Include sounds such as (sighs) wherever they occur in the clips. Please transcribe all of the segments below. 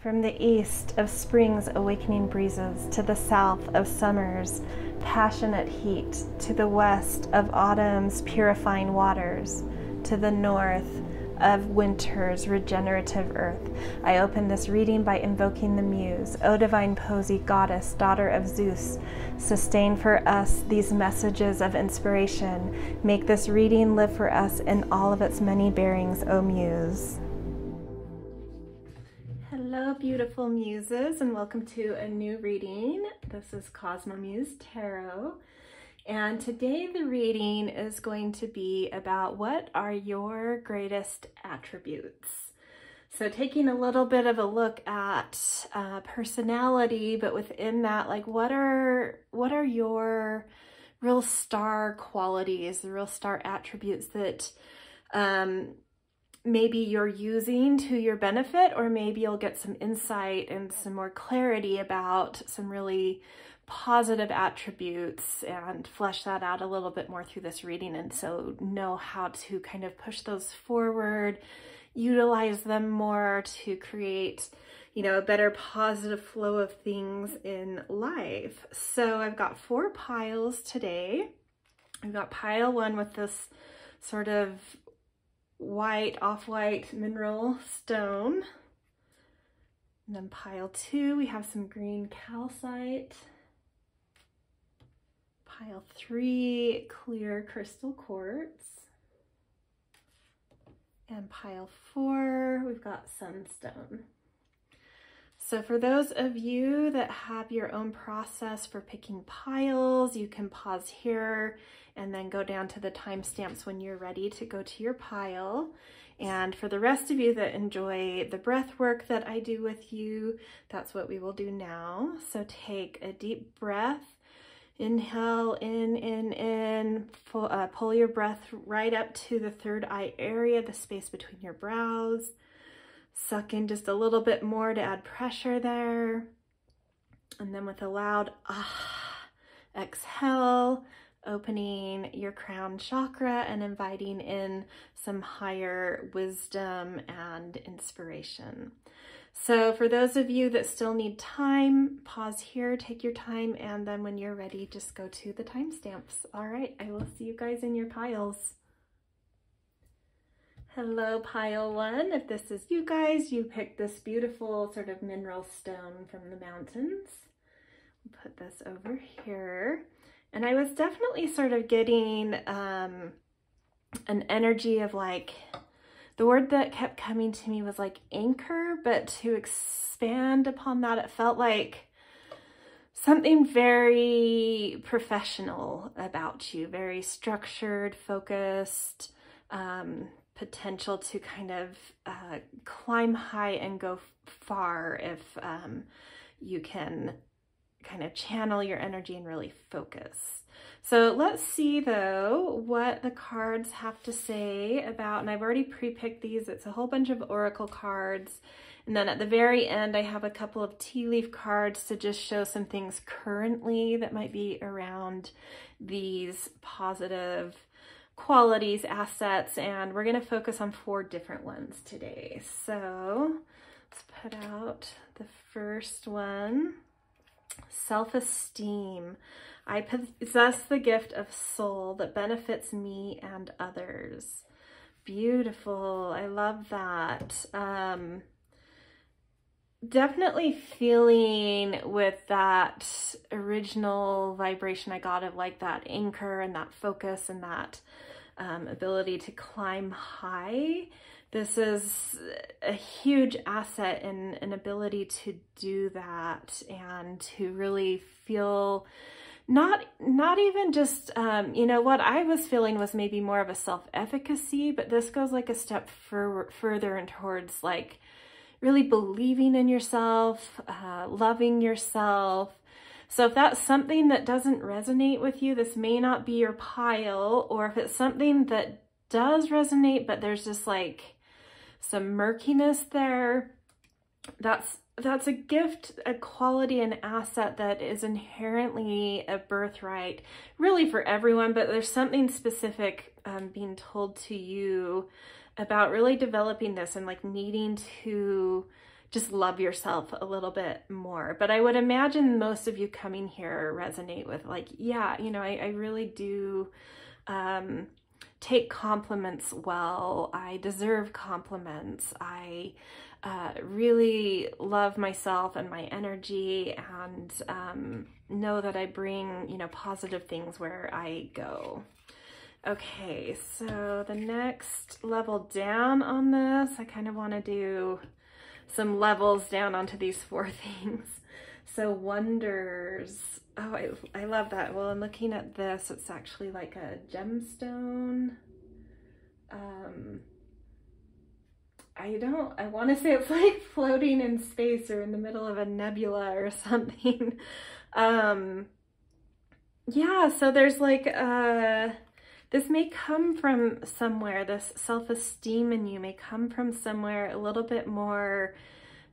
From the east of spring's awakening breezes to the south of summer's passionate heat, to the west of autumn's purifying waters, to the north of winter's regenerative earth. I open this reading by invoking the Muse, O divine Posy, goddess, daughter of Zeus. Sustain for us these messages of inspiration. Make this reading live for us in all of its many bearings, O Muse. Beautiful muses, and welcome to a new reading. This is Cosmo Muse Tarot. And today the reading is going to be about what are your greatest attributes. So taking a little bit of a look at uh, personality, but within that, like what are what are your real star qualities, the real star attributes that um, maybe you're using to your benefit, or maybe you'll get some insight and some more clarity about some really positive attributes and flesh that out a little bit more through this reading. And so know how to kind of push those forward, utilize them more to create you know, a better positive flow of things in life. So I've got four piles today. I've got pile one with this sort of white, off-white mineral stone. And then pile two, we have some green calcite. Pile three, clear crystal quartz. And pile four, we've got sunstone. So for those of you that have your own process for picking piles, you can pause here and then go down to the timestamps when you're ready to go to your pile. And for the rest of you that enjoy the breath work that I do with you, that's what we will do now. So take a deep breath. Inhale, in, in, in. Pull, uh, pull your breath right up to the third eye area, the space between your brows. Suck in just a little bit more to add pressure there. And then with a loud ah, exhale, opening your crown chakra and inviting in some higher wisdom and inspiration. So for those of you that still need time, pause here, take your time, and then when you're ready, just go to the timestamps. All right, I will see you guys in your piles. Hello, pile one. If this is you guys, you picked this beautiful sort of mineral stone from the mountains. Put this over here. And I was definitely sort of getting um, an energy of like, the word that kept coming to me was like anchor, but to expand upon that, it felt like something very professional about you, very structured, focused, um, potential to kind of uh, climb high and go far if um, you can kind of channel your energy and really focus. So let's see though what the cards have to say about, and I've already pre-picked these. It's a whole bunch of oracle cards. And then at the very end, I have a couple of tea leaf cards to just show some things currently that might be around these positive qualities, assets, and we're gonna focus on four different ones today. So let's put out the first one self-esteem. I possess the gift of soul that benefits me and others. Beautiful. I love that. Um, definitely feeling with that original vibration I got of like that anchor and that focus and that um, ability to climb high this is a huge asset and an ability to do that and to really feel not not even just um, you know what I was feeling was maybe more of a self-efficacy but this goes like a step fur further and towards like really believing in yourself uh, loving yourself. So if that's something that doesn't resonate with you this may not be your pile or if it's something that does resonate but there's just like some murkiness there. That's that's a gift, a quality, an asset that is inherently a birthright, really for everyone, but there's something specific um, being told to you about really developing this and like needing to just love yourself a little bit more. But I would imagine most of you coming here resonate with like, yeah, you know, I, I really do um, take compliments well. I deserve compliments. I uh, really love myself and my energy and um, know that I bring, you know, positive things where I go. Okay, so the next level down on this, I kind of want to do some levels down onto these four (laughs) things. So wonders. Oh, I, I love that. Well, I'm looking at this. It's actually like a gemstone. Um, I don't, I want to say it's (laughs) like floating in space or in the middle of a nebula or (laughs) something. um, yeah, so there's like, uh, this may come from somewhere, this self-esteem in you may come from somewhere a little bit more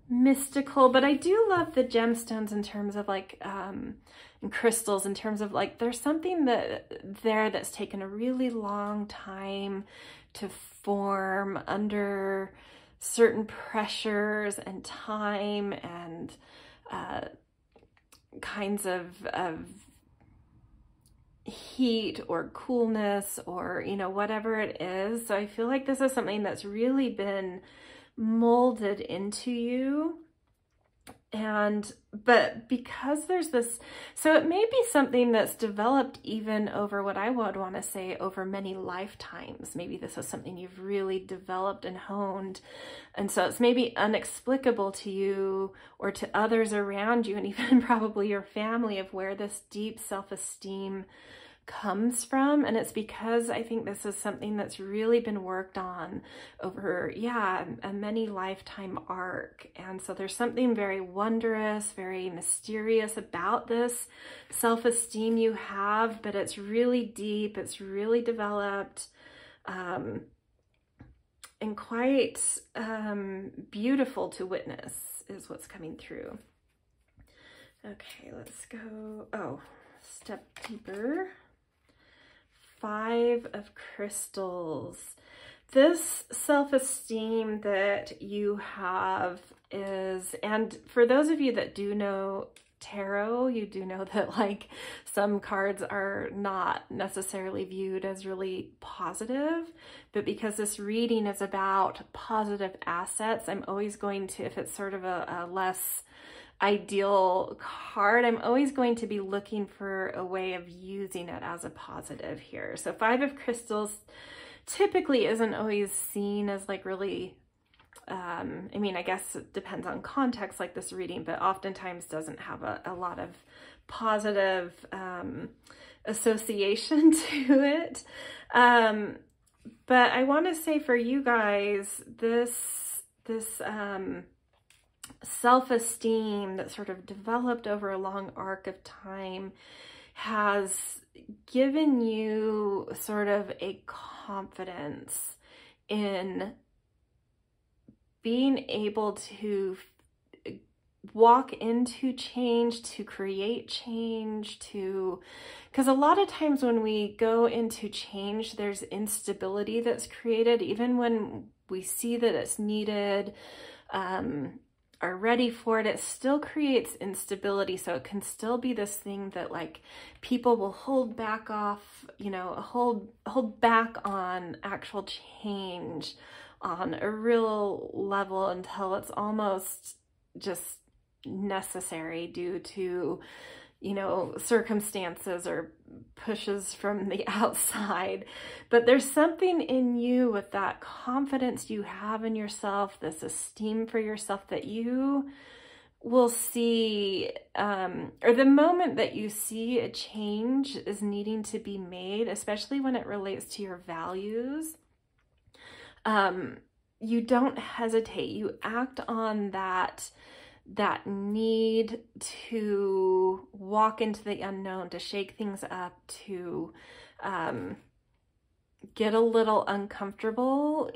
mystical, but I do love the gemstones in terms of like, um, and crystals in terms of like, there's something that there that's taken a really long time to form under certain pressures and time and uh, kinds of, of heat or coolness or, you know, whatever it is. So I feel like this is something that's really been molded into you and but because there's this so it may be something that's developed even over what i would want to say over many lifetimes. Maybe this is something you've really developed and honed. And so it's maybe inexplicable to you or to others around you and (laughs) even probably your family of where this deep self-esteem comes from. And it's because I think this is something that's really been worked on over, yeah, a many lifetime arc. And so there's something very wondrous, very mysterious about this self-esteem you have, but it's really deep, it's really developed. Um, and quite um, beautiful to witness is what's coming through. Okay, let's go, oh, step deeper. Five of Crystals. This self-esteem that you have is, and for those of you that do know tarot, you do know (laughs) that like some cards are not necessarily viewed as really positive, but because this reading is about positive assets, I'm always going to, if it's sort of a, a less ideal card, I'm always going to be looking for a way of using it as a positive here. So five of crystals typically isn't always seen as like really um, I mean, I guess it depends on context like this reading, but oftentimes doesn't have a, a lot of positive um, association (laughs) to it. Um, but I want to say for you guys, this, this, um, self-esteem that sort of developed over a long arc of time has given you sort of a confidence in being able to walk into change, to create change, to, because a lot of times when we go into change, there's instability that's created, even when we see that it's needed, um, are ready for it, it still creates instability. So it can still be this thing that like people will hold back off, you know, hold, hold back on actual change on a real level until it's almost just necessary due to you know, circumstances or pushes from the (laughs) outside. But there's something in you with that confidence you have in yourself, this esteem for yourself that you will see, um, or the moment that you see a change is needing to be made, especially when it relates to your values, um, you don't hesitate. You act on that that need to walk into the unknown, to shake things up, to um, get a little uncomfortable,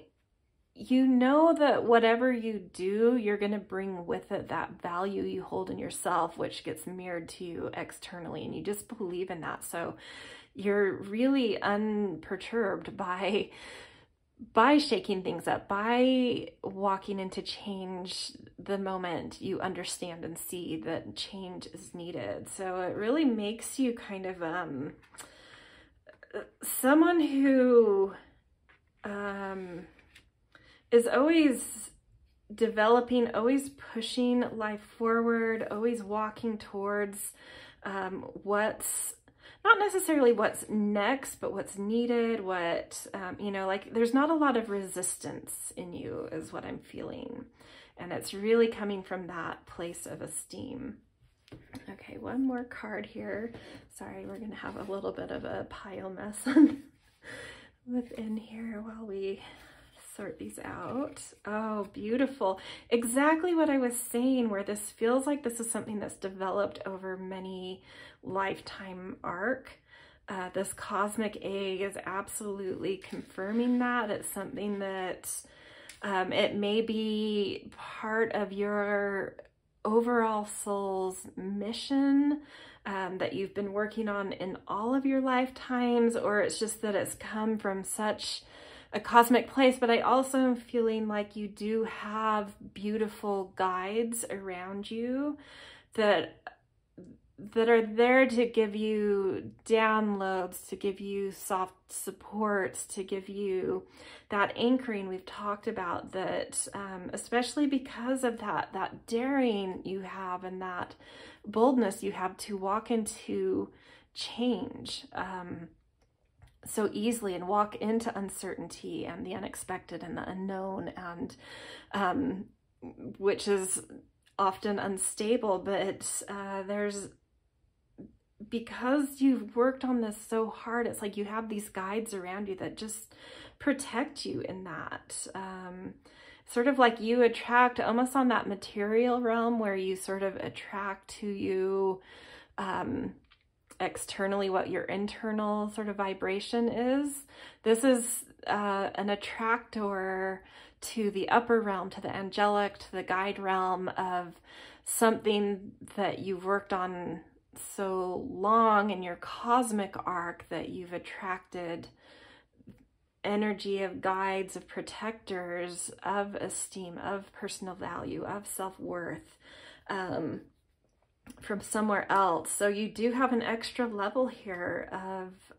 you know that whatever you do, you're going to bring with it that value you hold in yourself, which gets mirrored to you externally. And you just believe in that. So you're really unperturbed by by shaking things up, by walking into change the moment you understand and see that change is needed. So it really makes you kind of um, someone who um, is always developing, always pushing life forward, always walking towards um, what's not necessarily what's next, but what's needed, what, um, you know, like there's not a lot of resistance in you is what I'm feeling. And it's really coming from that place of esteem. Okay, one more card here. Sorry, we're going to have a little bit of a pile mess (laughs) within here while we sort these out. Oh, beautiful. Exactly what I was saying, where this feels like this is something that's developed over many lifetime arc. Uh, this cosmic egg is absolutely confirming that. It's something that um, it may be part of your overall soul's mission um, that you've been working on in all of your lifetimes, or it's just that it's come from such a cosmic place, but I also am feeling like you do have beautiful guides around you that that are there to give you downloads, to give you soft supports, to give you that anchoring we've talked about that, um, especially because of that, that daring you have and that boldness you have to walk into change um, so easily and walk into uncertainty and the unexpected and the unknown and um, which is often unstable, but uh, there's because you've worked on this so hard, it's like you have these guides around you that just protect you in that. Um, sort of like you attract almost on that material realm where you sort of attract to you um, externally what your internal sort of vibration is. This is uh, an attractor to the upper realm, to the angelic, to the guide realm of something that you've worked on so long in your cosmic arc that you've attracted energy of guides, of protectors, of esteem, of personal value, of self-worth um, from somewhere else. So you do have an extra level here of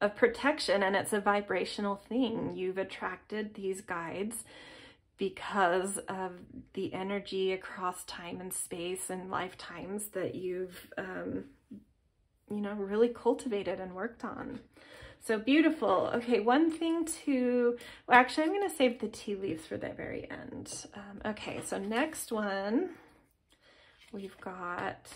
of protection and it's a vibrational thing. You've attracted these guides because of the energy across time and space and lifetimes that you've, um, you know, really cultivated and worked on. So beautiful. Okay, one thing to, well, actually, I'm going to save the tea leaves for the very end. Um, okay, so next one, we've got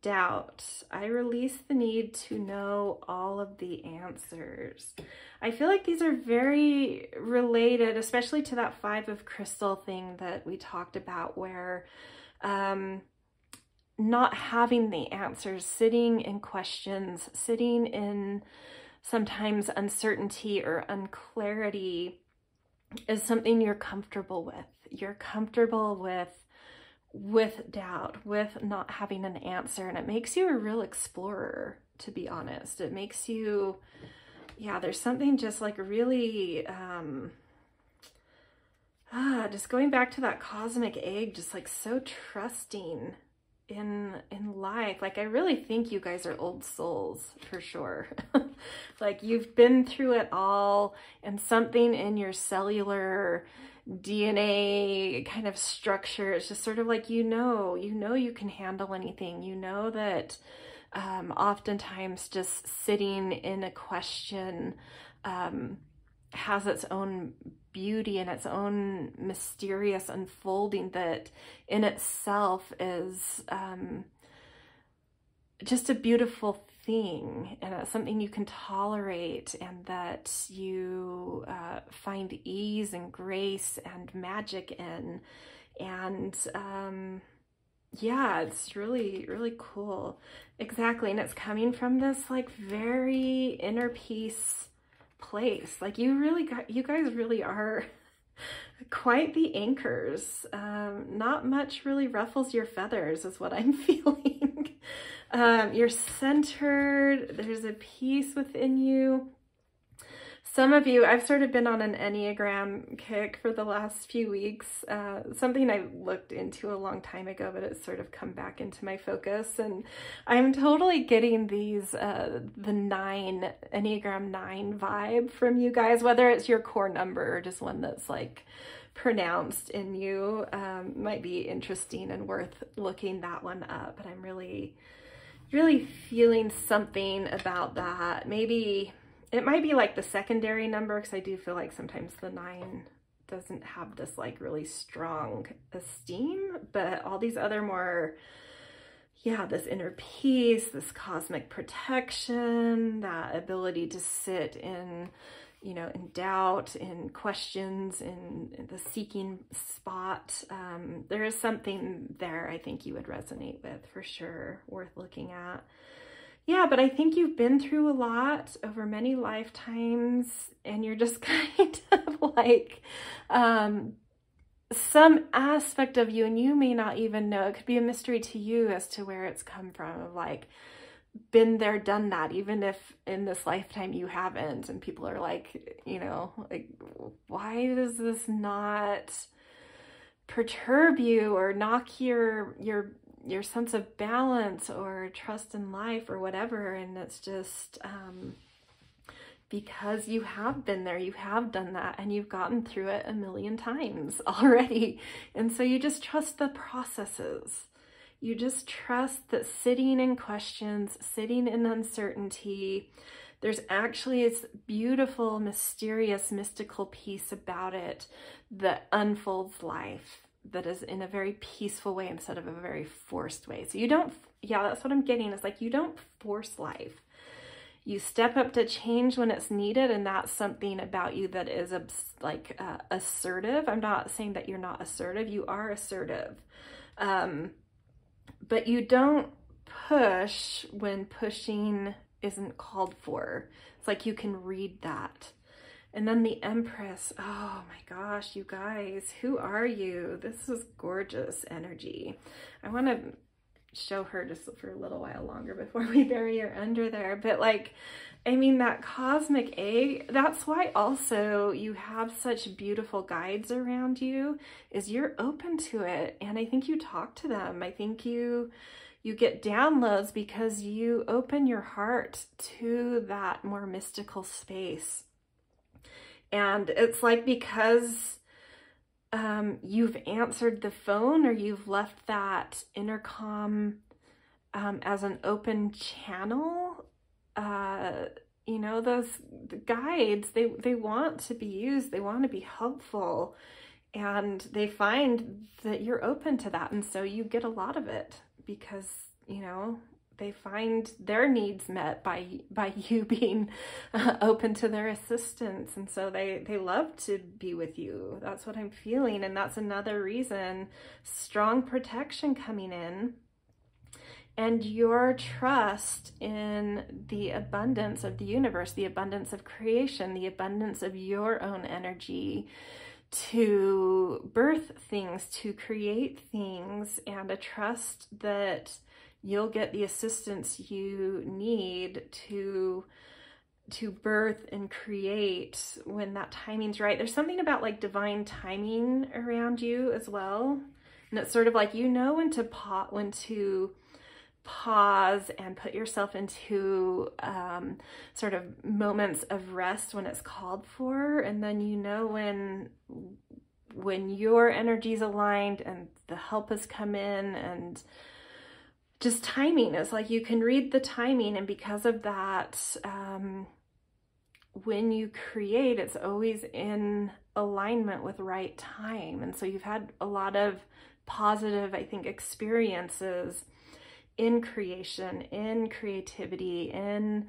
doubt. I release the need to know all of the answers. I feel like these are very related, especially to that five of crystal thing that we talked about where um, not having the answers, sitting in questions, sitting in sometimes uncertainty or unclarity is something you're comfortable with. You're comfortable with with doubt, with not having an answer. And it makes you a real explorer, to be honest. It makes you, yeah, there's something just like really, um, ah, just going back to that cosmic egg, just like so trusting in in life like i really think you guys are old souls for sure (laughs) like you've been through it all and something in your cellular DNA kind of structure. It's just sort of like, you know, you know you can handle anything. You know that um, oftentimes just sitting in a question um, has its own beauty and its own mysterious unfolding that in itself is um, just a beautiful thing and it's something you can tolerate and that you uh, find ease and grace and magic in. And um, yeah it's really really cool. Exactly. And it's coming from this like very inner peace place. Like you really got you guys really are (laughs) quite the anchors. Um, not much really ruffles your feathers is what i'm (laughs) feeling um, you're centered. There's a peace within you. some of you, I've sort of been on an Enneagram kick for the last few weeks, uh, something I looked into a long time ago, but it's sort of come back into my focus. And I'm totally getting these, uh, the nine, Enneagram nine vibe from you guys, whether it's your core number or just one that's like pronounced in you, um, might be interesting and worth looking that one up. But I'm really, really feeling something about that. Maybe it might be like the secondary number because I do feel like sometimes the nine doesn't have this like really strong esteem, but all these other more, yeah, this inner peace, this cosmic protection, that ability to sit in, you know, in doubt, in questions, in, the seeking spot. Um, there is something there I think you would resonate with for sure, worth looking at yeah, but I think you've been through a lot over many lifetimes and you're just (laughs) kind of like um, some aspect of you and you may not even know. It could be a mystery to you as to where it's come from of like, been there, done that, even if in this lifetime you haven't. And people are like, you know, like, why does this not perturb you or knock your, your your sense of balance or trust in life or whatever. And it's just um, because you have been there, you have done that, and you've gotten through it a million times (laughs) already. And so you just trust the processes. You just trust that sitting in questions, sitting in uncertainty, there's actually this beautiful, mysterious, mystical piece about it that unfolds life that is in a very peaceful way instead of a very forced way. So you don't, yeah, that's what I'm getting. It's like you don't force life. You step up to change when it's needed, and that's something about you that is like uh, assertive. I'm not saying that you're not assertive. You are assertive. Um, but you don't push when pushing isn't called for. It's like you can read that. And then the Empress. Oh my gosh, you guys, who are you? This is gorgeous energy. I want to show her just for a little while longer before we (laughs) bury her under there. But like, I mean, that cosmic egg, that's why also you have such beautiful guides around you is you're open to it. And I think you talk to them. I think you, you get downloads because you open your heart to that more mystical space. And it's like because um, you've answered the phone or you've left that intercom um, as an open channel, uh, you know, those guides, they, they want to be used, they want to be helpful, and they find that you're open to that. And so you get a lot of it because, you know, they find their needs met by by (laughs) you being uh, open to their assistance and so they they love to be with you that's what i'm feeling and that's another reason strong protection coming in and your trust in the abundance of the universe the abundance of creation the abundance of your own energy to birth things to create things and a trust that you'll get the assistance you need to to birth and create when that timing's right. There's something about like divine timing around you as well. And it's sort of like you know when to pot when to pause and put yourself into um, sort of moments of rest when it's called for. And then you know when when your energy's aligned and the help has come in and just timing is like you can read the timing. And because of that um, when you create it's always in alignment with right time. And so you've had a lot of positive i think experiences in creation in creativity in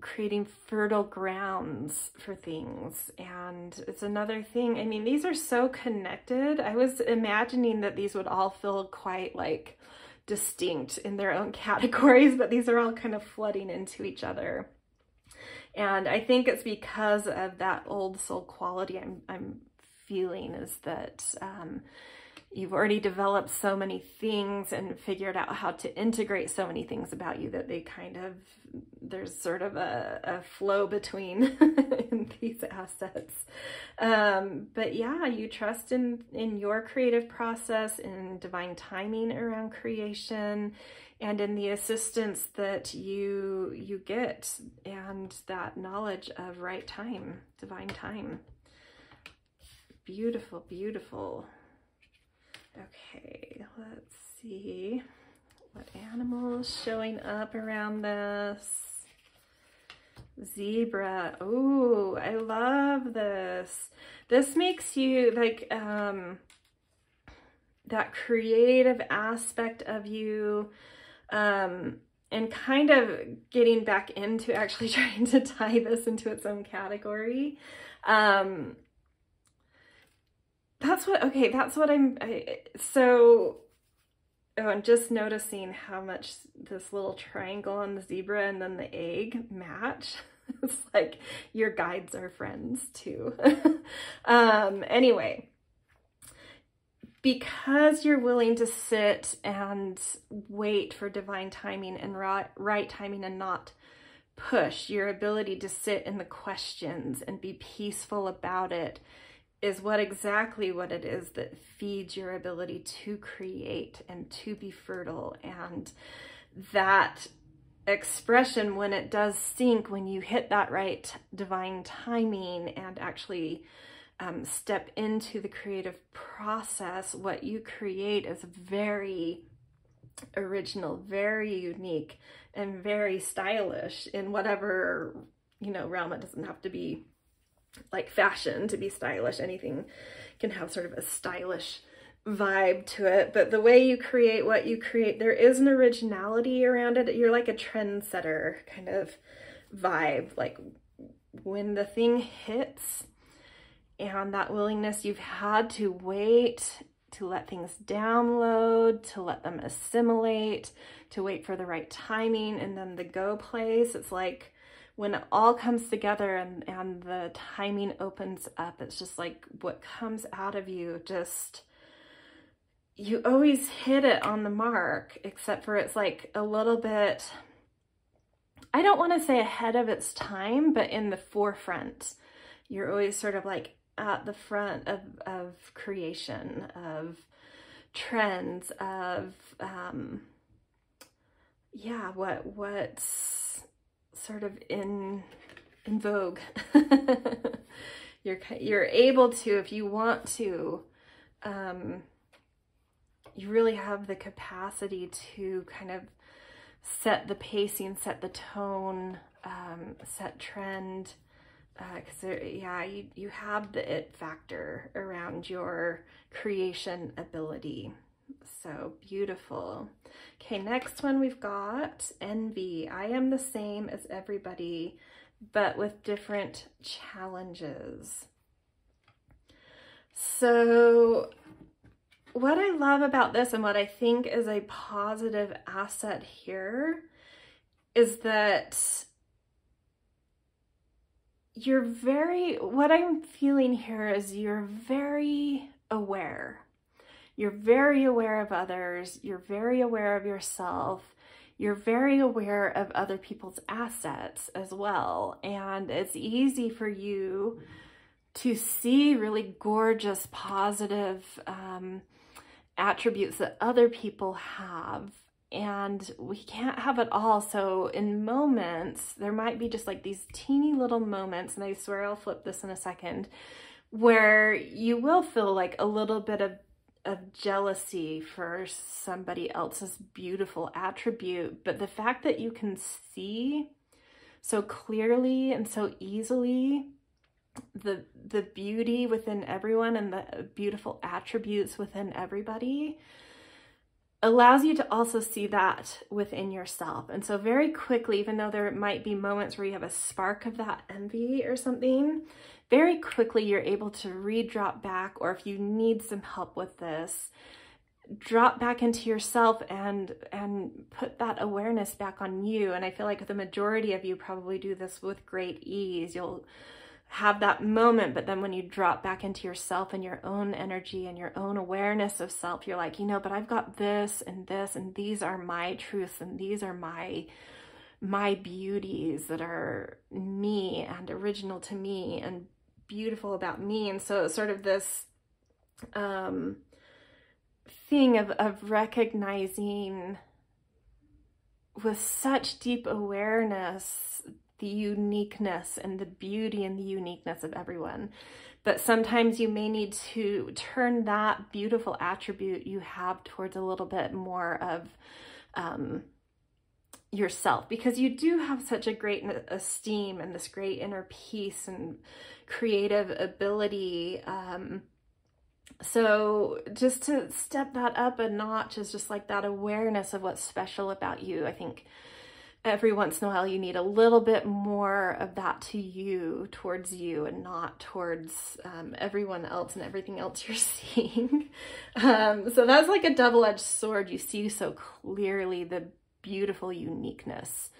creating fertile grounds for things and it's another thing i mean these are so connected i was imagining that these would all feel quite like distinct in their own (laughs) categories, but these are all kind of flooding into each other. And I think it's because of that old soul quality I'm, I'm feeling is that um, you've already developed so many things and figured out how to integrate so many things about you that they kind of, there's sort of a, a flow between (laughs) these assets. Um, but yeah, you trust in, in your creative process, in divine timing around creation, and in the assistance that you you get and that knowledge of right time, divine time. Beautiful, beautiful. Okay, let's see what animals showing up around this. Zebra. Oh, I love this. This makes you like um that creative aspect of you um and kind of getting back into actually (laughs) trying to tie this into its own category. Um that's what okay, that's what I'm I, so Oh, I'm just noticing how much this little triangle on the zebra and then the egg match. (laughs) it's like your guides are friends too. (laughs) um, anyway, because you're willing to sit and wait for divine timing and right, right timing and not push, your ability to sit in the questions and be peaceful about it is what exactly what it is that feeds your ability to create and to be fertile. And that expression when it does sink when you hit that right divine timing and actually um, step into the creative process what you create is very original very unique and very stylish in whatever you know realm. It doesn't have to be like fashion to be stylish. Anything can have sort of a stylish vibe to it. But the way you create what you create, there is an originality around it. You're like a trendsetter kind of vibe. Like when the thing hits and that willingness you've had to wait to let things download, to let them assimilate, to wait for the right timing, and then the go place. It's like when it all comes together and, and the timing opens up, it's just like what comes out of you just, you always hit it on the mark, except for it's like a little bit, I don't want to say ahead of its time, but in the forefront. You're always sort of like at the front of, of creation, of trends, of, um, yeah, what, what's, sort of in in vogue. (laughs) you're you're able to, if you want to, um, you really have the capacity to kind of set the pacing, set the tone, um, set trend. Because uh, yeah, you you have the it factor around your creation ability. So beautiful. Okay, next one we've got envy. I am the same as everybody, but with different challenges. So what I love about this and what I think is a positive asset here is that you're very, what I'm feeling here is you're very aware you're very aware of others. You're very aware of yourself. You're very aware of other people's assets as well. And it's easy for you to see really gorgeous, positive um, attributes that other people have. And we can't have it all. So in moments, there might be just like these teeny little moments, and I swear I'll flip this in a second, where you will feel like a little bit of of jealousy for somebody else's beautiful attribute, but the fact that you can see so clearly and so easily the the beauty within everyone and the beautiful attributes within everybody allows you to also see that within yourself. And so very quickly, even though there might be moments where you have a spark of that envy or something, very quickly you're able to re-drop back or if you need some help with this, drop back into yourself and and put that awareness back on you. And I feel like the majority of you probably do this with great ease. You'll have that moment, but then when you drop back into yourself and your own energy and your own awareness of self, you're like, you know, but I've got this and this, and these are my truths, and these are my my beauties that are me and original to me and beautiful about me. And so it's sort of this um, thing of, of recognizing with such deep awareness the uniqueness and the beauty and the uniqueness of everyone. But sometimes you may need to turn that beautiful attribute you have towards a little bit more of um, yourself because you do have such a great esteem and this great inner peace and creative ability. Um, so just to step that up a notch is just like that awareness of what's special about you. I think every once in a while you need a little bit more of that to you, towards you, and not towards um, everyone else and everything else (laughs) you're seeing. um, so that's like a double-edged sword. You see so clearly the beautiful uniqueness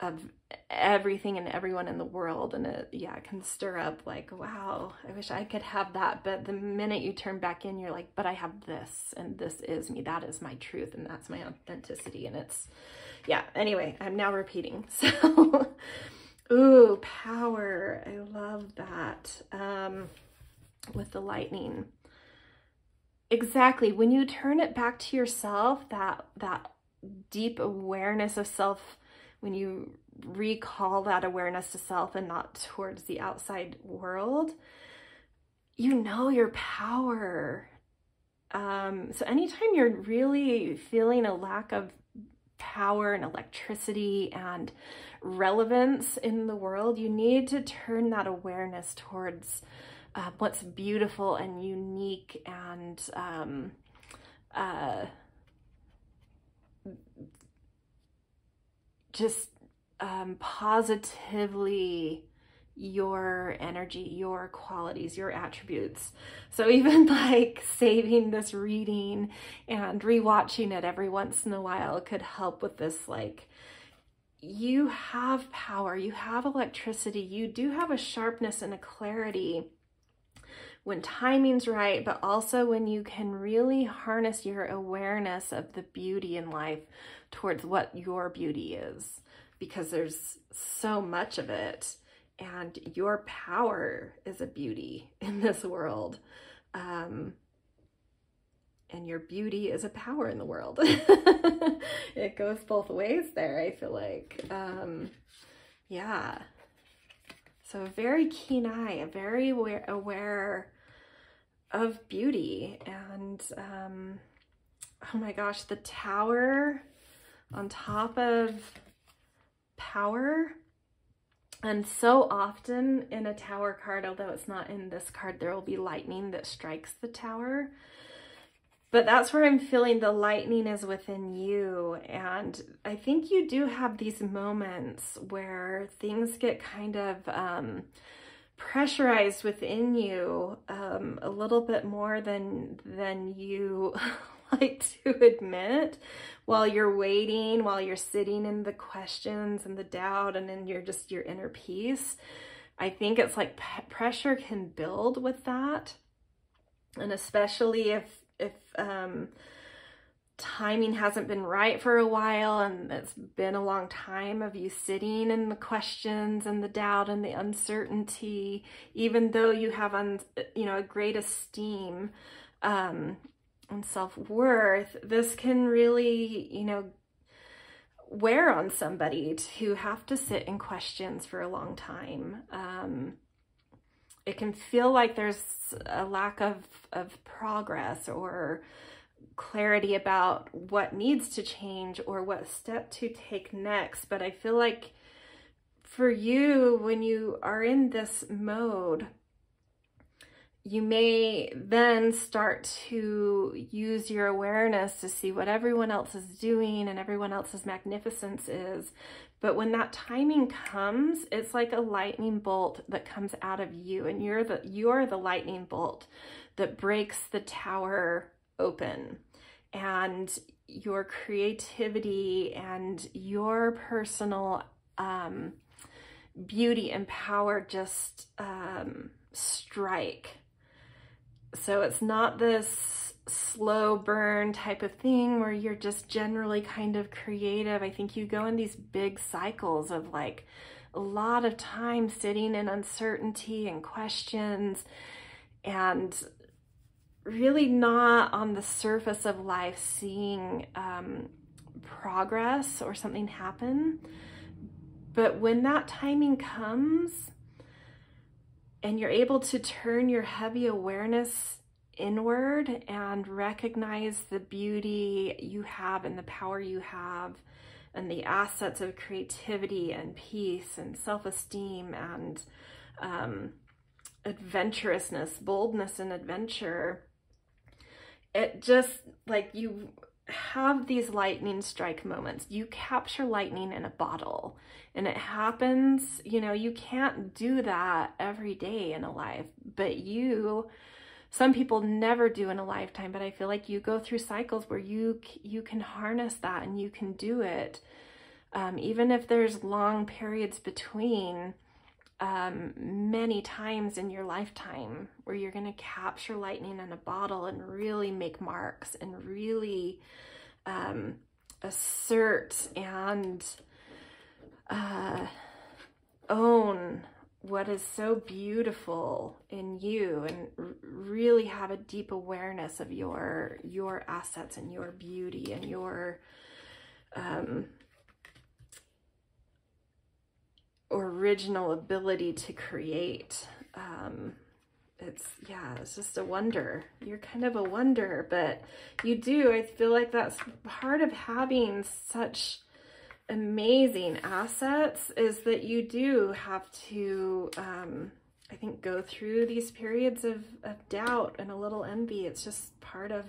of everything and everyone in the world and it yeah can stir up like wow i wish i could have that. But the minute you turn back in you're like but i have this and this is me. That is my truth and that's my authenticity and it's yeah anyway i'm now repeating (laughs) so. Ooh power. I love that. Um with the lightning. Exactly. When you turn it back to yourself that that deep awareness of self when you recall that awareness to self and not towards the outside world, you know your power. Um, so anytime you're really feeling a lack of power and electricity and relevance in the world, you need to turn that awareness towards uh, what's beautiful and unique and um, uh, just um, positively your energy, your qualities, your attributes. So (laughs) even like saving this reading and rewatching it every once in a while could help with this like you have power, you have electricity, you do have a sharpness and a clarity when timing's right, but also when you can really harness your awareness of the beauty in life towards what your beauty is, because there's so much of it. And your power is a beauty (laughs) in this world. Um, and your beauty is a power in the world. (laughs) it goes both ways there, I feel like. Um, yeah. So a very keen eye, a very aware, of beauty. And um, oh my gosh, the tower on top of power. And so often in a tower card, although it's not in this card, there will be lightning that strikes the tower. But that's where I'm feeling the lightning is within you. And I think you do have these moments where things get kind of um, pressurized within you um, a little bit more than, than you (laughs) like to admit while you're waiting, while you're sitting in the questions and the doubt and in your just your inner peace. I think it's like pressure can build with that. And especially if if um, timing hasn't been right for a while and it's been a long time of you sitting in the questions and the doubt and the uncertainty, even though you have, un, you know, a great esteem um, and self-worth, this can really, you know, wear on somebody to have to sit in questions for a long time. Um, it can feel like there's a lack of, of progress or clarity about what needs to change or what step to take next. But I feel like for you, when you are in this mode, you may then start to use your awareness to see what everyone else is doing and everyone else's magnificence is. But when that timing comes, it's like a lightning bolt that comes out of you and you're the you're the lightning bolt that breaks the tower open. And your creativity and your personal um, beauty and power just um, strike so it's not this slow burn type of thing where you're just generally kind of creative. I think you go in these big cycles of like a lot of time sitting in uncertainty and questions and really not on the surface of life seeing um, progress or something happen. But when that timing comes and you're able to turn your heavy awareness inward and recognize the beauty you have and the power you have and the assets of creativity and peace and self-esteem and um, adventurousness, boldness and adventure, it just like you have these lightning strike moments. You capture lightning in a bottle and it happens, you know, you can't do that every day in a life, but you some people never do in a lifetime, but I feel like you go through cycles where you you can harness that and you can do it. Um, even if there's long periods between, um, many times in your lifetime where you're going to capture lightning in a bottle and really make marks and really um, assert and uh, own what is so beautiful in you and really have a deep awareness of your your assets and your beauty and your um, original ability to create. Um, it's, yeah, it's just a wonder. You're kind of a wonder, but you do. I feel like that's part of having such amazing assets is that you do have to, um, I think, go through these periods of, of doubt and a little envy. It's just part of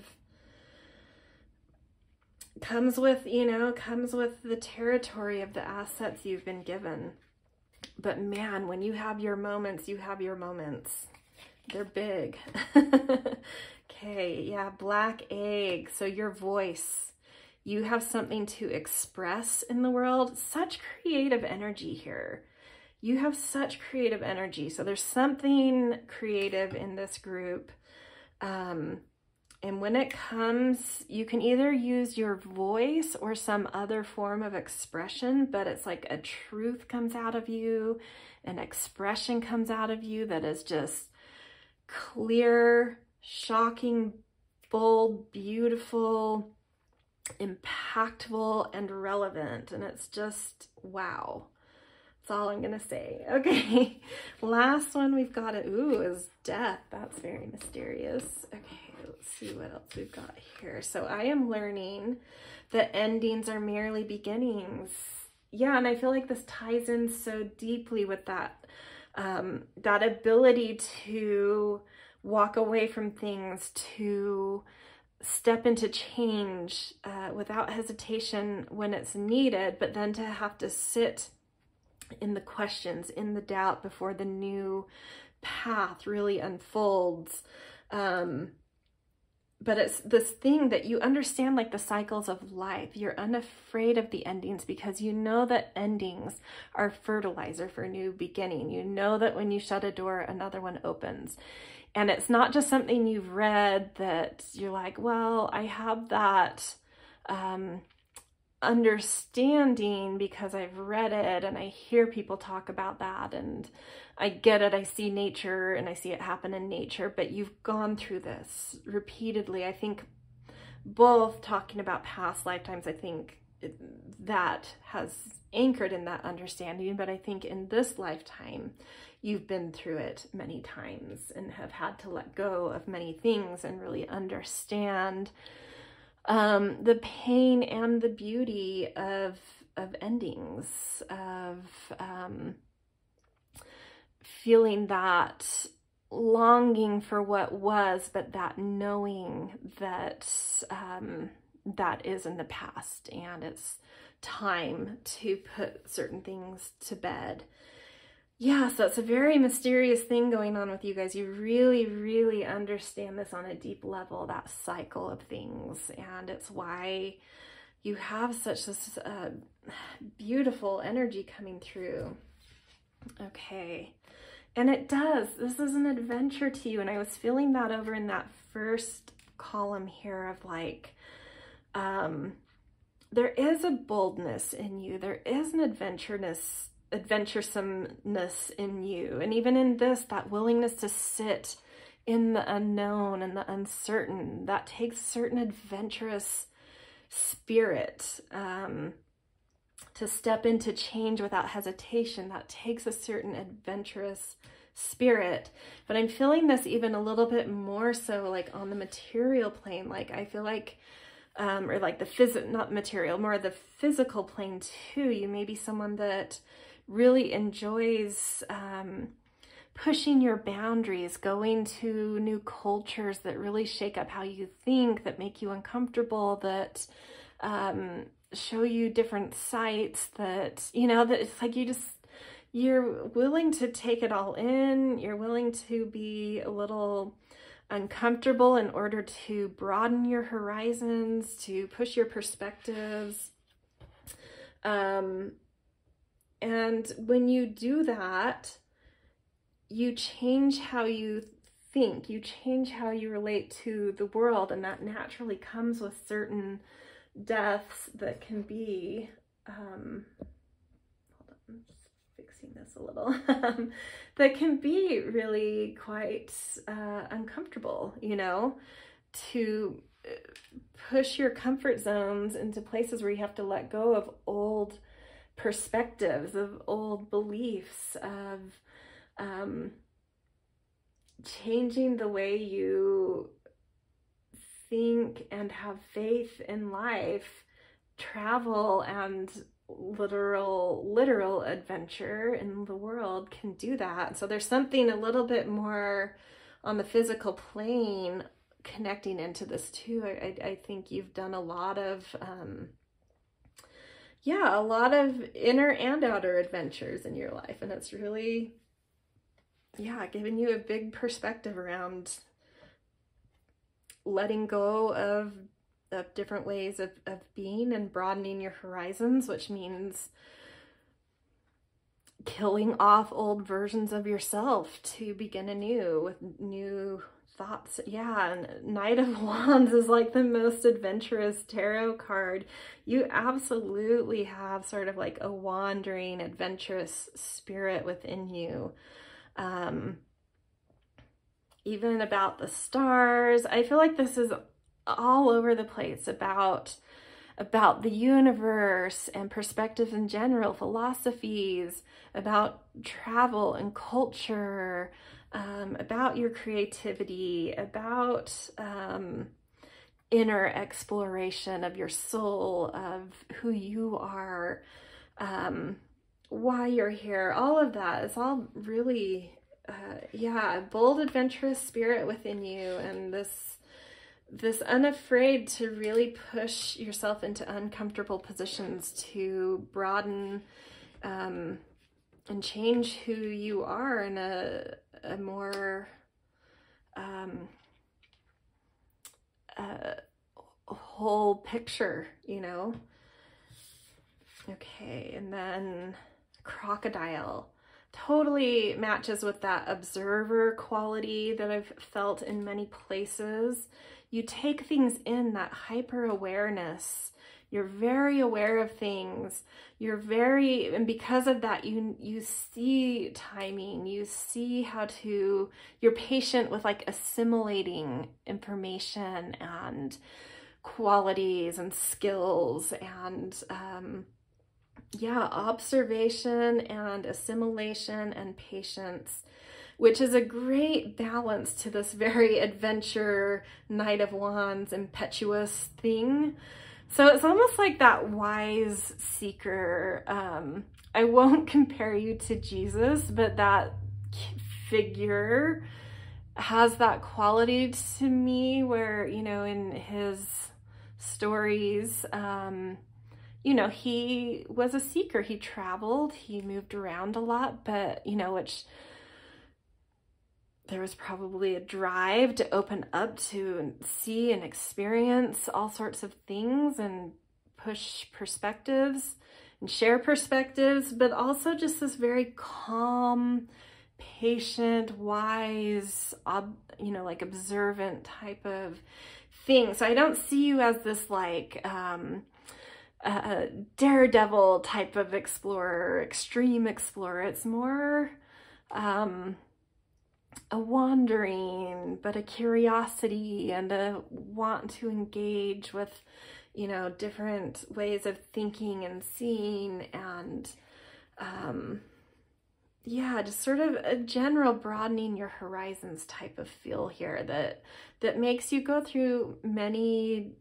comes with, you know, comes with the territory of the assets you've been given. But man, when you have your moments, you have your moments. They're big. (laughs) okay, yeah, black egg. So your voice, you have something to express in the world. Such creative energy here. You have such creative energy. So there's something creative in this group. Um, and when it comes, you can either use your voice or some other form of expression, but it's like a truth comes out of you, an expression comes out of you that is just clear, shocking, bold, beautiful, impactful, and relevant. And it's just wow. That's all I'm going to say. (laughs) Okay, last one we've got, it. ooh, is death. That's very mysterious. Okay let's see what else we've got here. So I am learning that endings are merely beginnings. Yeah, and I feel like this ties in so deeply with that, um, that ability to walk away from things, to step into change uh, without hesitation when it's needed, but then to have to sit in the questions, in the doubt before the new path really unfolds. Um, but it's this thing that you understand like the cycles of life. You're unafraid of the endings because you know that endings are fertilizer for new beginning. You know that when you shut a door, another one opens. And it's not just something you've read that you're like, well, I have that um, understanding because I've read it and I hear people talk about that and I get it. I see nature and I see it happen in nature, but you've gone through this repeatedly. I think both talking about past lifetimes, I think that has anchored in that understanding, but I think in this lifetime, you've been through it many times and have had to let go of many things and really understand um, the pain and the beauty of of endings, of um, feeling that longing for what was, but that knowing that um, that is in the past and it's time to put certain things to bed. Yeah, so it's a very mysterious thing going on with you guys. You really, really understand this on a deep level, that cycle of things. And it's why you have such this uh, beautiful energy coming through. Okay. And it does. This is an adventure to you. And I was feeling that over in that first column here of like, um, there is a boldness in you. There is an adventureness, adventuresomeness in you. And even in this, that willingness to sit in the unknown and the uncertain, that takes certain adventurous spirit. Um, to step into change without hesitation. That takes a certain adventurous spirit. But I'm feeling this even a little bit more so like on the material plane. Like I feel like, um, or like the physical, not material, more the physical plane too. You may be someone that really enjoys, um, pushing your boundaries, going to new cultures that really shake up how you think, that make you uncomfortable, that, um, show you different sites that, you know, that it's like you just, you're willing to take it all in. You're willing to be a little uncomfortable in order to broaden your horizons, to push your perspectives. Um, and when you do that, you change how you think, you change how you relate to the world, and that naturally comes with certain deaths that can be, um, hold on, fixing this a little, (laughs) that can be really quite uh, uncomfortable, you know, to uh, push your comfort zones into places where you have to let go of old perspectives, of old beliefs, of um, changing the way you think and have faith in life, travel and literal literal adventure in the world can do that. So there's something a little bit more on the physical plane connecting into this too. I, I think you've done a lot of um, yeah, a lot of inner and outer adventures in your life. And it's really, yeah, giving you a big perspective around letting go of, of different ways of, of being and broadening your horizons, which means killing off old versions of yourself to begin anew with new thoughts. Yeah, and Knight of Wands is like the most adventurous tarot card. You absolutely have sort of like a wandering, adventurous spirit within you. Um, even about the stars. I feel like this is all over the place about about the universe and perspectives in general, philosophies, about travel and culture, um, about your creativity, about um, inner exploration of your soul, of who you are, um, why you're here, all of that is all really uh, yeah, a bold, adventurous spirit within you and this this unafraid to really push yourself into uncomfortable positions to broaden um, and change who you are in a, a more um, a whole picture, you know? Okay, and then crocodile totally matches with that observer quality that I've felt in many places. You take things in, that hyper awareness. You're very aware of things. You're very, and because of that, you, you see timing, you see how to, you're patient with like assimilating information and qualities and skills and, um, yeah, observation and assimilation and patience, which is a great balance to this very adventure, Knight of Wands, impetuous thing. So it's almost like that wise seeker. Um, I won't (laughs) compare you to Jesus, but that figure has that quality to me where, you know, in his stories, um, you know, he was a seeker. He traveled, he moved around a lot, but, you know, which there was probably a drive to open up to see and experience all sorts of things and push perspectives and share perspectives, but also just this very calm, patient, wise, you know, like observant type of thing. So I don't see you as this like um, uh, daredevil type of explorer, extreme explorer. It's more um, a wandering, but a curiosity and a want to engage with, you know, different ways of thinking and seeing and, um, yeah, just sort of a general broadening your horizons type of feel here that that makes you go through many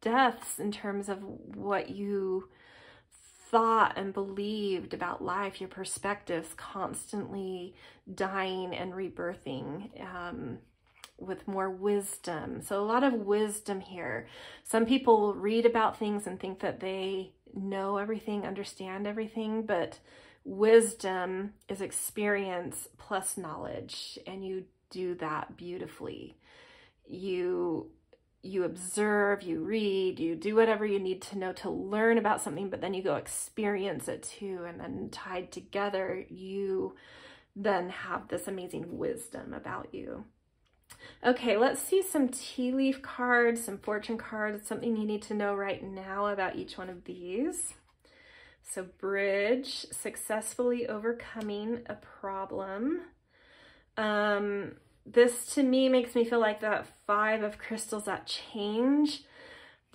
deaths in terms of what you thought and believed about life, your perspectives constantly dying and rebirthing um, with more wisdom. So a lot of wisdom here. Some people read about things and think that they know everything, understand everything, but wisdom is experience plus knowledge, and you do that beautifully. You you observe, you read, you do whatever you need to know to learn about something, but then you go experience it too. And then tied together, you then have this amazing wisdom about you. Okay, let's see some tea leaf cards, some fortune cards, something you need to know right now about each one of these. So bridge, successfully overcoming a problem. Um, this to me makes me feel like that five of crystals, that change,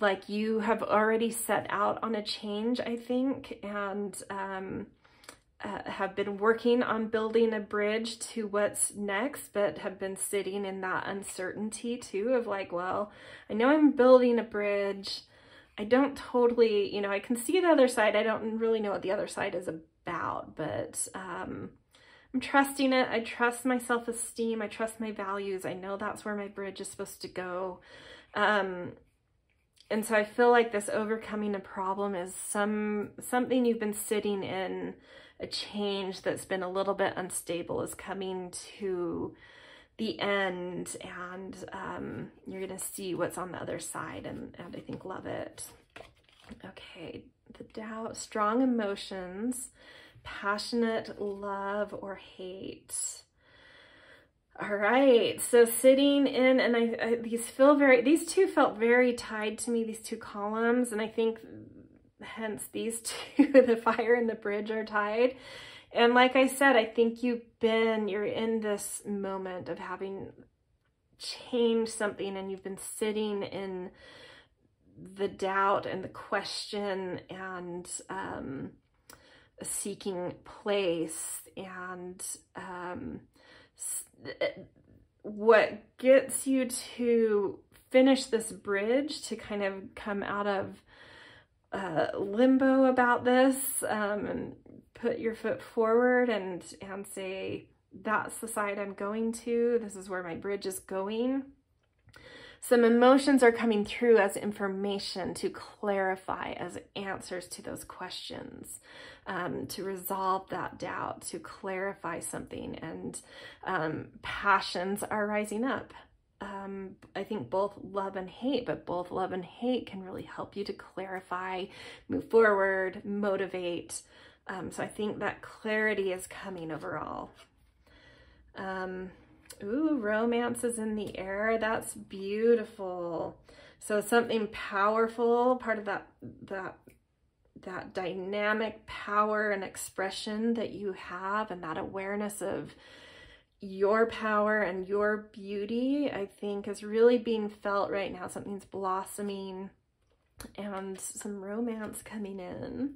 like you have already set out on a change, I think, and um, uh, have been working on building a bridge to what's next, but have been sitting in that uncertainty too of like, well, I know I'm building a bridge. I don't totally, you know, I can see the other side. I don't really know what the other side is about, but um, I'm trusting it. I trust my self-esteem. I trust my values. I know that's where my bridge is supposed to go. Um, and so I feel like this overcoming a problem is some something you've been sitting in, a change that's been a little bit unstable is coming to the end and um, you're going to see what's on the other side and, and I think love it. Okay, the doubt, strong emotions passionate love or hate. All right, so sitting in, and I, I, these feel very, these two felt very tied to me, these two columns, and I think hence these (laughs) two, the fire and the bridge are tied. And like I said, I think you've been, you're in this moment of having changed something and you've been sitting in the doubt and the question and um, seeking place and um, what gets you to finish this bridge to kind of come out of uh, limbo about this um, and put your foot forward and and say that's the side I'm going to. This is where my bridge is going some emotions are coming through as information to clarify, as answers to those questions, um, to resolve that doubt, to clarify something. And um, passions are rising up. Um, I think both love and hate, but both love and hate can really help you to clarify, move forward, motivate. Um, so I think that clarity is coming overall. Um, Ooh, romance is in the air. That's beautiful. So something powerful, part of that, that, that dynamic power and expression that you have and that awareness of your power and your beauty, I think is really being felt right now. Something's blossoming and some romance coming in.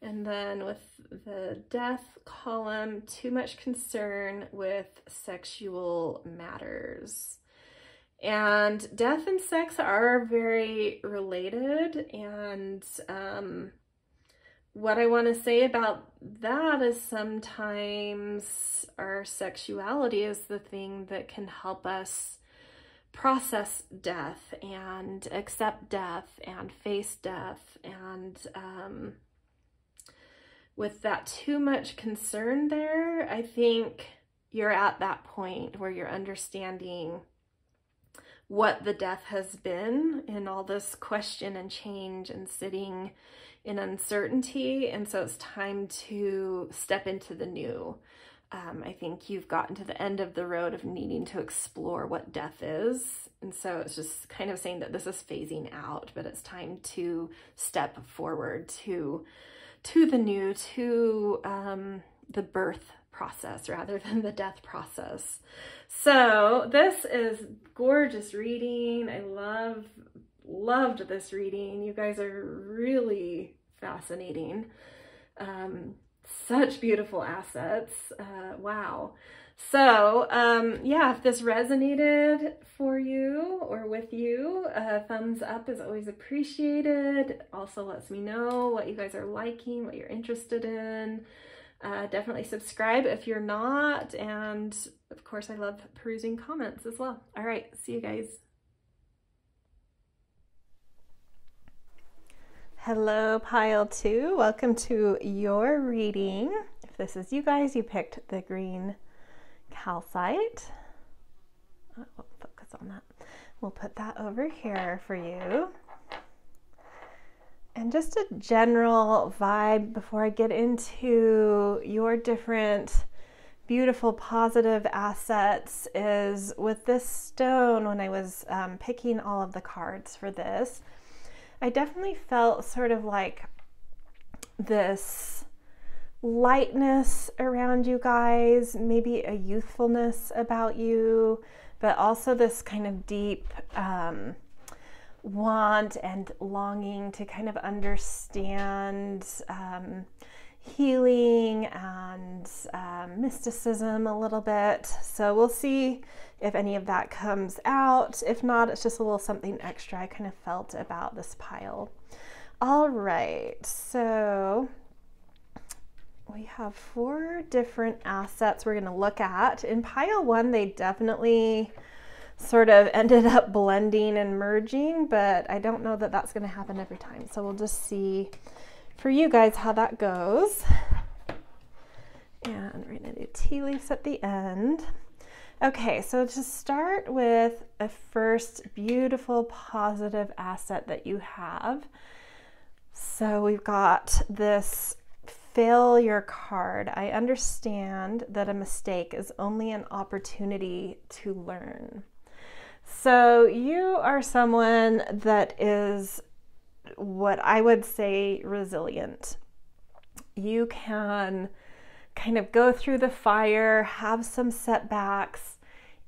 And then with the death column, too much concern with sexual matters. And death and sex are very related. And um, what I want to say about that is sometimes our sexuality is the thing that can help us process death and accept death and face death and um, with that too much concern there, I think you're at that point where you're understanding what the death has been in all this question and change and sitting in uncertainty. And so it's time to step into the new. um, I think you've gotten to the end of the road of needing to explore what death is. And so it's just kind of saying that this is phasing out, but it's time to step forward to, to the new, to um, the birth process rather (laughs) than the death process. So this is gorgeous reading. I love, loved this reading. You guys are really fascinating. Um, such beautiful assets. Uh, wow. So, um, yeah, if this resonated for you or with you, a thumbs up is always appreciated. Also lets me know what you guys are liking, what you're interested in. Uh, definitely subscribe if you're not. And of course, I love perusing comments as well. All right, see you guys. Hello, pile two. Welcome to your reading. If this is you guys, you picked the green calcite. Oh, focus on that. We'll put that over here for you. And just a general vibe before I get into your different beautiful positive assets is with this stone when I was um, picking all of the cards for this, I definitely felt sort of like this lightness around you guys, maybe a youthfulness about you, but also this kind of deep um, want and longing to kind of understand um, healing and um, mysticism a little bit. So we'll see if any of that comes out. If not, it's just a little something extra I kind of felt about this pile. All right, so we have four different assets we're going to look at. In pile one, they definitely sort of ended up blending and merging, but I don't know that that's going to happen every time. So we'll just see for you guys how that goes. And we're going to do tea leaves at the end. Okay, so to start with a first beautiful positive asset that you have. So we've got this failure card. I understand that a mistake is only an opportunity to learn. So you are someone that is what I would say resilient. You can kind of go through the fire, have some setbacks,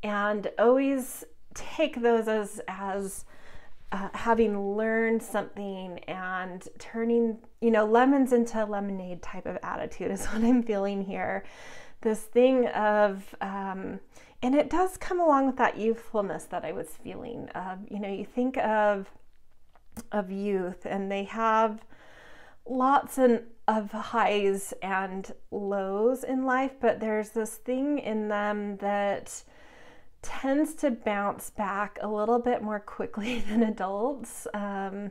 and always take those as as uh, having learned something and turning, you know, lemons into lemonade type of attitude is (laughs) what I'm feeling here. This thing of, um, and it does come along with that youthfulness that I was feeling. Uh, you know, you think of of youth, and they have lots and of highs and lows in life, but there's this thing in them that tends to bounce back a little bit more quickly (laughs) than adults. Um,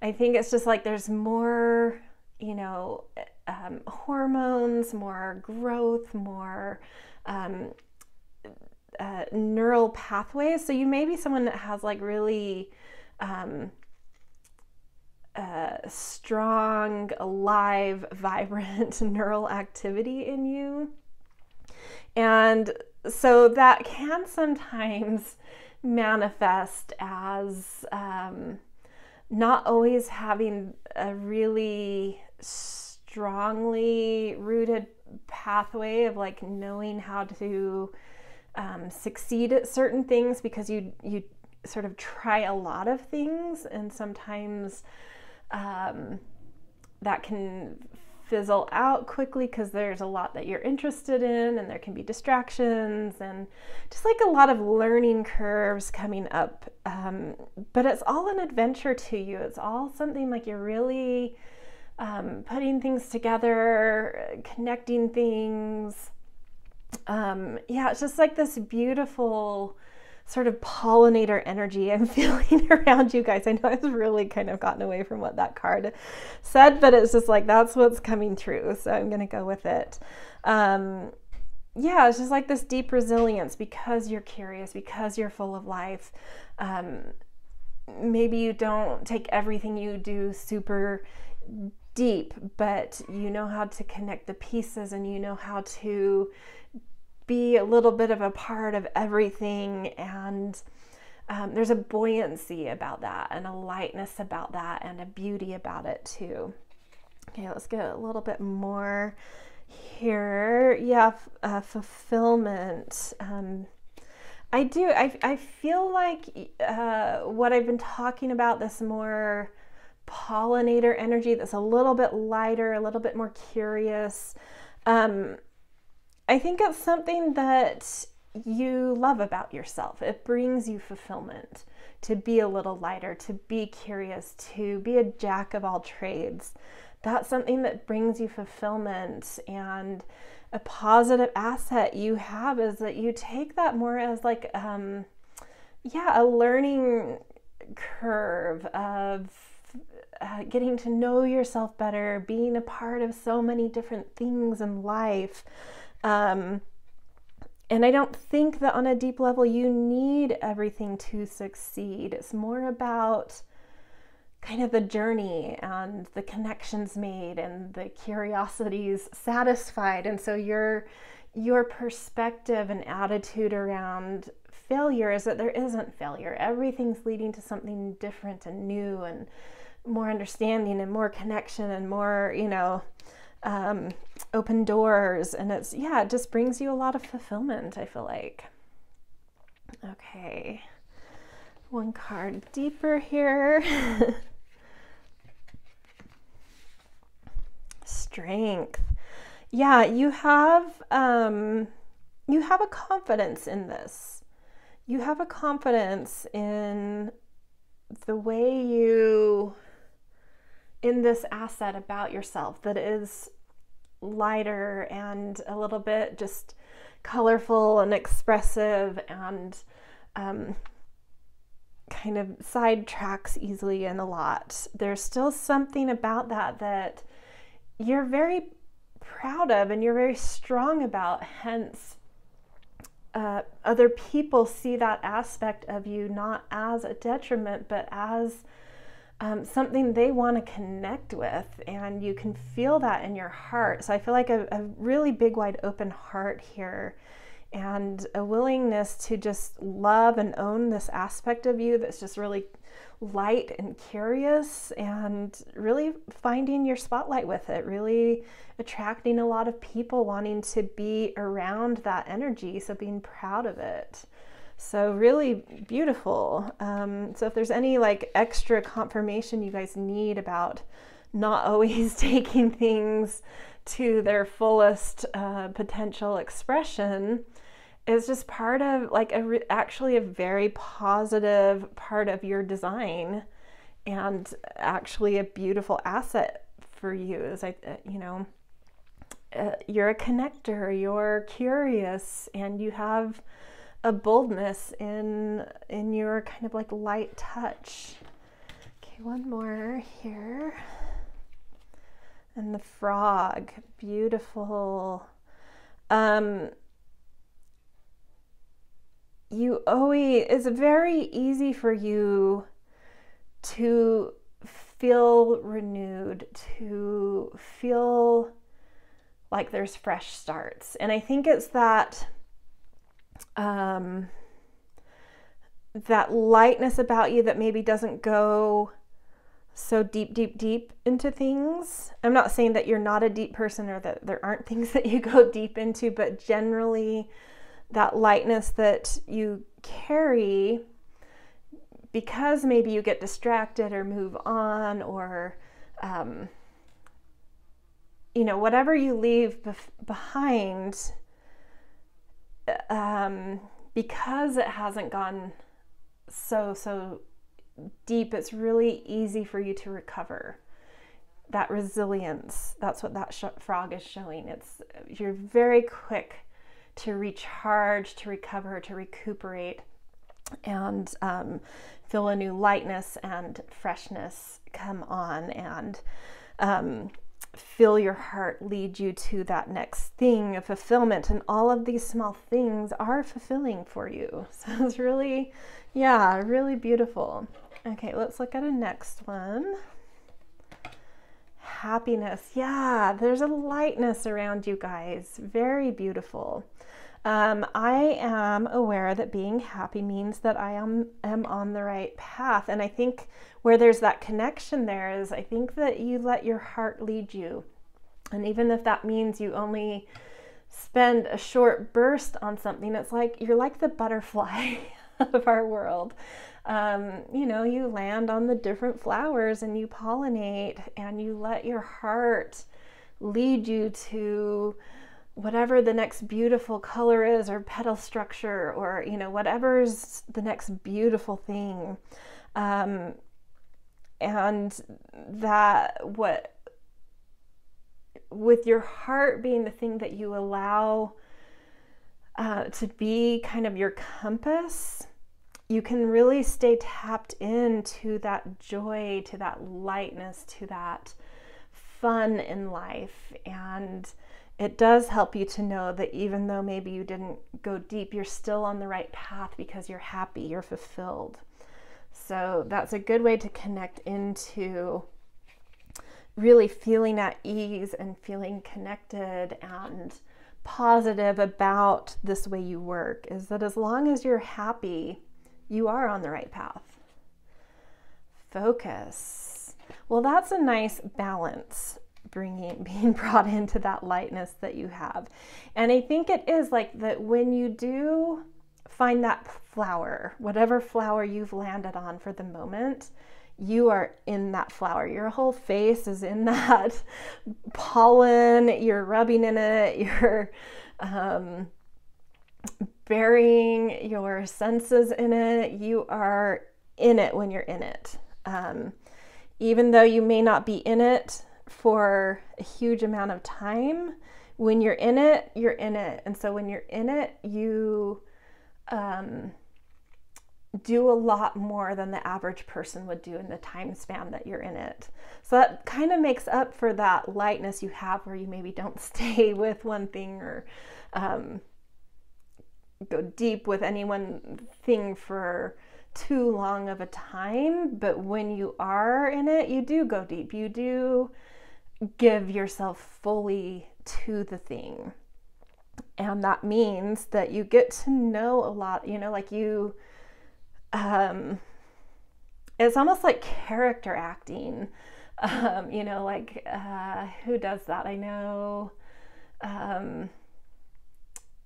I think it's just like there's more, you know, um, hormones, more growth, more um, uh, neural pathways. So you may be someone that has like really um, uh, strong, alive, (laughs) vibrant (laughs) neural activity in you. And so that can sometimes (laughs) manifest as um, not always having a really strongly rooted pathway of like knowing how to um, succeed at certain things because you you sort of try a lot of things and sometimes um, that can fizzle out quickly because there's a lot that you're interested in and there can be distractions and just like a lot of learning curves coming up. Um, but it's all an adventure to you. It's all something like you're really um, putting things together, connecting things. Um, yeah, it's just like this beautiful sort of pollinator energy I'm (laughs) feeling around you guys. I know I've really kind of gotten away from what that card said, but it's just like that's what's coming true. So I'm going to go with it. Um, yeah, it's just like this deep resilience because you're curious, because you're full of life. Um, maybe you don't take everything you do super deep, but you know how to connect the pieces and you know how to be a little bit of a part of everything. And um, there's a buoyancy about that, and a lightness about that, and a beauty about it too. Okay, let's get a little bit more here. Yeah, uh, fulfillment. Um, I do. I, I feel like uh, what I've been talking about, this more pollinator energy that's a little bit lighter, a little bit more curious. Um, I think it's something that you love about yourself. It brings you fulfillment to be a little lighter, to be curious, to be a jack of all trades. That's something that brings you fulfillment and a positive asset you have is that you take that more as like um yeah, a learning curve of uh, getting to know yourself better, being a part of so many different things in life. Um, and I don't think that on a deep level you need everything to succeed. It's more about kind of the journey and the connections made and the curiosities satisfied. And so your your perspective and attitude around failure is that there isn't failure. Everything's leading to something different and new and more understanding and more connection and more, you know, um, open doors. And it's, yeah, it just brings you a lot of fulfillment, I feel like. Okay. One card deeper here. (laughs) Strength. Yeah, you have um, you have a confidence in this. You have a confidence in the way you in this asset about yourself that is lighter and a little bit just colorful and expressive and um, kind of sidetracks easily and a lot. There's still something about that that you're very proud of and you're very strong about. Hence, uh, other people see that aspect of you not as a detriment, but as um, something they want to connect with, and you can feel that in your heart. So I feel like a, a really big, wide open heart here and a willingness to just love and own this aspect of you that's just really light and curious and really finding your spotlight with it, really attracting a lot of people wanting to be around that energy. So being proud of it. So really beautiful. Um, so if there's any like extra confirmation you guys need about not always (laughs) taking things to their fullest uh, potential expression, is just part of like a re- actually a very positive part of your design and actually a beautiful asset for you is I uh, you know uh, you're a connector you're curious and you have a boldness in in your kind of like light touch. Okay, one more here. And the frog, beautiful. Um, you always it's very easy for you to feel renewed, to feel like there's fresh starts. And I think it's that um, that lightness about you that maybe doesn't go so deep, deep, deep into things. I'm not saying that you're not a deep person or that there aren't things (laughs) that you go deep into, but generally, that lightness that you carry because maybe you get distracted or move on or um, you know whatever you leave bef- behind um, because it hasn't gone so, so deep, it's really easy for you to recover. That resilience, that's what that frog is showing. It's you're very quick to recharge, to recover, to recuperate, and um, feel a new lightness and freshness come on. And um, feel your heart lead you to that next thing of fulfillment. And all of these small things are fulfilling for you. (laughs) So it's really, yeah, really beautiful. Okay, let's look at a next one. happiness. Yeah, there's a lightness around you guys. Very beautiful. Um, I am aware that being happy means that I am, am on the right path. And I think where there's that connection there is I think that you let your heart lead you. And even if that means you only spend a short burst on something, it's like you're like the butterfly (laughs) of our world. Um, you know, you land on the different flowers and you pollinate and you let your heart lead you to whatever the next beautiful color is or petal structure or you know whatever's the next beautiful thing. Um, and that what with your heart being the thing that you allow uh, to be kind of your compass you can really stay tapped into that joy to that lightness to that fun in life. And it does help you to know that even though maybe you didn't go deep, you're still on the right path because you're happy, you're fulfilled. So that's a good way to connect into really feeling at ease and feeling connected and positive about this way you work is that as long as you're happy, you are on the right path. Focus. Well, that's a nice balance bringing (laughs) being brought into that lightness that you have. And I think it is like that when you do find that flower, whatever flower you've landed on for the moment, you are in that flower. Your whole face is in (laughs) that pollen. You're rubbing in it. (laughs) You're um, burying your senses in it. You are in it when you're in it. Um, even though you may not be in it for a huge amount of time. When you're in it, you're in it. And so when you're in it, you um, do a lot more than the average person would do in the time span that you're in it. So that kind of makes up for that lightness you have where you maybe don't (laughs) stay with one thing or um, go deep with any one thing for too long of a time. But when you are in it, you do go deep. You do give yourself fully to the thing. And that means that you get to know a lot, you know, like you, um, it's almost like character acting. Um, you know, like uh, who does that? I know um,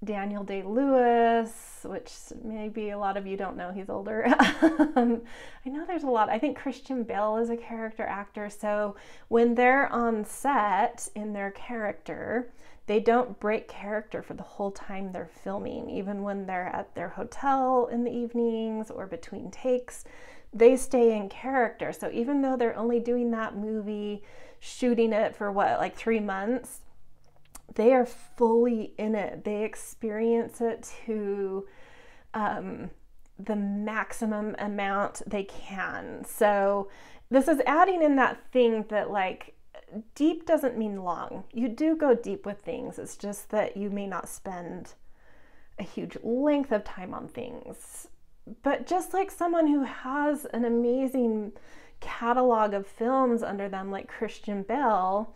Daniel Day Lewis, which maybe a lot of you don't know, he's older. (laughs) um, I know there's a lot. I think Christian Bale is a character actor. So when they're on set in their character, they don't break character for the whole time they're filming, even when they're at their hotel in the evenings or between takes. They stay in character. So even though they're only doing that movie, shooting it for what, like three months, they are fully in it. They experience it to um, the maximum amount they can. So, this is adding in that thing that, like, deep doesn't mean long. You do go deep with things, it's just that you may not spend a huge length of time on things. But just like someone who has an amazing catalog of films under them, like Christian Bale,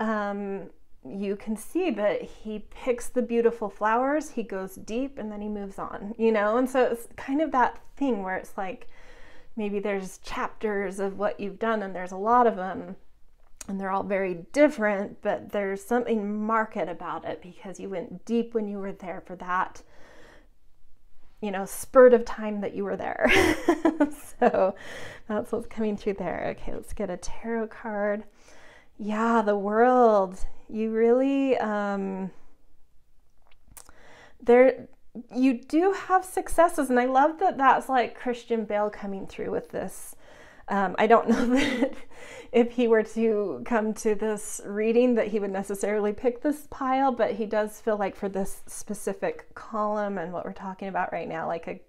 um, you can see that he picks the beautiful flowers, he goes deep, and then he moves on, you know? And so it's kind of that thing where it's like maybe there's chapters of what you've done, and there's a lot of them, and they're all very different, but there's something marked about it because you went deep when you were there for that. You know, spurt of time that you were there. (laughs) so that's what's coming through there. Okay, let's get a tarot card. Yeah, the world. You really um, there you do have successes and i love that that's like christian bale coming through with this. Um, i don't (laughs) know that if he were to come to this reading that he would necessarily pick this pile but he does feel like for this specific column and what we're talking about right now like a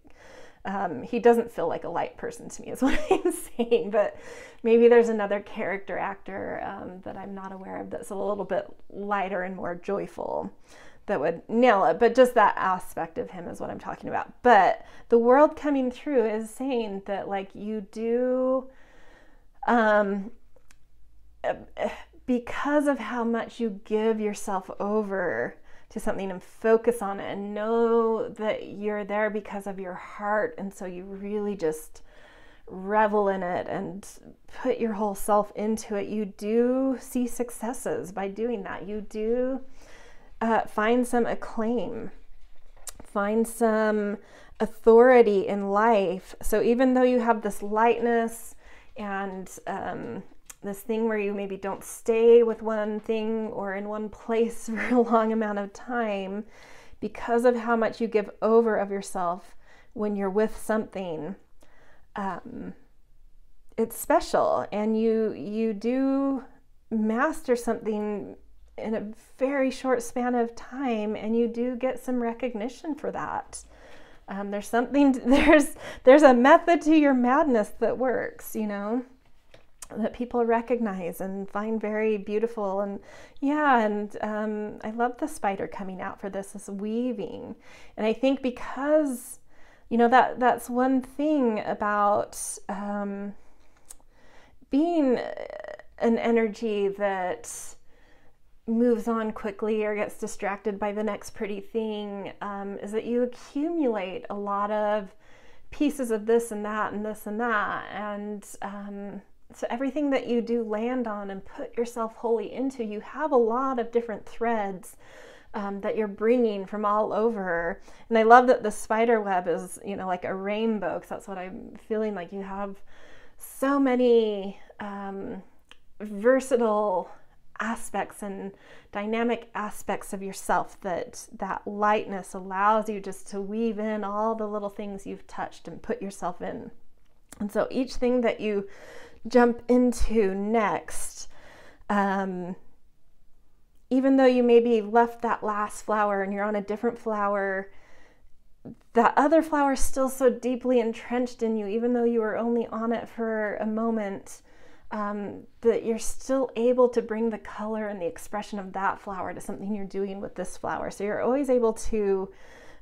um, he doesn't feel like a light person to me, is (laughs) what I'm saying. But maybe there's another character actor um, that I'm not aware of that's a little bit lighter and more joyful that would nail it. But just that aspect of him is what I'm talking about. But the world coming through is saying that, like, you do. Um, because of how much you give yourself over to something and focus on it and know that you're there because of your heart. And so you really just revel in it and put your whole self into it, you do see successes by doing that. You do uh, find some acclaim, find some authority in life. So even though you have this lightness and um, this thing where you maybe don't stay with one thing or in one place (laughs) for a long amount of time, because of how much you give over of yourself when you're with something, um, it's special, and you you do master something in a very short span of time, and you do get some recognition for that. Um, there's something (laughs) there's there's a method to your madness that works, you know that people recognize and find very beautiful and yeah and um, i love the spider coming out for this this weaving. And i think because you know that that's one thing about um, being an energy that moves on quickly or gets distracted by the next pretty thing um, is that you accumulate a lot of pieces of this and that and this and that. And um, so everything that you do land on and put yourself wholly into you have a lot of different threads um, that you're bringing from all over. And I love that the spider web is, you know, like a rainbow because that's what I'm feeling like. You have so many um, versatile aspects and dynamic aspects of yourself that that lightness allows you just to weave in all the little things you've touched and put yourself in. And so each thing that you jump into next, um, even though you maybe left that last flower and you're on a different flower, that other flower is still so deeply entrenched in you, even though you were only on it for a moment, um, that you're still able to bring the color and the expression of that flower to something you're doing with this flower. So you're always able to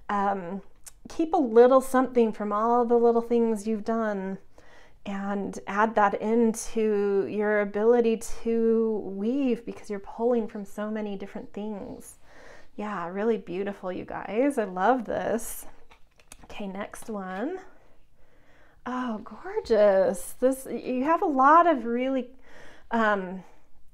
um, keep a little something from all the little things you've done and add that into your ability to weave because you're pulling from so many different things. Yeah, really beautiful, you guys. I love this. Okay, next one. Oh, gorgeous. This you have a lot of really um,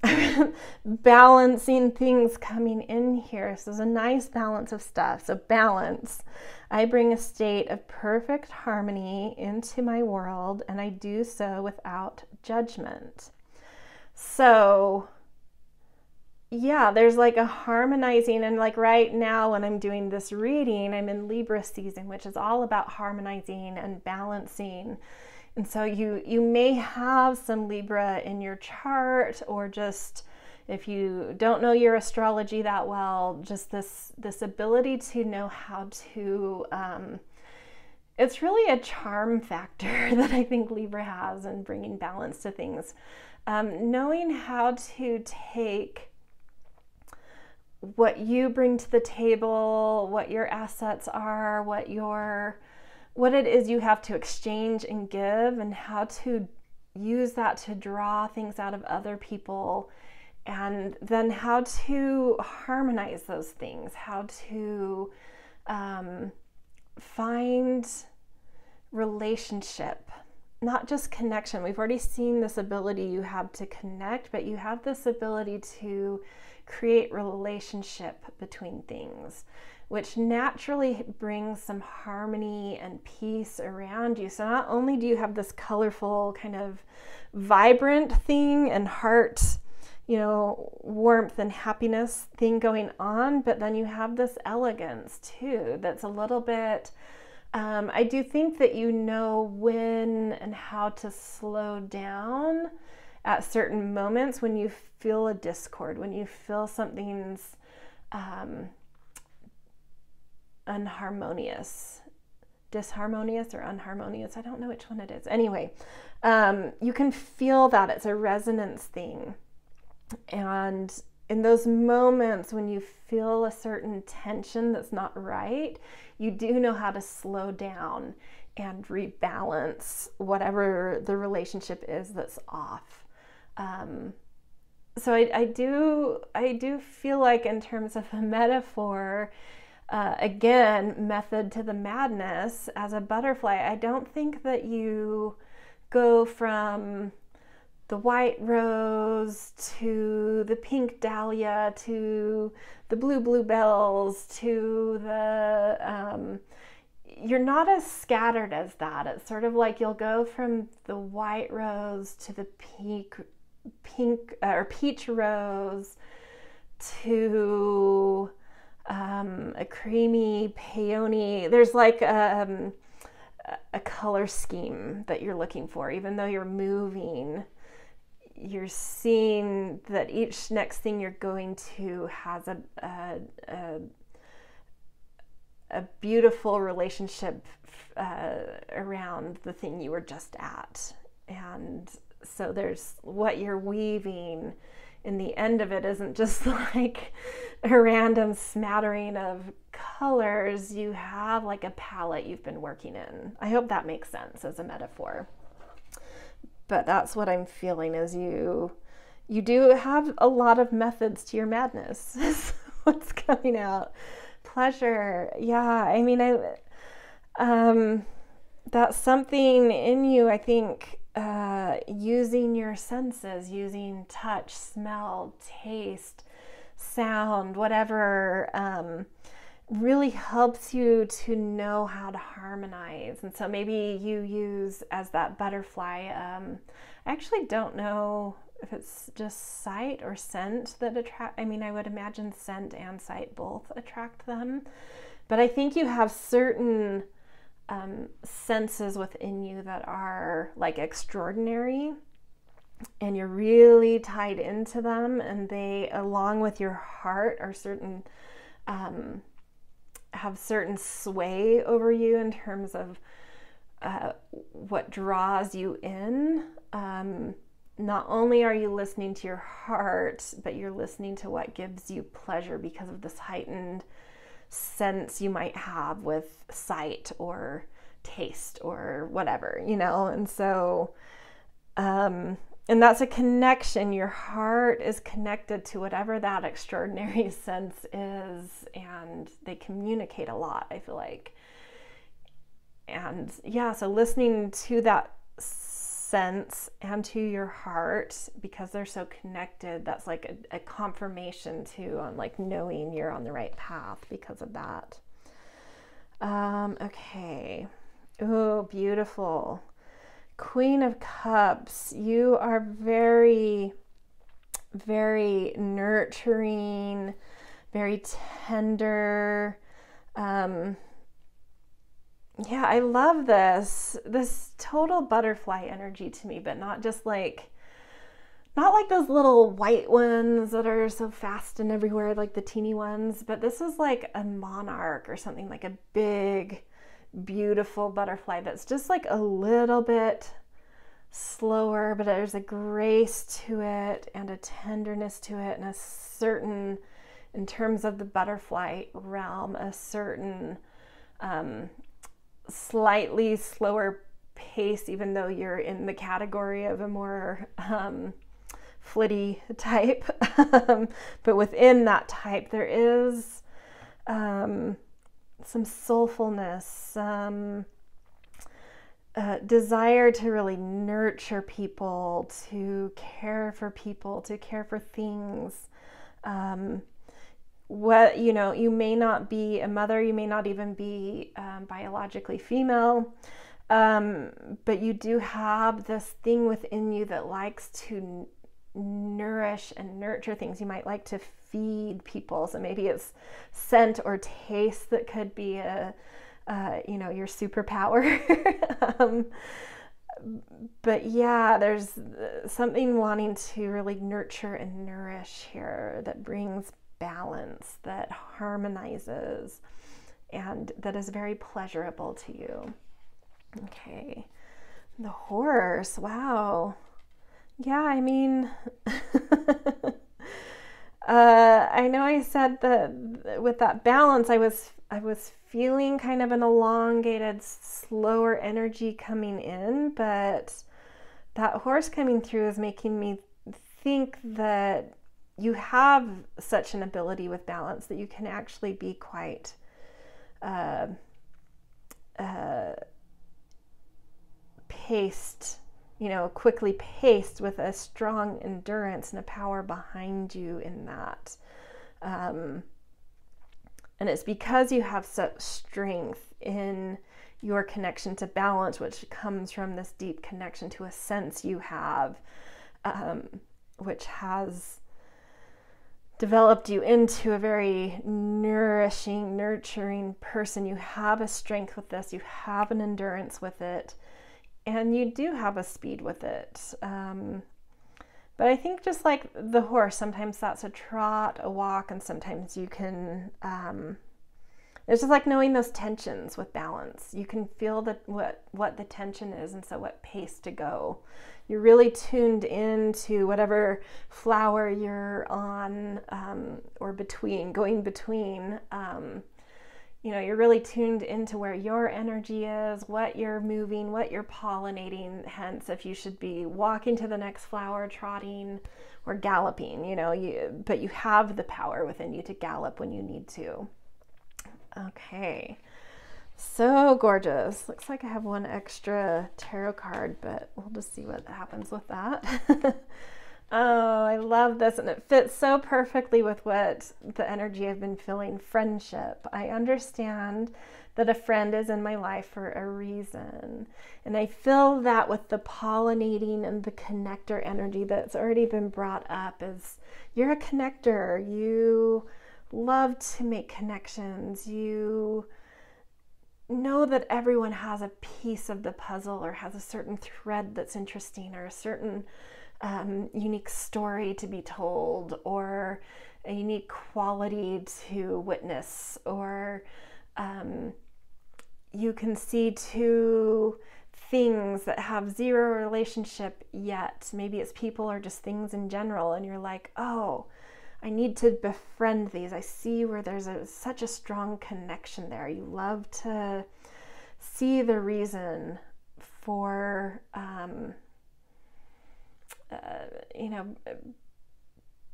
(laughs) balancing things coming in here. So there's a nice balance of stuff. So balance. I bring a state of perfect harmony into my world, and I do so without judgment. So, yeah, there's like a harmonizing, and like right now, when I'm doing this reading, I'm in Libra season, which is all about harmonizing and balancing. And so you you may have some Libra in your chart or just if you don't know your astrology that well, just this this ability to know how to. Um, it's really a charm factor (laughs) that I think Libra has in bringing balance to things. Um, knowing how to take what you bring to the table, what your assets are, what your what it is you have to exchange and give, and how to use that to draw things out of other people and then how to harmonize those things, how to um, find relationship, not just connection. We've already seen this ability you have to connect, but you have this ability to create relationship between things, which naturally brings some harmony and peace around you. So, not only do you have this colorful, kind of vibrant thing and heart you know, warmth and happiness thing going on, but then you have this elegance too that's a little bit. Um, I do think that you know when and how to slow down at certain moments when you feel a discord, when you feel something's um, unharmonious, disharmonious or unharmonious. I don't know which one it is. Anyway, um, you can feel that it's a resonance thing. And in those moments when you feel a certain tension that's not right, you do know how to slow down and rebalance whatever the relationship is that's off. Um, so I, I do I do feel like in terms of a metaphor, uh, again, method to the madness as a butterfly, I don't think that you go from the white rose to the pink dahlia to the blue bluebells to the um, you're not as scattered as that. It's sort of like you'll go from the white rose to the pink pink uh, or peach rose to um, a creamy peony there's like um, a color scheme that you're looking for even though you're moving you're seeing that each next thing you're going to has a, a, a, a beautiful relationship uh, around the thing you were just at. And so there's what you're weaving in the end of it isn't just (laughs) like a random smattering of colors. You have like a palette you've been working in. I hope that makes sense as a metaphor but that's what I'm feeling is you you do have a lot of methods to your madness. (laughs) What's coming out? Pleasure. Yeah, I mean I um that's something in you I think uh, using your senses, using touch, smell, taste, sound, whatever um, really helps you to know how to harmonize. And so maybe you use as that butterfly. Um, I actually don't know if it's just sight or scent that attract. I mean, I would imagine scent and sight both attract them, but I think you have certain um, senses within you that are like extraordinary. And you're really tied into them, and they, along with your heart, are certain um, have certain sway over you in terms of uh, what draws you in. Um, not only are you listening to your heart, but you're listening to what gives you pleasure because of this heightened sense you might have with sight or taste or whatever, you know? And so, um, and that's a connection. Your heart is connected to whatever that extraordinary (laughs) sense is, and they communicate a lot, I feel like. And yeah, so listening to that sense and to your heart because they're so connected, that's like a, a confirmation too on like knowing you're on the right path because of that. Um, okay. Oh, beautiful. Queen of Cups, you are very, very nurturing, very tender. Um, yeah, I love this. This total butterfly energy to me, but not just like not like those little white ones that are so fast and everywhere like the teeny ones, but this is like a monarch or something like a big beautiful butterfly that's just like a little bit slower, but there's a grace to it and a tenderness to it, and a certain, in terms of the butterfly realm, a certain um, slightly slower pace, even though you're in the category of a more um, flitty type. (laughs) Um, but within that type, there is. Um, some soulfulness, some uh, desire to really nurture people, to care for people, to care for things. Um, what you know, you may not be a mother, you may not even be um, biologically female, um, but you do have this thing within you that likes to nourish and nurture things. You might like to feed people. So maybe it's scent or taste that could be a, uh, you know, your superpower. (laughs) um, but yeah, there's something wanting to really nurture and nourish here that brings balance, that harmonizes, and that is very pleasurable to you. Okay, the horse, wow. Yeah, I mean, (laughs) uh, I know I said that with that balance, I was I was feeling kind of an elongated, slower energy coming in, but that horse coming through is making me think that you have such an ability with balance that you can actually be quite uh, uh, paced, you know, quickly paced with a strong endurance and a power behind you in that. Um, and it's because you have such strength in your connection to balance, which comes from this deep connection to a sense you have, um, which has developed you into a very nourishing, nurturing person. You have a strength with this, you have an endurance with it, and you do have a speed with it. Um, but I think just like the horse, sometimes that's a trot, a walk, and sometimes you can. Um, it's just like knowing those tensions with balance. You can feel that what what the tension is, and so what pace to go. You're really tuned into whatever flower you're on um, or between, going between. Um, you know, you're really tuned into where your energy is, what you're moving, what you're pollinating. Hence, if you should be walking to the next flower, trotting, or galloping, you know, you but you have the power within you to gallop when you need to. Okay. So gorgeous. Looks like I have one extra tarot card, but we'll just see what happens with that. (laughs) Oh, I love this. And it fits so perfectly with what the energy I've been feeling friendship. I understand that a friend is in my life for a reason. And I feel that with the pollinating and the connector energy that's already been brought up is you're a connector. You love to make connections. You know that everyone has a piece of the puzzle or has a certain thread that's interesting or a certain um, unique story to be told or a unique quality to witness or um, you can see two things that have zero relationship yet. Maybe it's people or just things in general and you're like oh i need to befriend these i see where there's a, such a strong connection there you love to see the reason for um, uh, you know,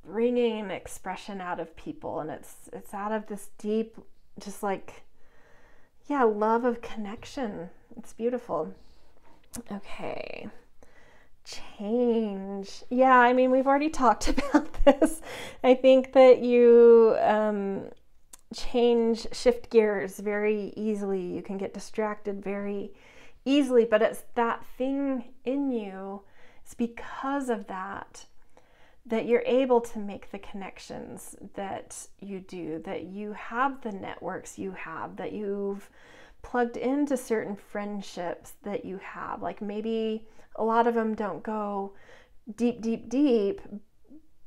bringing expression out of people, and it's it's out of this deep, just like, yeah, love of connection. It's beautiful. Okay. Change. Yeah, I mean, we've already (laughs) talked about this. I think that you um, change, shift gears very easily. You can get distracted very easily, but it's that thing in you it's because of that that you're able to make the connections that you do, that you have the networks you have, that you've plugged into certain friendships that you have. Like maybe a lot of them don't go deep, deep, deep,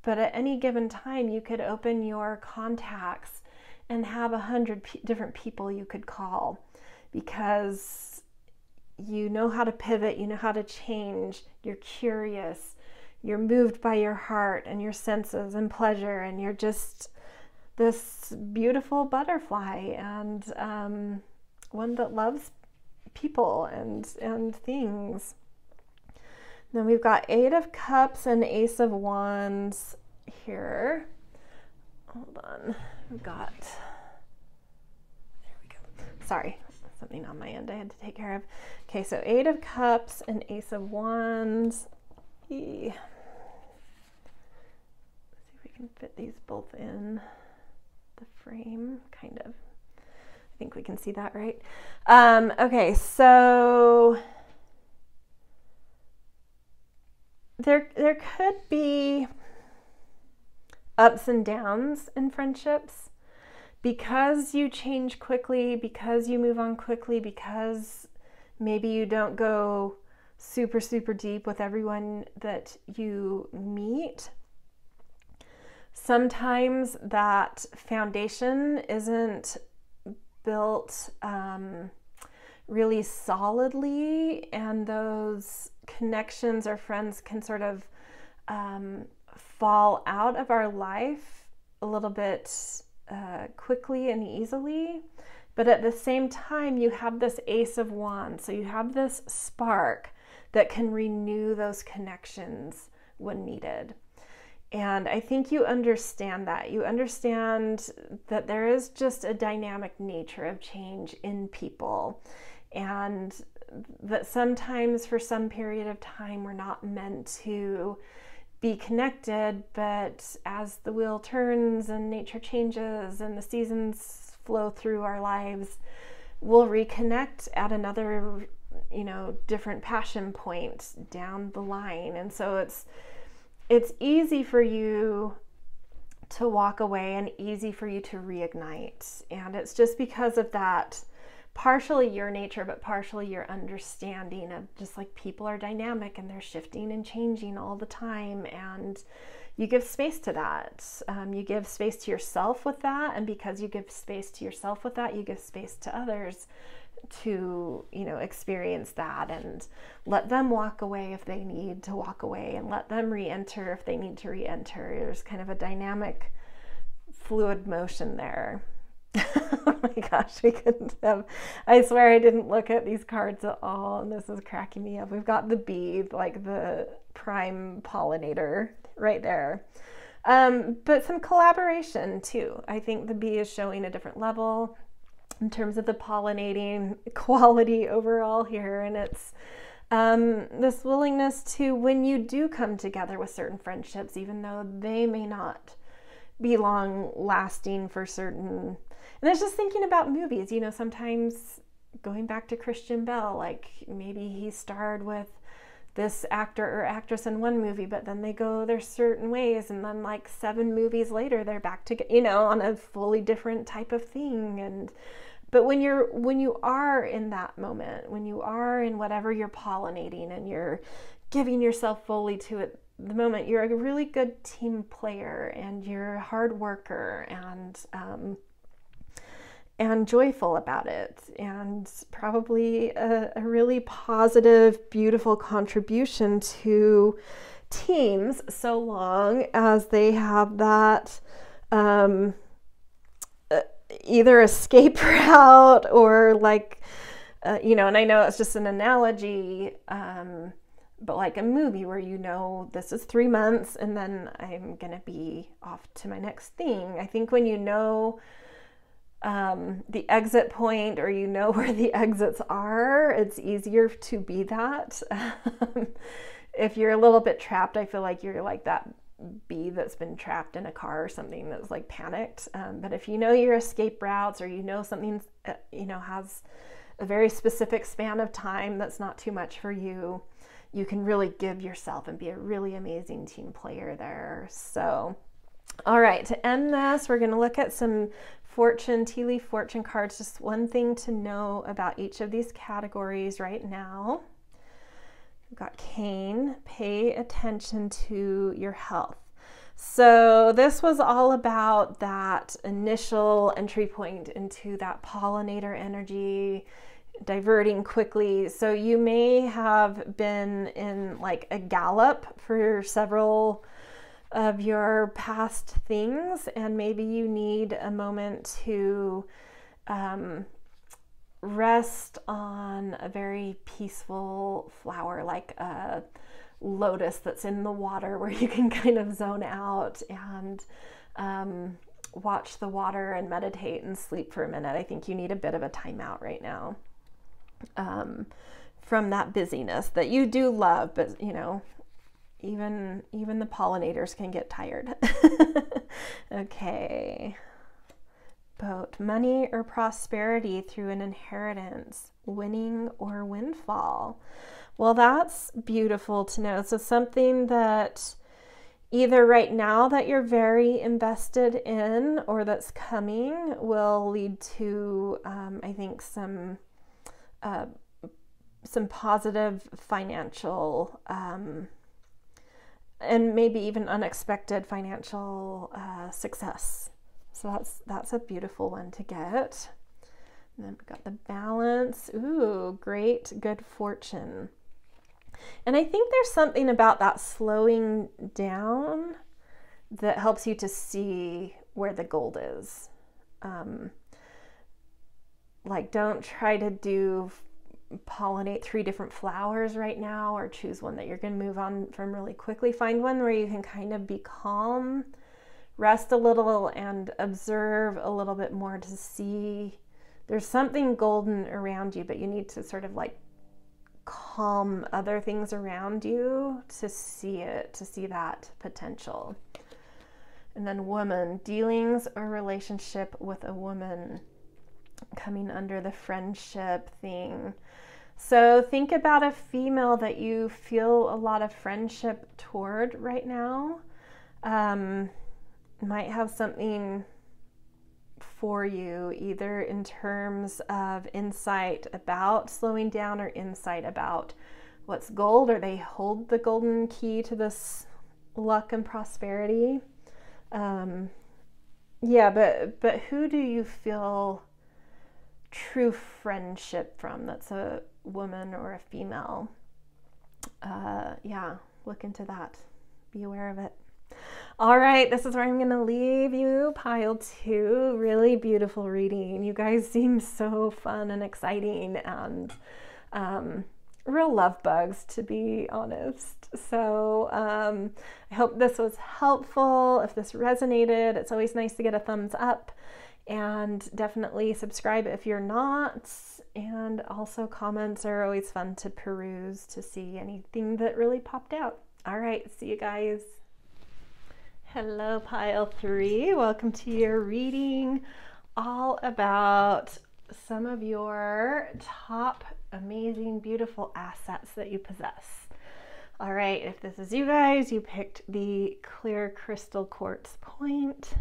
but at any given time, you could open your contacts and have a hundred p- different people you could call because you know how to pivot, you know how to change, you're curious, you're moved by your heart and your senses and pleasure, and you're just this beautiful butterfly and um, one that loves people and and things. Then we've got Eight of Cups and Ace of Wands here. Hold on, we've got. There we go. Sorry, something on my end I had to take care of. Okay, so Eight of Cups and Ace of Wands. Let's see if we can fit these both in the frame, kind of. I think we can see that right. Um, okay, so there there could be ups and downs in friendships. Because you change quickly, because you move on quickly, because maybe you don't go super, super deep with everyone that you meet, sometimes that foundation isn't built um, really solidly, and those connections or friends can sort of um, fall out of our life a little bit uh, quickly and easily. But at the same time, you have this Ace of Wands. So you have this spark that can renew those connections when needed. And I think you understand that. You understand that there is just a dynamic nature of change in people. And that sometimes, for some period of time, we're not meant to be connected, but as the wheel turns and nature changes and the seasons flow through our lives, we'll reconnect at another, you know, different passion point down the line. And so it's it's easy for you to walk away and easy for you to reignite. And it's just because of that partially your nature, but partially your understanding of just like people are dynamic and they're shifting and changing all the time. And you give space to that. Um, you give space to yourself with that. And because you give space to yourself with that, you give space to others to you know experience that and let them walk away if they need to walk away and let them re-enter if they need to re-enter there's kind of a dynamic fluid motion there (laughs) oh my gosh we couldn't have i swear i didn't look at these cards at all and this is cracking me up we've got the bee like the prime pollinator right there um, but some collaboration too i think the bee is showing a different level in terms of the pollinating (laughs) quality overall here. And it's um, this willingness to, when you do come together with certain friendships, even though they may not be long lasting for certain. And it's just thinking about movies, you know, sometimes going back to Christian Bale, like maybe he starred with this actor or actress in one movie, but then they go their certain ways, and then like seven movies later, they're back to you know on a fully different type of thing. And but when you're when you are in that moment, when you are in whatever you're pollinating and you're giving yourself fully to it, the moment you're a really good team player and you're a hard worker and um, and joyful about it, and probably a, a really positive, beautiful contribution to teams so long as they have that um, uh, either escape (laughs) route or like, uh, you know, and I know it's just an analogy. Um, but like a movie where you know this is three months and then I'm gonna be off to my next thing. I think when you know um, the exit point or you know (laughs) where the exits are, it's easier to be that. (laughs) if you're a little bit trapped, I feel like you're like that bee that's been trapped in a car or something that's like panicked. Um, but if you know your escape routes or you know something, uh, you know, has a very specific span of time that's not too much for you, you can really give yourself and be a really amazing team player there. So, all right, to end this, we're going to look at some fortune, tea leaf fortune cards. Just one thing to know about each of these categories right now. We've got Cain, pay attention to your health. So, this was all about that initial entry point into that pollinator energy, diverting quickly. So, you may have been in like a gallop for several of your past things, and maybe you need a moment to um, rest on a very peaceful flower like a lotus that's in the water where you can (laughs) kind of zone out and um, watch the water and meditate and sleep for a minute. I think you need a bit of a timeout right now um, from that busyness that you do love, but you know, even even the pollinators can get tired. (laughs) okay. Boat, money or prosperity through an inheritance, winning or windfall. Well, that's beautiful to know. So something that either right now that you're very invested in or that's coming will lead to, um, I think, some uh, some positive financial um, and maybe even unexpected financial uh, success. So that's that's a beautiful one to get. And then we've got the balance. Ooh, great good fortune. And I think there's something about that slowing down that helps you to see where the gold is. Um, like, don't try to do pollinate three different flowers right now or choose one that you're going to move on from really quickly. Find one where you can kind of be calm, rest a little, and observe a little bit more to see. There's something golden around you, but you need to sort of like calm other things around you to see it, to see that potential. And then, woman, dealings or relationship with a woman coming under the friendship thing. So think about a female that you feel a lot of friendship toward right now. Um, might have something for you, either in terms of insight about slowing down or insight about what's gold, or they hold the golden key to this luck and prosperity. Um, yeah, but but who do you feel true friendship from? That's a woman or a female. Uh, yeah, look into that. Be aware of it. All right, this is where I'm going to leave you. Pile two. Really beautiful reading. You guys (laughs) seem so fun and exciting and um, real love bugs, to be honest. So um, I hope this was helpful. If this resonated, it's always nice to get a thumbs up and definitely subscribe if you're not. And also, comments are always fun to peruse to see anything that really popped out. All right, see you guys. Hello, pile three. Welcome to your reading all about some of your top amazing, beautiful assets that you possess. All right, if this is you guys, you picked the clear crystal quartz point.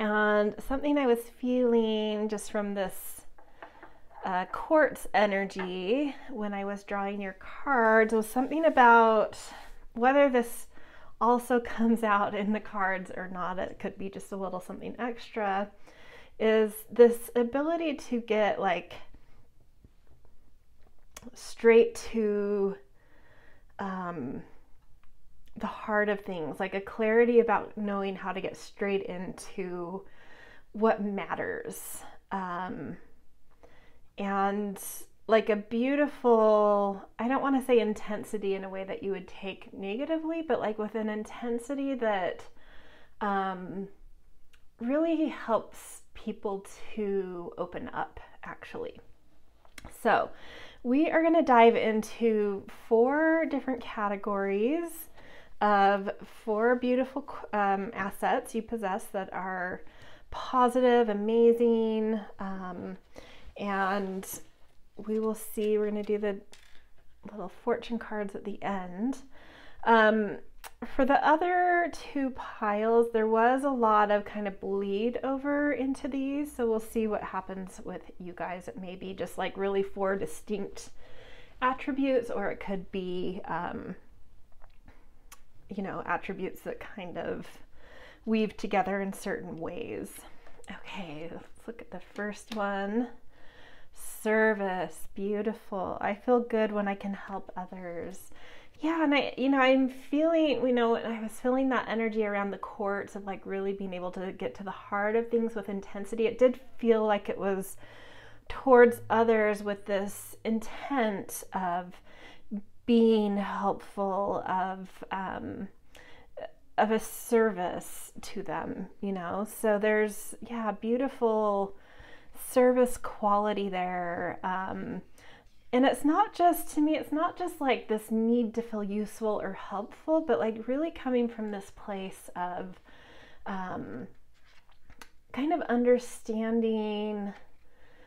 And something I was feeling just from this uh, quartz energy when I was drawing your cards was something about whether this also (laughs) comes out in the cards or not, it could be just a little something extra, is this ability to get like straight to um, the heart of things, like a clarity about knowing how to get straight into what matters. Um, and like a beautiful, I don't want to say intensity in a way that you would take negatively, but like with an intensity that um, really helps people to open up, actually. So, we are going to dive into four different categories of four beautiful um, assets you possess that are positive, amazing, um, and we will see. We're going to do the little fortune cards at the end. Um, for the other two piles, there was a lot of kind of bleed over into these, so we'll see what happens with you guys. It may be just like really four distinct attributes, or it could be, um, you know, attributes that kind of weave together in certain ways. Okay, let's look at the first one. Service, beautiful. I feel good when I can help others. Yeah, and I, you know, I'm feeling, you know, I was feeling that energy around the quartz of like really being able to get to the heart of things with intensity. It did feel like it was towards others with this intent of being helpful, of, um, of a service to them, you know. So there's, yeah, beautiful service quality there. Um, and it's not just, to me, it's not just like this need to feel useful or helpful, but like really coming from this place of um, kind of understanding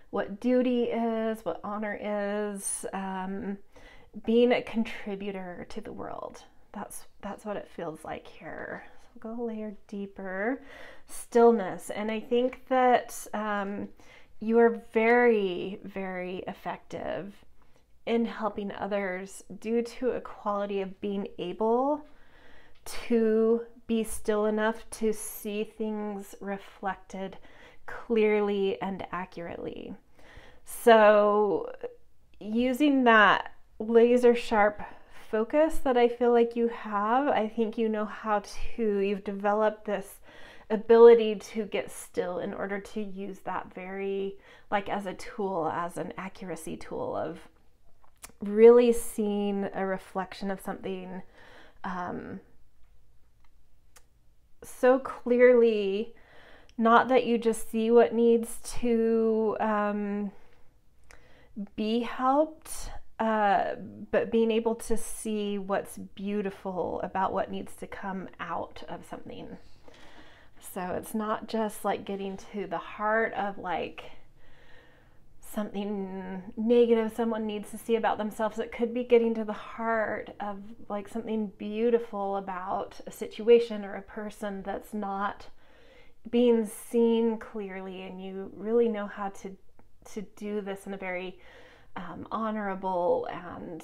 what duty is, what honor is, um, being a contributor to the world. That's that's what it feels like here. So go a layer deeper. Stillness, and I think that um, you are very, very effective in helping others due to a quality of being able to be still enough to see things reflected clearly and accurately. So, using that laser sharp focus that I feel like you have, I think you know how to, you've developed this ability to get still in order to use that very like as a tool as an accuracy tool of really seeing a reflection of something um, so clearly not that you just see what needs to um, be helped uh, but being able to see what's beautiful about what needs to come out of something so it's not just like getting to the heart of like something negative someone needs to see about themselves. It could be getting to the heart of like something beautiful about a situation or a person that's not being seen clearly, and you really know how to to do this in a very um, honorable and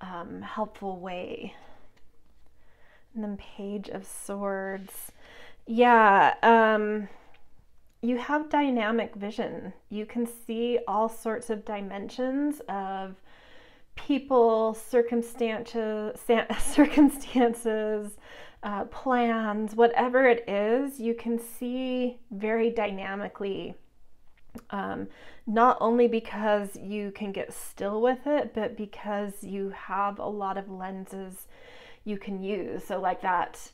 um, helpful way. And then Page of Swords. Yeah, um, you have dynamic vision. You can see all sorts of dimensions of people, circumstances, (laughs) circumstances, uh, plans, whatever it is, you can see very dynamically. Um, not only because you can get still with it, but because you have a lot of lenses you can use. So, like that.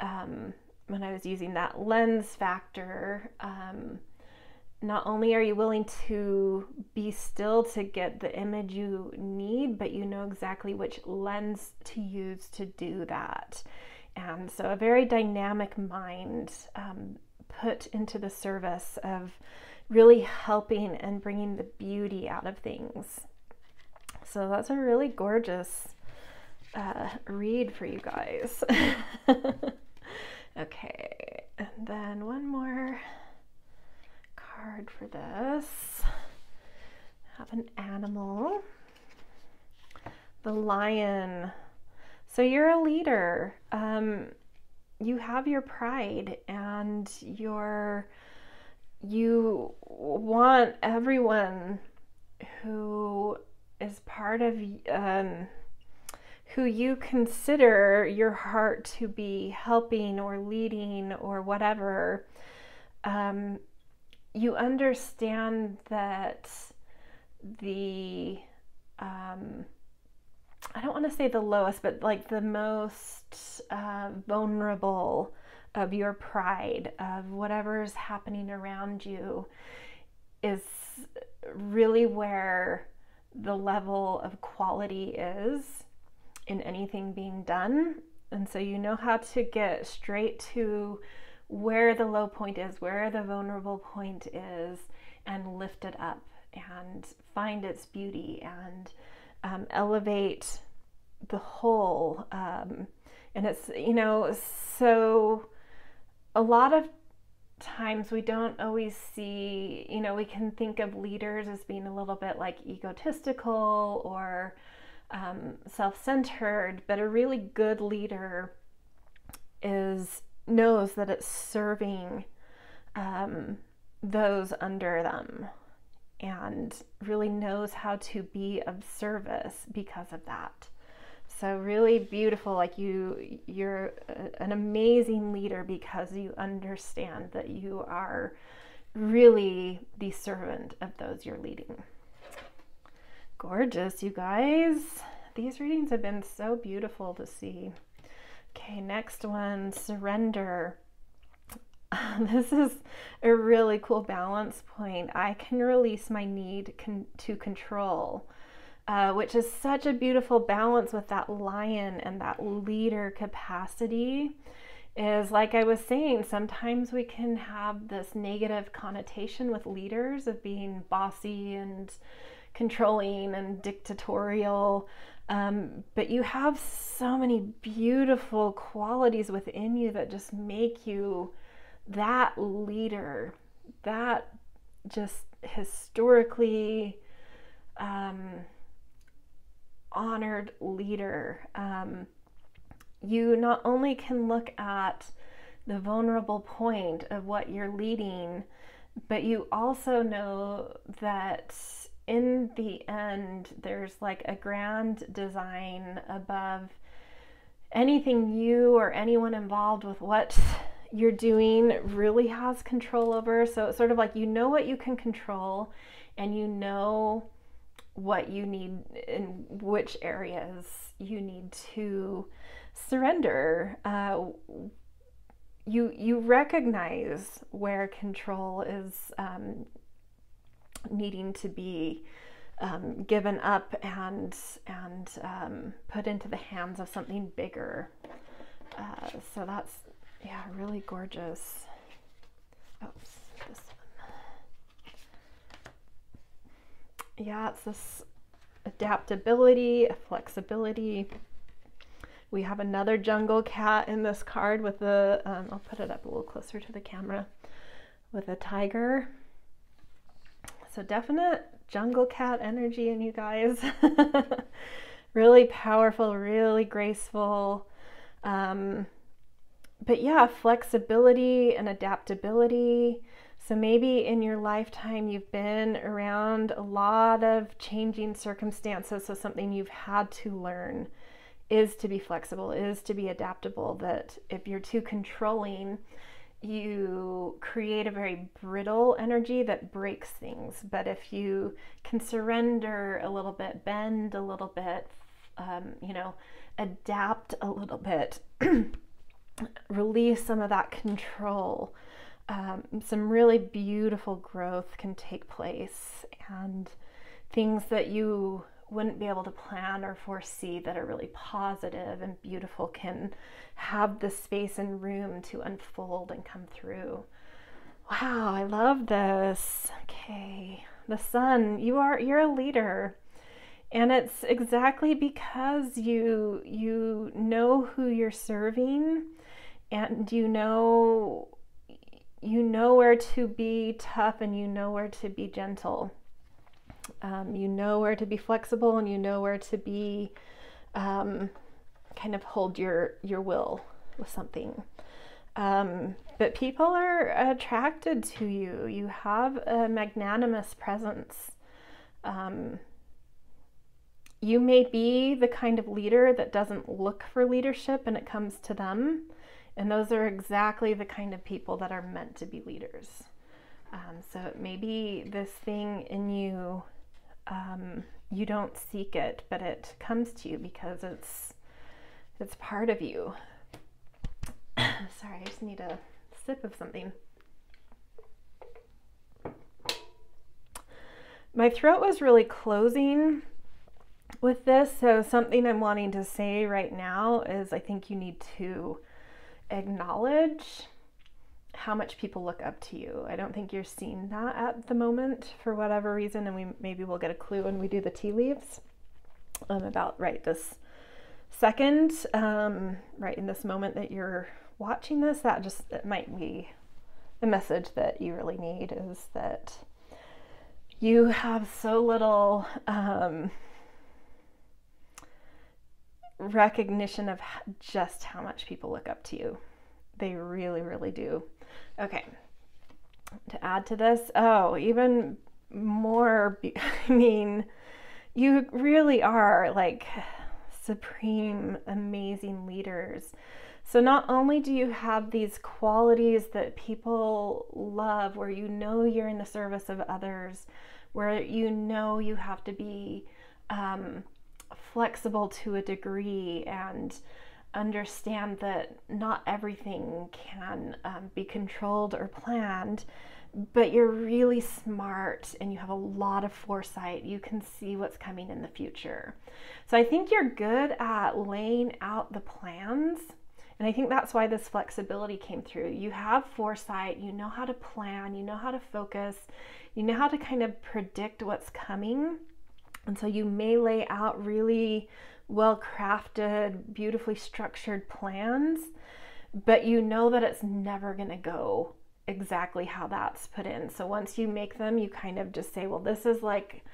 Um, when I was using that lens factor, um, not only are you willing to be still to get the image you need, but you know exactly which lens to use to do that. And so, a very dynamic mind um, put into the service of really helping and bringing the beauty out of things. So, that's a really gorgeous uh, read for you guys. (laughs) Okay, and then one more card for this. Have an animal. The lion. So you're a leader. Um, you have your pride and your you want everyone who is part of um, who you consider your heart to be helping or leading or whatever, um, you understand that the, um, I don't want to say the lowest, but like the most uh, vulnerable of your pride, of whatever's happening around you, is really where the level of quality is in anything being done. And so you know how to get straight to where the low point is, where the vulnerable point is, and lift it up and find its beauty and um, elevate the whole. Um, and it's, you know, so a lot of times we don't always see, you know, we can think of leaders as being a little bit like egotistical or um, self centered, but a really good leader is knows that it's serving um, those under them and really knows how to be of service because of that. So really beautiful like you you're an amazing leader because you understand that you are really the servant of those you're leading gorgeous, you guys. These readings have been so beautiful to see. Okay, next one surrender. (laughs) this is a really cool balance point. I can release my need con- to control, uh, which is such a beautiful balance with that lion and that leader capacity. Is like I was saying, sometimes we can have this negative connotation with leaders of being bossy and controlling and dictatorial. Um, but you have so many beautiful qualities within you that just make you that leader, that just historically um, honored leader. Um, you not only can look at the vulnerable point of what you're leading, but you also know that in the end, there's like a grand design above anything you or anyone involved with what you're doing really has control over. So it's sort of like you know what you can control and you know what you need in which areas you need to surrender. Uh, you you recognize where control is um, needing to be um, given up and and um, put into the hands of something bigger. Uh, so that's yeah, really gorgeous. Oops, this one. Yeah, it's this adaptability, flexibility. We have another jungle cat in this card with the, um, I'll put it up a little closer to the camera, with a tiger. So definite jungle cat energy in you guys. (laughs) really powerful, really graceful. Um, but yeah, flexibility and adaptability. So maybe in your lifetime you've been around a lot of changing circumstances. So something you've had to learn is to be flexible, is to be adaptable. That if you're too controlling, you create a very brittle energy that breaks things. But if you can surrender a little bit, bend a little bit, um, you know, adapt a little bit, (clears throat) release some of that control, um, some really beautiful growth can take place and things that you wouldn't be able to plan or foresee that are really positive and beautiful can have the space and room to unfold and come through. Wow, I love this. Okay. The sun, you are you're a leader. And it's exactly because you you know who you're serving and you know you know where to be tough and you know where to be gentle. Um, you know where to be flexible and you know where to be um, kind of hold your your will with something. Um, but people are attracted to you. You have a magnanimous presence. Um, you may be the kind of leader that doesn't look for leadership and it comes to them. And those are exactly the kind of people that are meant to be leaders. Um, so maybe this thing in you, um, you don't seek it, but it comes to you because it's it's part of you. (coughs) Sorry, I just need a sip of something. My throat was really closing with this, so something I'm wanting to say right now is I think you need to acknowledge how much people look up to you. I don't think you're seeing that at the moment for whatever reason, and we maybe we'll get a clue when we do the tea leaves um, about right this second, um, right in this moment that you're watching this. That just it might be the message that you really need is that you have so little um, recognition of just how much people look up to you. They really, really do. Okay. To add to this, oh, even more, (laughs) I mean, you really are like supreme, amazing leaders. So, not only do you have these qualities that people love, where you know you're in the service of others, where you know you have to be um, flexible to a degree and understand that not everything can um, be controlled or planned, but you're really smart and you have a lot of foresight. You can see what's coming in the future. So I think you're good at laying out the plans. And I think that's why this flexibility came through. You have foresight, you know how to plan, you know how to focus, you know how to kind of predict what's coming. And so you may lay out really well crafted, beautifully structured plans, but you know that it's never going to go exactly how that's put in. So once you make them, you kind of just say, well, this is like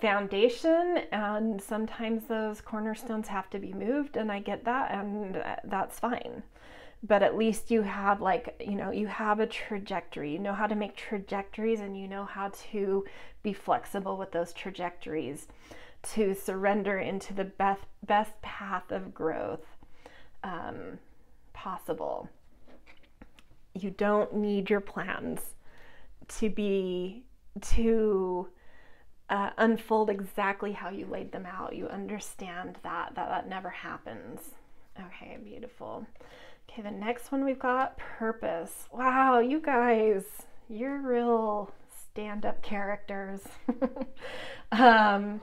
foundation, and sometimes those cornerstones have to be moved, and I get that, and uh, that's fine but at least you have like you know you have a trajectory you know how to make trajectories and you know how to be flexible with those trajectories to surrender into the best best path of growth um, possible you don't need your plans to be to uh, unfold exactly how you laid them out. You understand that that that never happens. Okay, beautiful. Okay, the next one we've got purpose. Wow, you guys, you're real stand-up characters. (laughs) um,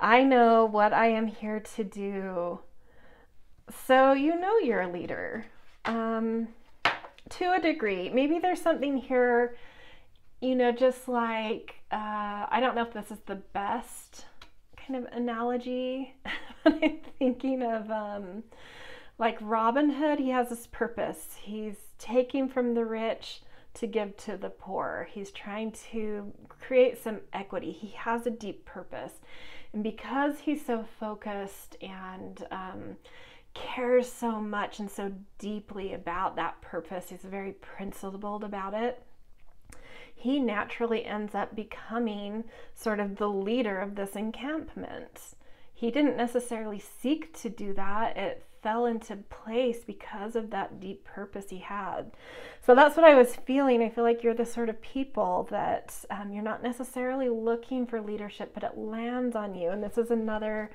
I know what I am here to do. So you know you're a leader. Um, to a degree. Maybe there's something here, you know, just like, uh, I don't know if this is the best kind of analogy, (laughs) but I'm thinking of um, like Robin Hood, he has this purpose. He's taking from the rich to give to the poor. He's trying to create some equity. He has a deep purpose. And because he's so focused and um, cares so much and so deeply about that purpose, he's very principled about it. He naturally ends up becoming sort of the leader of this encampment. He didn't necessarily seek to do that. It fell into place because of that deep purpose he had. So that's what I was feeling. I feel like you're the sort of people that um, you're not necessarily looking for leadership, but it lands on you. And this is another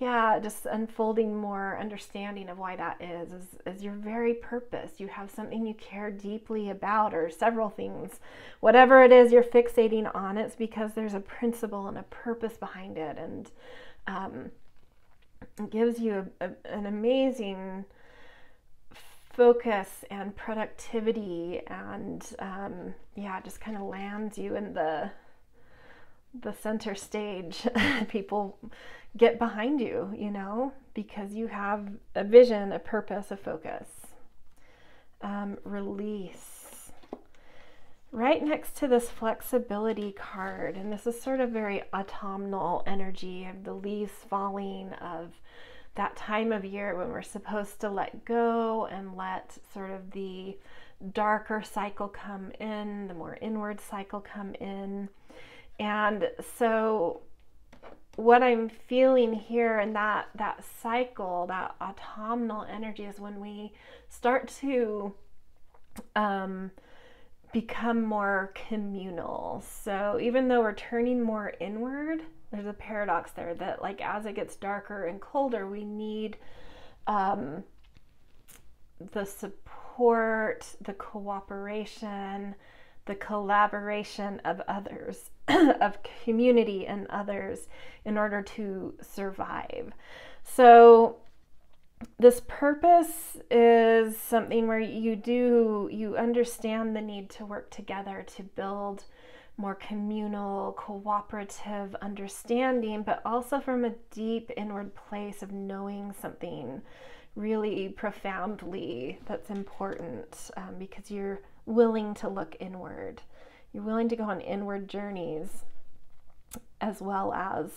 yeah, just unfolding more understanding of why that is, is, is your very purpose. You have something you care deeply about, or several things. Whatever it is you're fixating on, it's because there's a principle and a purpose behind it. And um, it gives you a, a, an amazing focus and productivity and um, yeah just kind of lands you in the the center stage. (laughs) People get behind you you know because you have a vision a purpose a focus. Um, release right next to this flexibility card and this is sort of very autumnal energy of the leaves falling of that time of year when we're supposed to let go and let sort of the darker cycle come in, the more inward cycle come in. And so what I'm feeling here in that that cycle, that autumnal energy is when we start to um, become more communal. So even though we're turning more inward, there's a paradox there that like as it gets darker and colder we need um, the support the cooperation the collaboration of others (clears throat) of community and others in order to survive so this purpose is something where you do you understand the need to work together to build more communal, cooperative understanding, but also from a deep inward place of knowing something really profoundly that's important um, because you're willing to look inward. You're willing to go on inward journeys as well as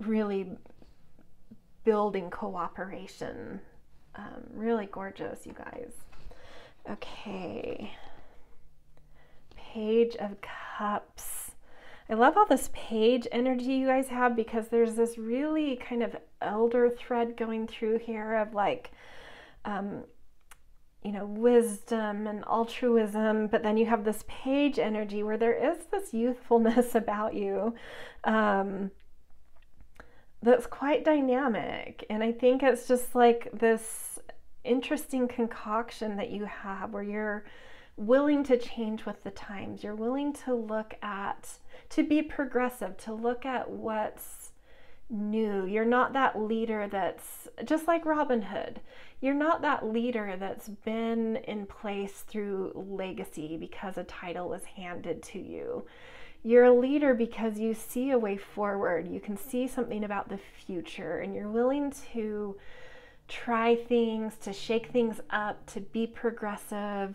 really building cooperation. Um, really gorgeous, you guys. Okay. Page of Cups. I love all this page energy you guys have because there's this really kind of elder thread going through here of like, um, you know, wisdom and altruism, but then you have this page energy where there is this youthfulness (laughs) about you um, that's quite dynamic. And I think it's just like this interesting concoction that you have where you're willing to change with the times. You're willing to look at, to be progressive, to look at what's new. You're not that leader that's just like Robin Hood. You're not that leader that's been in place through legacy because a title was handed to you. You're a leader because you see a way forward. You can see something about the future and you're willing to try things, to shake things up, to be progressive,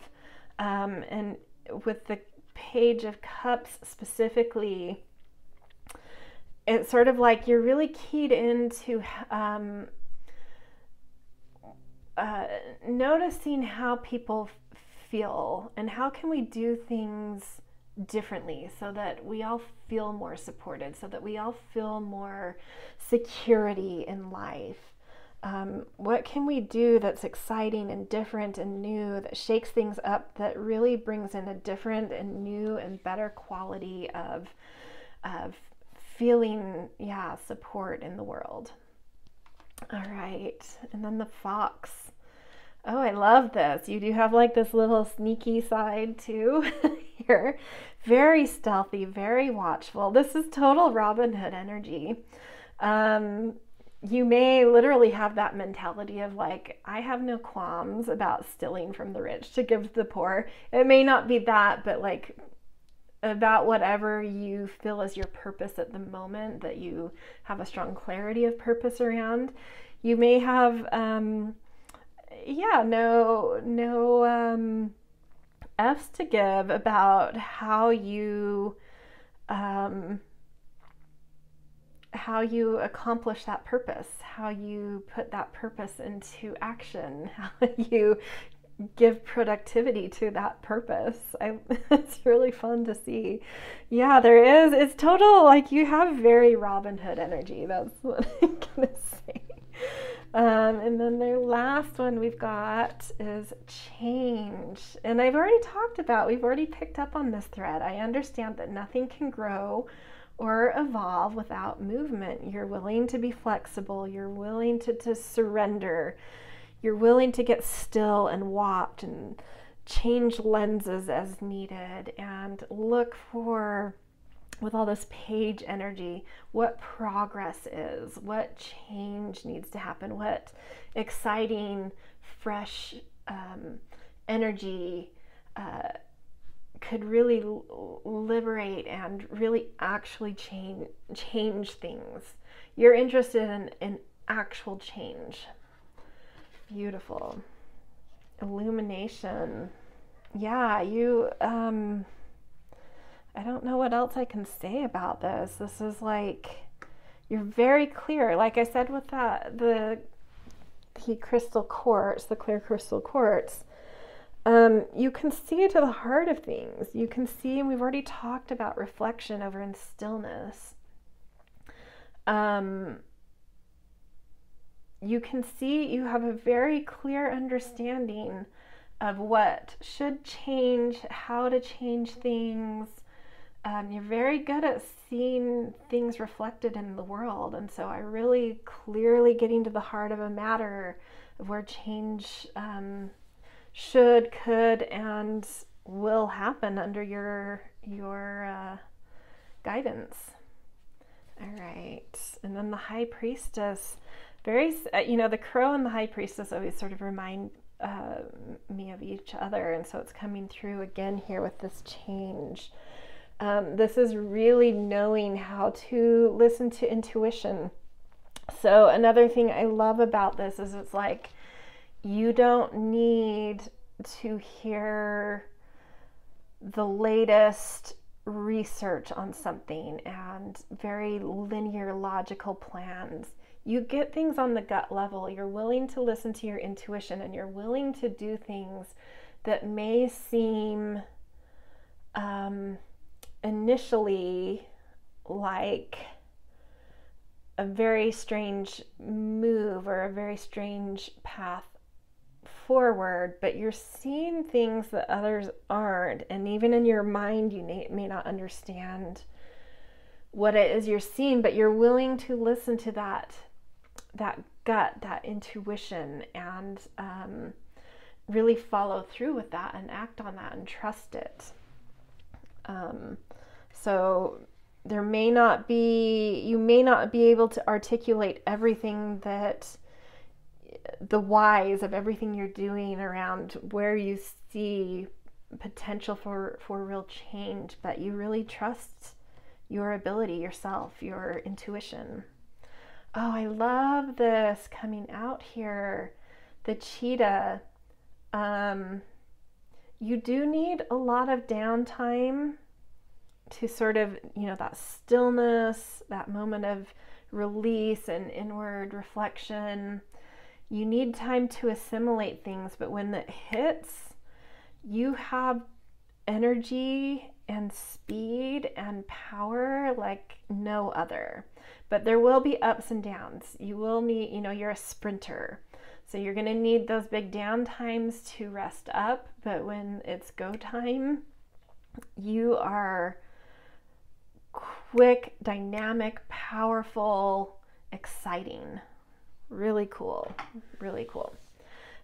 um, and with the Page of Cups specifically, it's sort of like you're really keyed into um, uh, noticing how people feel and how can we do things differently so that we all feel more supported, so that we all feel more security in life. Um, what can we do that's exciting and different and new that shakes things up that really brings in a different and new and better quality of of feeling yeah support in the world all right and then the fox oh i love this you do have like this little sneaky side too (laughs) here very stealthy very watchful this is total robin hood energy um, you may literally have that mentality of like, I have no qualms about stealing from the rich to give to the poor. It may not be that, but like about whatever you feel is your purpose at the moment that you have a strong clarity of purpose around. You may have, um, yeah, no, no um, F's to give about how you. Um, how you accomplish that purpose, how you put that purpose into action, (laughs) how you give productivity to that purpose. I, (laughs) it's really fun to see. Yeah, there is. It's total, like, you have very Robin Hood energy. That's (laughs) what I'm going to say. Um, and then the last one we've got is change. And I've already talked about, we've already picked up on this thread. I understand that nothing can grow or evolve without movement. You're willing to be flexible, you're willing to, to surrender, you're willing to get still and watch and change lenses as needed and look for with all this page energy what progress is what change needs to happen what exciting fresh um, energy uh, could really liberate and really actually change change things. You're interested in, in actual change. Beautiful. Illumination. Yeah, you um I don't know what else I can say about this. This is like you're very clear. Like I said with that the the crystal quartz, the clear crystal quartz, um, you can see to the heart of things. You can see, and we've already talked about reflection over in stillness. Um, you can see you have a very clear understanding of what should change, how to change things. Um, you're very good at seeing things reflected in the world. And so I really clearly getting to the heart of a matter of where change um, should, could, and will happen under your your uh, guidance. All right, and then the high priestess, very uh, you know the crow and the high priestess always sort of remind uh, me of each other, and so it's coming through again here with this change. Um, this is really knowing how to listen to intuition. So another thing I love about this is it's like you don't need to hear the latest research on something and very linear logical plans. You get things on the gut level. You're willing to listen to your intuition and you're willing to do things that may seem um, initially like a very strange move or a very strange path forward, but you're seeing things that others aren't. And even in your mind, you may, may not understand what it is you're seeing, but you're willing to listen to that, that gut, that intuition, and um, really follow through with that and act on that and trust it. Um, so there may not be, you may not be able to articulate everything that the whys of everything you're doing around where you see potential for for real change but you really trust your ability yourself your intuition. Oh i love this coming out here. The cheetah um, you do need a lot of downtime to sort of you know that stillness that moment of release and inward reflection you need time to assimilate things, but when it hits, you have energy and speed and power like no other. But there will be ups and downs. You will need, you know, you're a sprinter. So you're going to need those big down times to rest up. But when it's go time, you are quick, dynamic, powerful, exciting. Really cool. Really cool.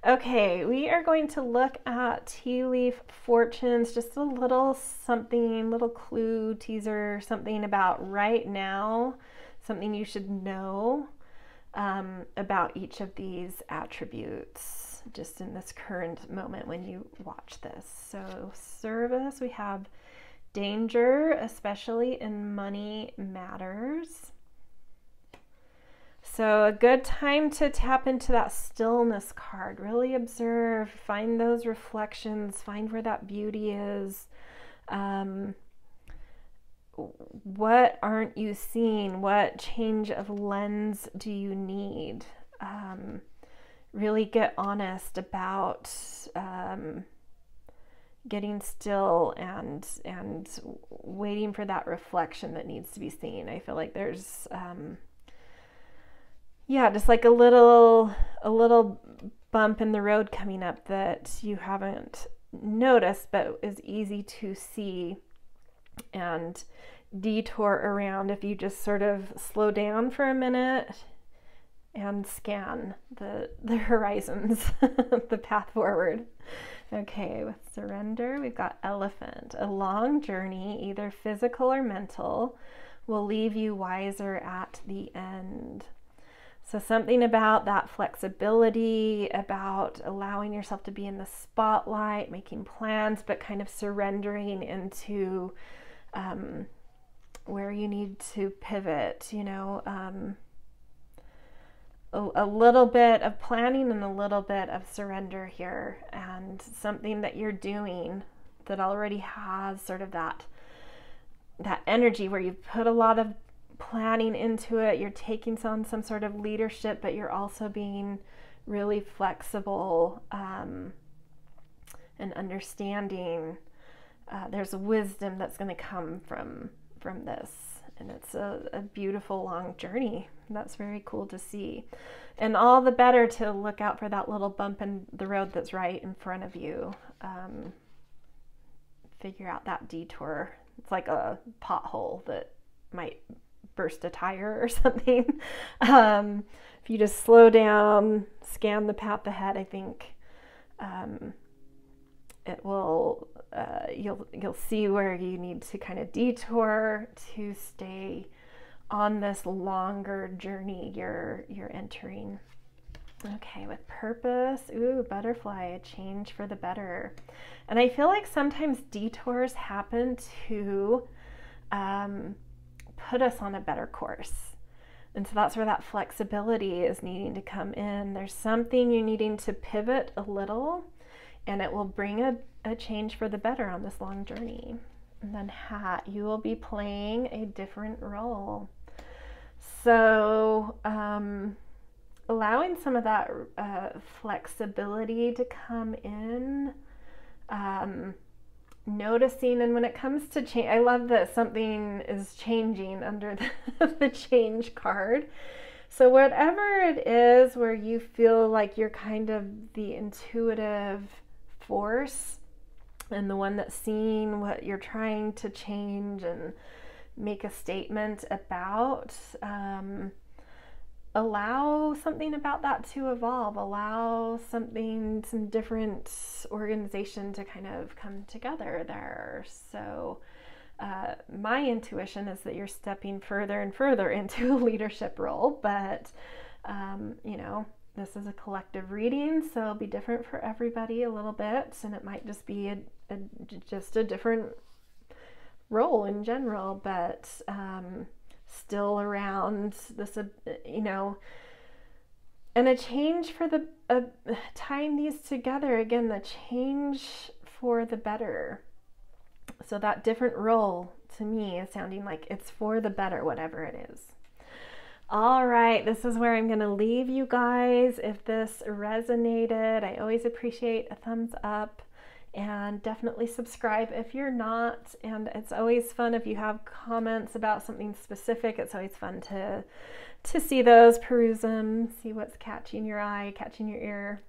Okay, we are going to look at tea leaf fortunes, just a little something, little clue, teaser, something about right now, something you should know um, about each of these attributes just in this current moment when you watch this. So, service, we have danger, especially in money matters. So, a good time to tap into that stillness card. Really observe, find those reflections, find where that beauty is. Um, what aren't you seeing? What change of lens do you need? Um, really get honest about um, getting still and and waiting for that reflection that needs to be seen. I feel like there's um, yeah, just like a little a little bump in the road coming up that you haven't noticed but is easy to see and detour around if you just sort of slow down for a minute and scan the (laughs) the horizons, (laughs) the path forward. Okay, with surrender, we've got elephant. A long journey, either physical or mental, will leave you wiser at the end. So, something about that flexibility, about allowing yourself to be in the spotlight, making plans, but kind of surrendering into um, where you need to pivot, you know, um, a, little bit of planning and a little bit of surrender here, and something that you're doing that already has sort of that that energy where you've put a lot of planning into it, you're taking on some sort of leadership, but you're also being really flexible um, and understanding. Uh, there's a wisdom that's going to come from from this, and it's a, a beautiful long journey. That's very cool to see, and all the better to look out for that little bump in the road that's right in front of you. Um, figure out that detour. It's like a pothole that might burst a tire or (laughs) something. Um, if you just slow down, scan the path ahead, I think um, it will. Uh, you'll you'll see where you need to kind of detour to stay on this longer journey you're you're entering. Okay, with purpose, ooh, butterfly, a change for the better. And I feel like sometimes detours happen to um, put us on a better course. And so that's where that flexibility is needing to come in. There's something you're needing to pivot a little, and it will bring a, a change for the better on this long journey. And then hat, you will be playing a different role. So, um, allowing some of that uh, flexibility to come in. Um, noticing and when it comes to change i love that something is changing under the, (laughs) the change card so whatever it is where you feel like you're kind of the intuitive force and the one that's seeing what you're trying to change and make a statement about um, allow something about that to evolve allow something some different organization to kind of come together there. So uh, my intuition is that you're stepping further and further (laughs) into a leadership role but um, you know this is a collective reading so it'll be different for everybody a little bit and it might just be a, a just a different role in general but um, still around this, you know, and a change for the uh, tying these together again, the change for the better. So that different role to me is sounding like it's for the better, whatever it is. All right, this is where I'm going to leave you guys. If this resonated, I always appreciate a thumbs up and definitely subscribe if you're not. And it's always fun if you have comments about something specific. It's always fun to to see those, peruse them, see what's catching your eye, catching your ear.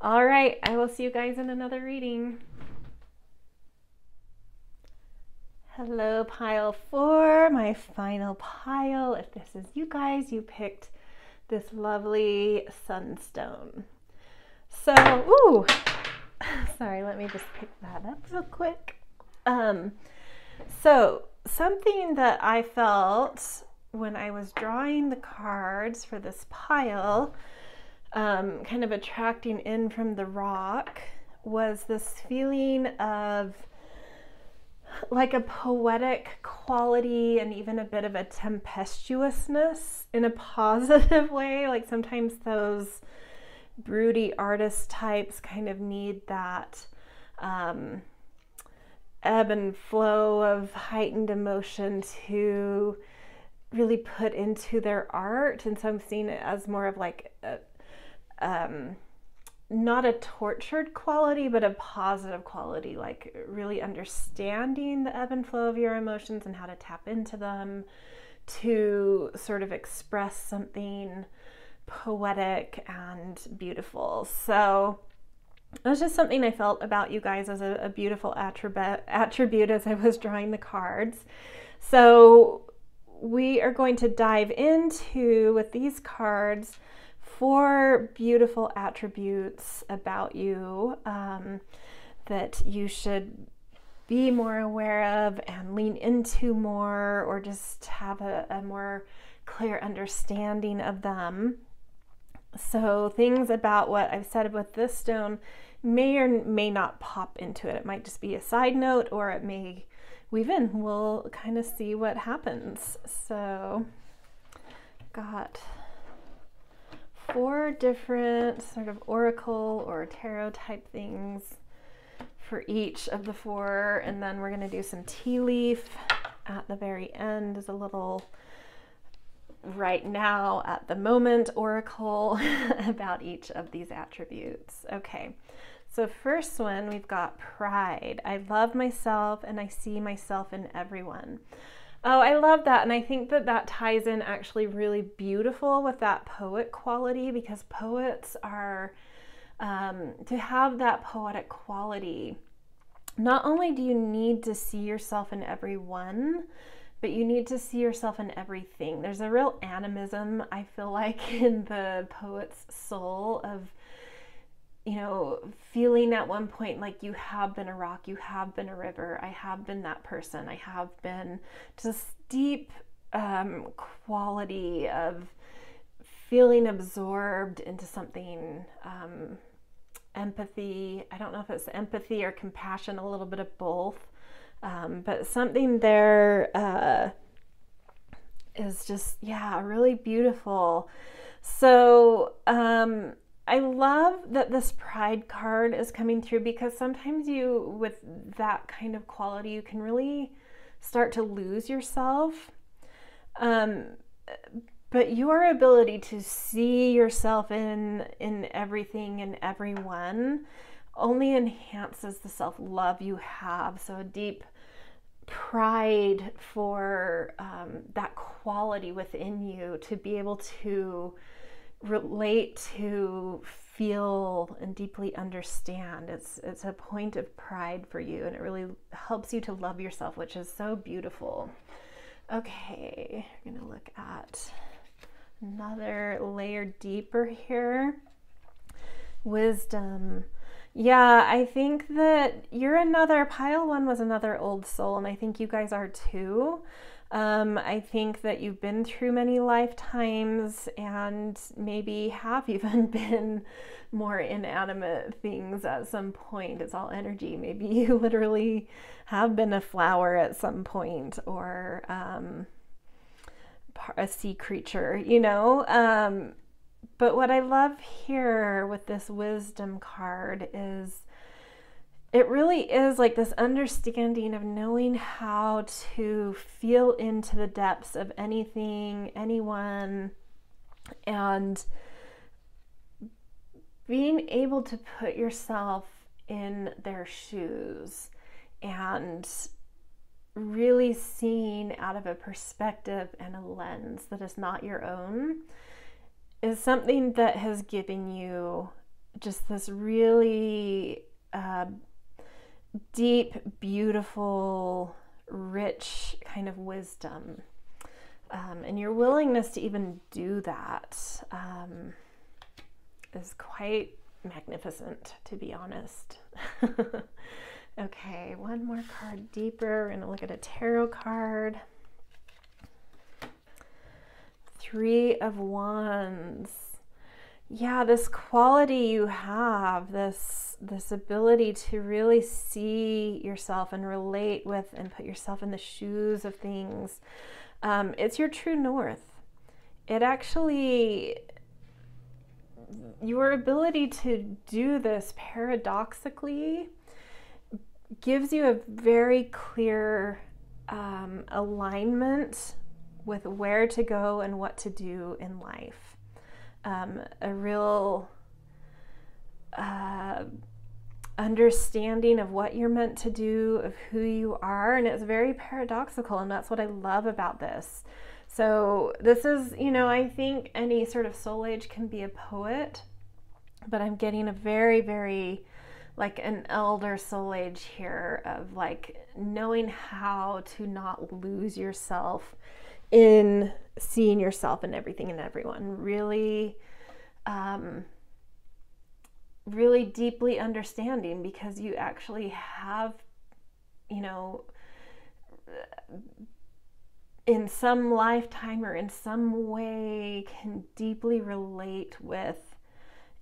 All right, I will see you guys in another reading. Hello, pile four, my final pile. If this is you guys, you picked this lovely sunstone. So, ooh, (laughs) sorry, let me just pick that up real quick. Um, so, something that I felt when I was drawing the cards for this pile, um, kind of attracting in from the rock, was this feeling of like a poetic quality and even a bit of a tempestuousness in a (laughs) positive way. Like sometimes those broody artist types kind of need that um, ebb and flow of heightened emotion to really put into their art. And so I'm seeing it as more of like a, um, not a tortured quality, but a positive quality, like really understanding the ebb and flow of your emotions and how to tap into them to sort of express something poetic and beautiful. So it was just something I felt about you guys as a, a beautiful attribute, attribute as I was drawing the cards. So we are going to dive into with these cards four beautiful attributes about you um, that you should be more aware of and lean into more, or just have a, a more clear understanding of them. So, things about what I've said with this stone may or may not pop into it. It might just be a side note, or it may weave in. We'll kind of see what happens. So, got four different sort of oracle or tarot type things for each of the four, and then we're going to do some tea leaf at the very end as a little right now at the moment oracle (laughs) about each of these attributes. Okay, so first one we've got pride. I love myself and I see myself in everyone. Oh, I love that. And I think that that ties in actually really beautiful with that poet quality because poets are, um, to have that poetic quality, not only do you need to see yourself in everyone, but you need to see yourself in everything. There's a real animism, I feel like, (laughs) in the poet's soul of, you know, feeling at one point like you have been a rock, you have been a river, I have been that person, I have been just deep um, quality of feeling absorbed into something. Um, empathy, I don't know if it's empathy or compassion, a little bit of both um, but something there uh, is just, yeah, really beautiful. So um, I love that this pride card is coming through because sometimes you, with that kind of quality, you can really start to lose yourself. Um, but your ability to see yourself in in everything and everyone only enhances the self-love you have so a deep pride for um, that quality within you to be able to relate to feel and deeply understand. It's it's a point of pride for you and it really helps you to love yourself which is so beautiful. Okay going to look at another layer deeper here. Wisdom yeah, I think that you're another, pile one was another old soul, and I think you guys are too. Um, I think that you've been through many lifetimes and maybe have (laughs) even been more inanimate things at some point. It's all energy. Maybe you (laughs) literally have been a flower at some point or um, a sea creature, you know? Um, but what I love here with this wisdom card is it really is like this understanding of knowing how to feel into the depths of anything, anyone, and being able to put yourself in their shoes and really seeing out of a perspective and a lens that is not your own is something that has given you just this really uh, deep, beautiful, rich kind of wisdom. Um, and your willingness to even do that um, is quite magnificent, to be honest. (laughs) okay, one more card deeper. We're going to look at a tarot card. Three of Wands. Yeah, this quality you have, this this ability to really see yourself and relate with and put yourself in the shoes of things. Um, it's your true north. It actually your ability to do this paradoxically gives you a very clear um, alignment with where to go and what to do in life. Um, a real uh, understanding of what you're meant to do, of who you are, and it's very paradoxical, and that's what I love about this. So, this is, you know, I think any sort of soul age can be a poet, but I'm getting a very, very like an elder soul age here of like knowing how to not lose yourself in seeing yourself and everything and everyone. Really, um, really deeply understanding because you actually have, you know, in some lifetime or in some way can deeply relate with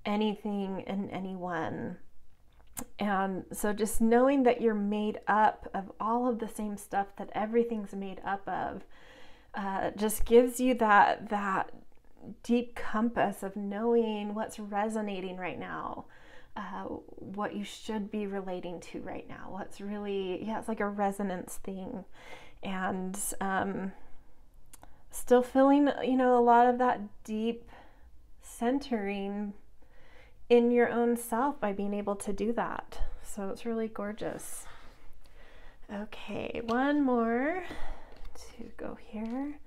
anything and anyone. And so just knowing that you're made up of all of the same stuff that everything's made up of uh, just gives you that that deep compass of knowing what's resonating right now, uh, what you should be relating to right now, what's really yeah, it's like a resonance thing, and um, still feeling you know a lot of that deep centering in your own self by being able to do that. So it's really gorgeous. Okay, one more to go here.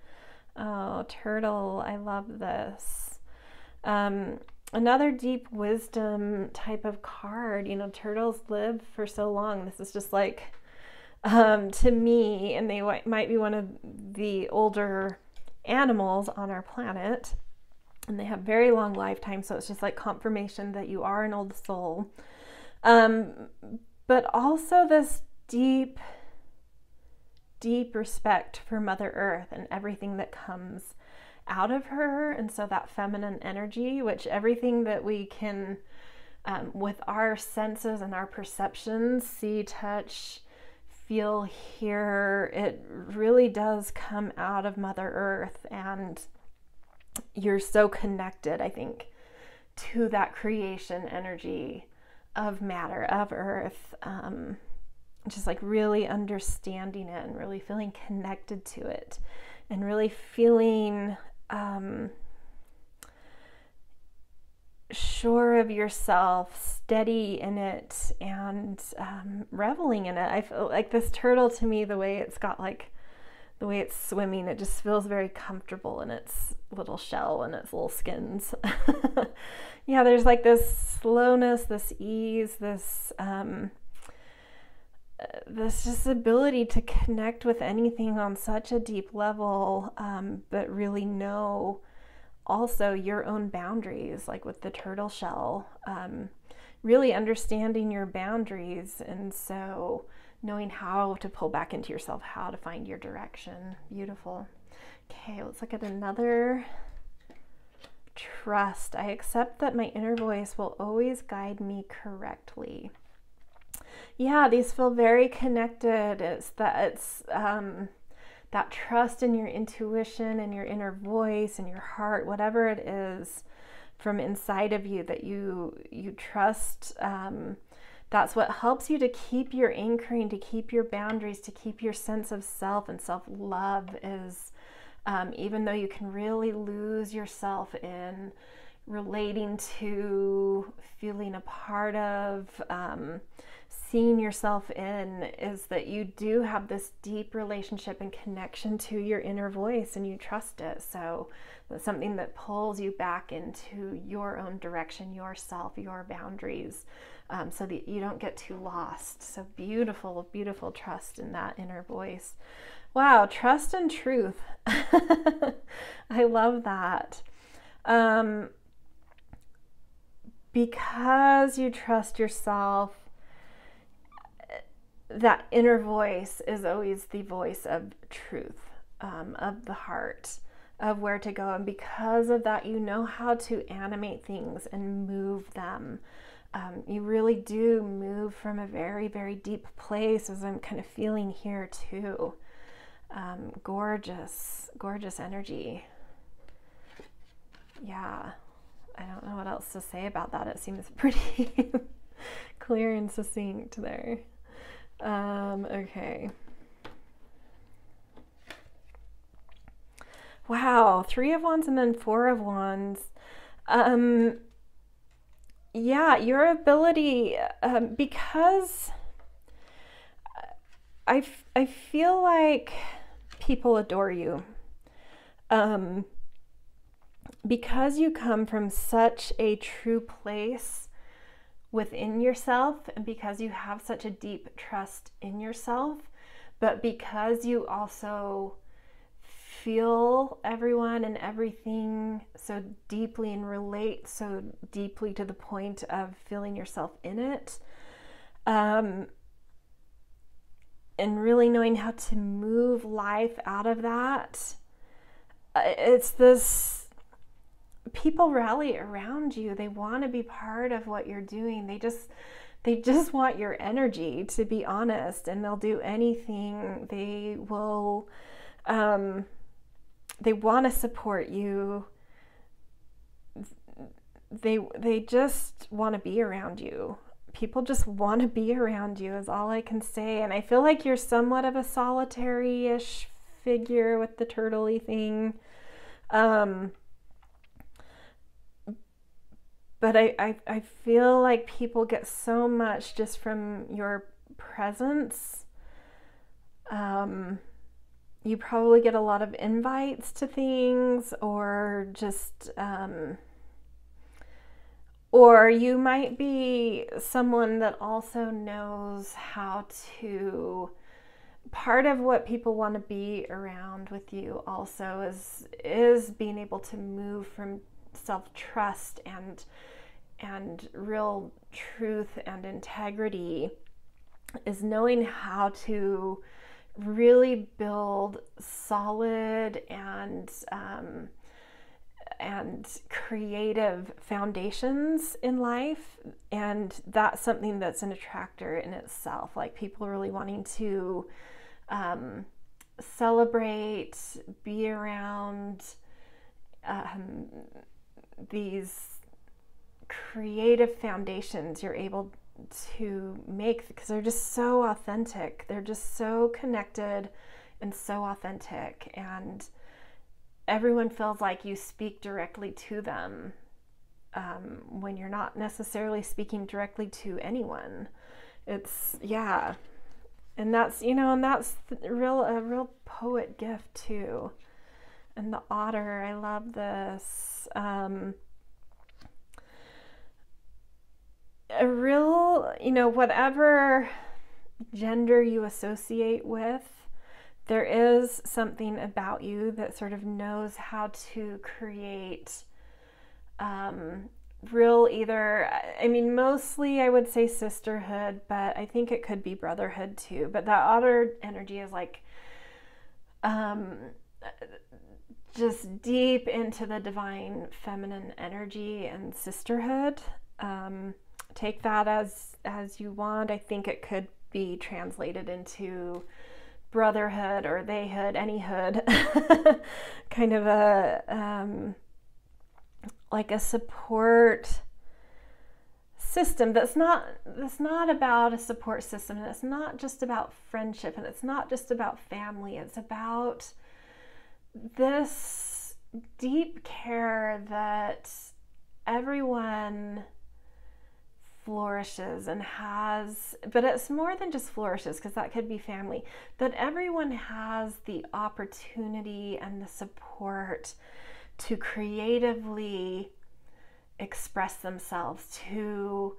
Oh, turtle, I love this. Um, another deep wisdom type of card. You know, turtles live for so long. This is just like, um, to me, and they might be one of the older animals on our planet. And they have very long lifetimes, so it's just like confirmation that you are an old soul. Um, but also this deep deep respect for Mother Earth and everything that comes out of her. And so that feminine energy, which everything that we can, um, with our senses and our perceptions, see, touch, feel, hear, it really does come out of Mother Earth. And you're so connected, I think, to that creation energy of matter, of Earth. Um, just like really understanding it and really feeling connected to it and really feeling um, sure of yourself, steady in it, and um, reveling in it. I feel like this turtle to me, the way it's got like the way it's swimming, it just feels very comfortable in its little shell and its little skins. (laughs) yeah, there's like this slowness, this ease, this. Um, this just ability to connect with anything on such a deep level, um, but really know also your own boundaries, like with the turtle shell, um, really understanding your boundaries. And so knowing how to pull back into yourself, how to find your direction. Beautiful. Okay, let's look at another trust. I accept that my inner voice will always guide me correctly yeah, these feel very connected. It's that it's um, that trust in your intuition and your inner voice and your heart, whatever it is from inside of you that you you trust. Um, that's what helps you to keep your anchoring, to keep your boundaries, to keep your sense of self and self love. Is um, even though you can really lose yourself in relating to, feeling a part of, um, seeing yourself in is that you do have this deep relationship and connection to your inner voice and you trust it. So that's something that pulls you back into your own direction, yourself, your boundaries, um, so that you don't get too lost. So beautiful, beautiful trust in that inner voice. Wow, trust and truth. (laughs) I love that. Um, because you trust yourself, that inner voice is always the voice of truth, um, of the heart, of where to go. And because of that, you know how to animate things and move them. Um, you really do move from a very, very deep place, as I'm kind of feeling here too. Um, gorgeous, gorgeous energy. Yeah, I don't know what else to say about that. It seems (laughs) pretty clear and succinct there. Um, okay. Wow, three of wands and then four of wands. Um, yeah, your ability, um, because I, I feel like people adore you. Um, because you come from such a true place within yourself and because you have such a deep trust in yourself, but because you also feel everyone and everything so deeply and relate so deeply to the point of feeling yourself in it. Um, and really knowing how to move life out of that. Uh, it's this people rally around you. They want to be part of what you're doing. They just they just want your energy to be honest and they'll do anything. They will um they want to support you. They they just want to be around you. People just want to be around you is all I can say. And I feel like you're somewhat of a solitary-ish figure with the turtley thing. Um but I, I, I feel like people get so much just from your presence. Um, you probably get a lot of invites to things, or just, um, or you might be someone that also knows how to. Part of what people want to be around with you also is is being able to move from self trust and and real truth and integrity is knowing how to really build solid and um, and creative foundations in life. And that's something that's an attractor in itself like people really wanting to um, celebrate be around um, these creative foundations you're able to make because they're just so authentic. They're just so connected and so authentic. And everyone feels like you speak directly to them um, when you're not necessarily speaking directly to anyone. It's, yeah. And that's, you know, and that's real, a real poet gift too. And the otter, I love this. Um, a real, you know, whatever gender you associate with, there is something about you that sort of knows how to create um, real either, I mean, mostly I would say sisterhood, but I think it could be brotherhood too. But that otter energy is like um, just deep into the divine feminine energy and sisterhood. Um, take that as as you want. I think it could be translated into brotherhood or theyhood, anyhood, (laughs) kind of a um, like a support system that's not that's not about a support system and it's not just about friendship and it's not just about family it's about this deep care that everyone flourishes and has, but it's more than just flourishes because that could be family, that everyone has the opportunity and the support to creatively express themselves, to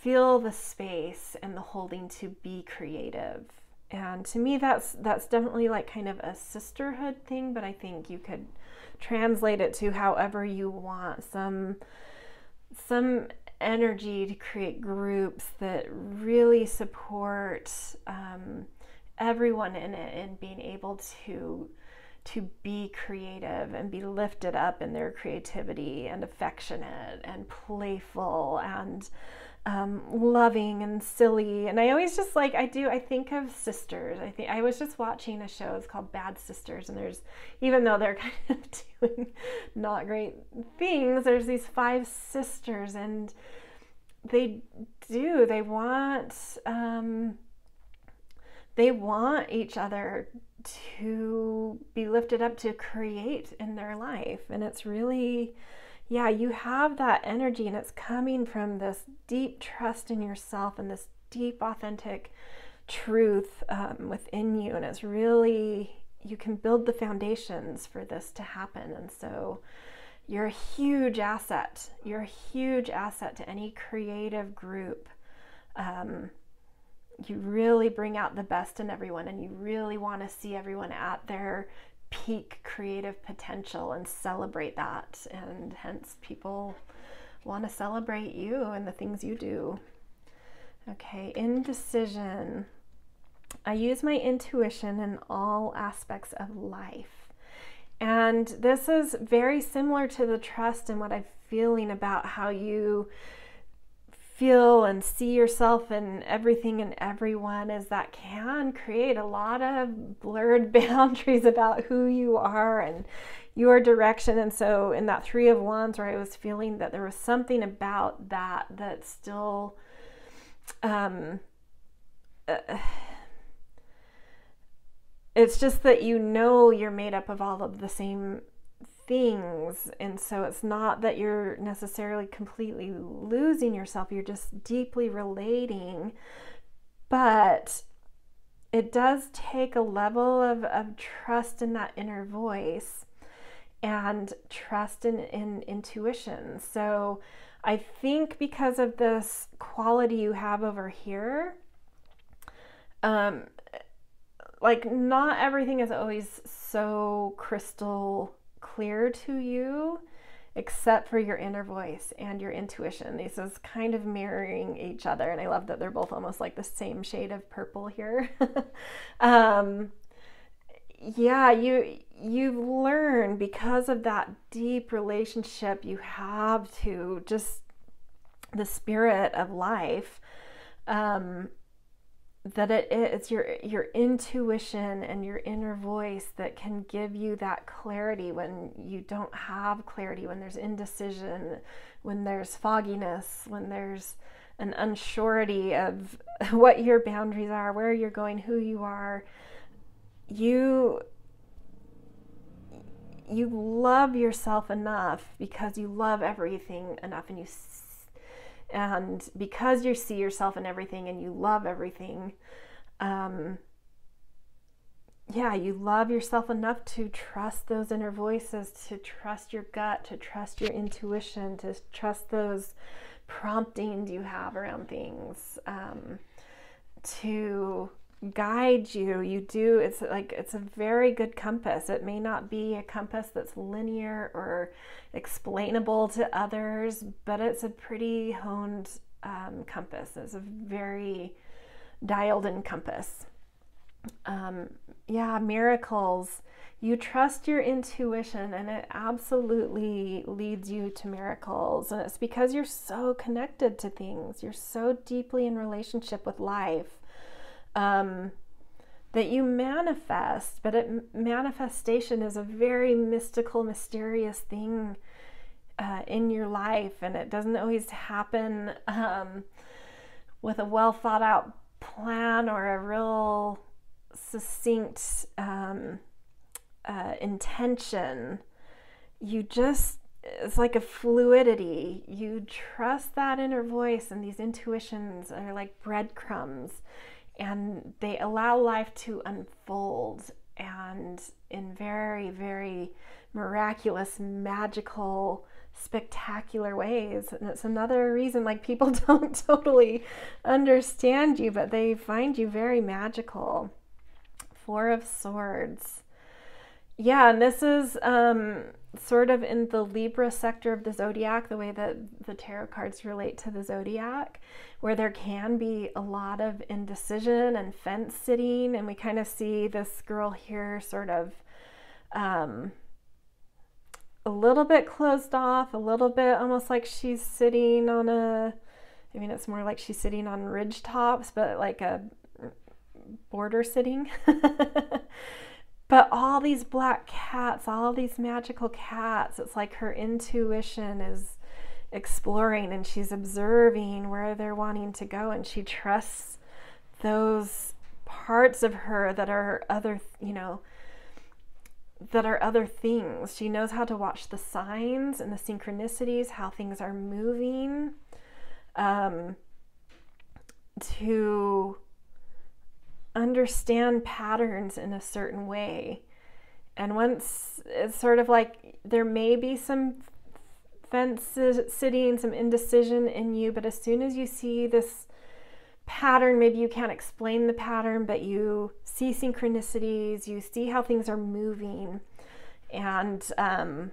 feel the space and the holding to be creative. And to me that's that's definitely like kind of a sisterhood thing, but I think you could translate it to however you want. Some some energy to create groups that really support um, everyone in it and being able to to be creative and be lifted up in their creativity and affectionate and playful and um, loving and silly. And I always just like I do. I think of sisters. I think I was just watching a show. It's called Bad Sisters, and there's even though they're (laughs) kind of doing not great things, there's these five sisters, and they do. They want. Um, they want each other to be lifted up to create in their life, and it's really yeah, you have that energy and it's coming from this deep trust in yourself and this deep, authentic truth um, within you. And it's really, you can build the foundations for this to happen. And so you're a huge asset. You're a huge asset to any creative group. Um, you really bring out the best in everyone and you really want to see everyone at their peak creative potential and celebrate that. And hence, people want to celebrate you and the things you do. Okay, indecision. I use my intuition in all aspects of life. And this is very similar to the trust and what I'm feeling about how you feel and see yourself in everything and everyone is that can create a lot of blurred (laughs) boundaries about who you are and your direction. And so, in that Three of Wands, where I was feeling that there was something about that that still, um, uh, (sighs) it's just that you know you're made up of all of the same things. And so it's not that you're necessarily completely losing yourself, you're just deeply relating. But it does take a level of, of trust in that inner voice and trust in, in intuition. So I think because of this quality you have over here, um, like not everything is always so crystal clear to you except for your inner voice and your intuition. These is kind of mirroring each other, and I love that they're both almost like the same shade of purple here. (laughs) um, yeah, you you've learned because of that deep relationship you have to just the spirit of life. Um, that it, it's your your intuition and your inner voice that can give you that clarity when you don't have clarity when there's indecision when there's fogginess when there's an unsurety of (laughs) what your boundaries are where you're going who you are. You you love yourself enough because you love everything enough and you and because you see yourself in everything and you love everything, um, yeah, you love yourself enough to trust those inner voices, to trust your gut, to trust your intuition, to trust those promptings you have around things, um, to guide you. You do, it's like, it's a very good compass. It may not be a compass that's linear or explainable to others, but it's a pretty honed um, compass. It's a very dialed in compass. Um, yeah, miracles. You trust your intuition, and it absolutely leads you to miracles. And it's because you're so connected to things, you're so deeply in relationship with life um, that you manifest. But it, manifestation is a very mystical, mysterious thing uh, in your life, and it doesn't always happen um, with a well thought out plan or a real succinct um, uh, intention. You just it's like a fluidity. You trust that inner voice, and these intuitions are like breadcrumbs, and they allow life to unfold and in very, very miraculous, magical, spectacular ways. And it's another reason like people (laughs) don't totally understand you, but they find you very magical. Four of Swords. Yeah, and this is um, sort of in the Libra sector of the zodiac, the way that the tarot cards relate to the zodiac, where there can be a lot of indecision and fence sitting. And we kind of see this girl here sort of um, a little bit closed off, a little bit almost like she's sitting on a, I mean, it's more like she's sitting on ridge tops, but like a border sitting. (laughs) but all these black cats, all these magical cats, it's like her intuition is exploring and she's observing where they're wanting to go and she trusts those parts of her that are other, you know, that are other things. She knows how to watch the signs and the synchronicities, how things are moving, um, to understand patterns in a certain way. And once it's sort of like there may be some fence sitting, some indecision in you, but as soon as you see this pattern, maybe you can't explain the pattern, but you see synchronicities, you see how things are moving, and um,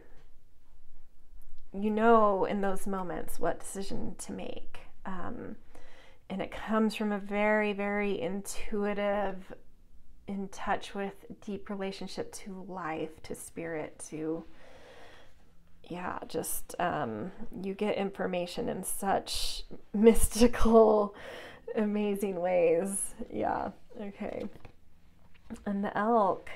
you know in those moments what decision to make. Um, and it comes from a very, very intuitive, in touch with deep relationship to life, to spirit, to yeah, just um, you get information in such (laughs) mystical, amazing ways. Yeah, okay. And the elk,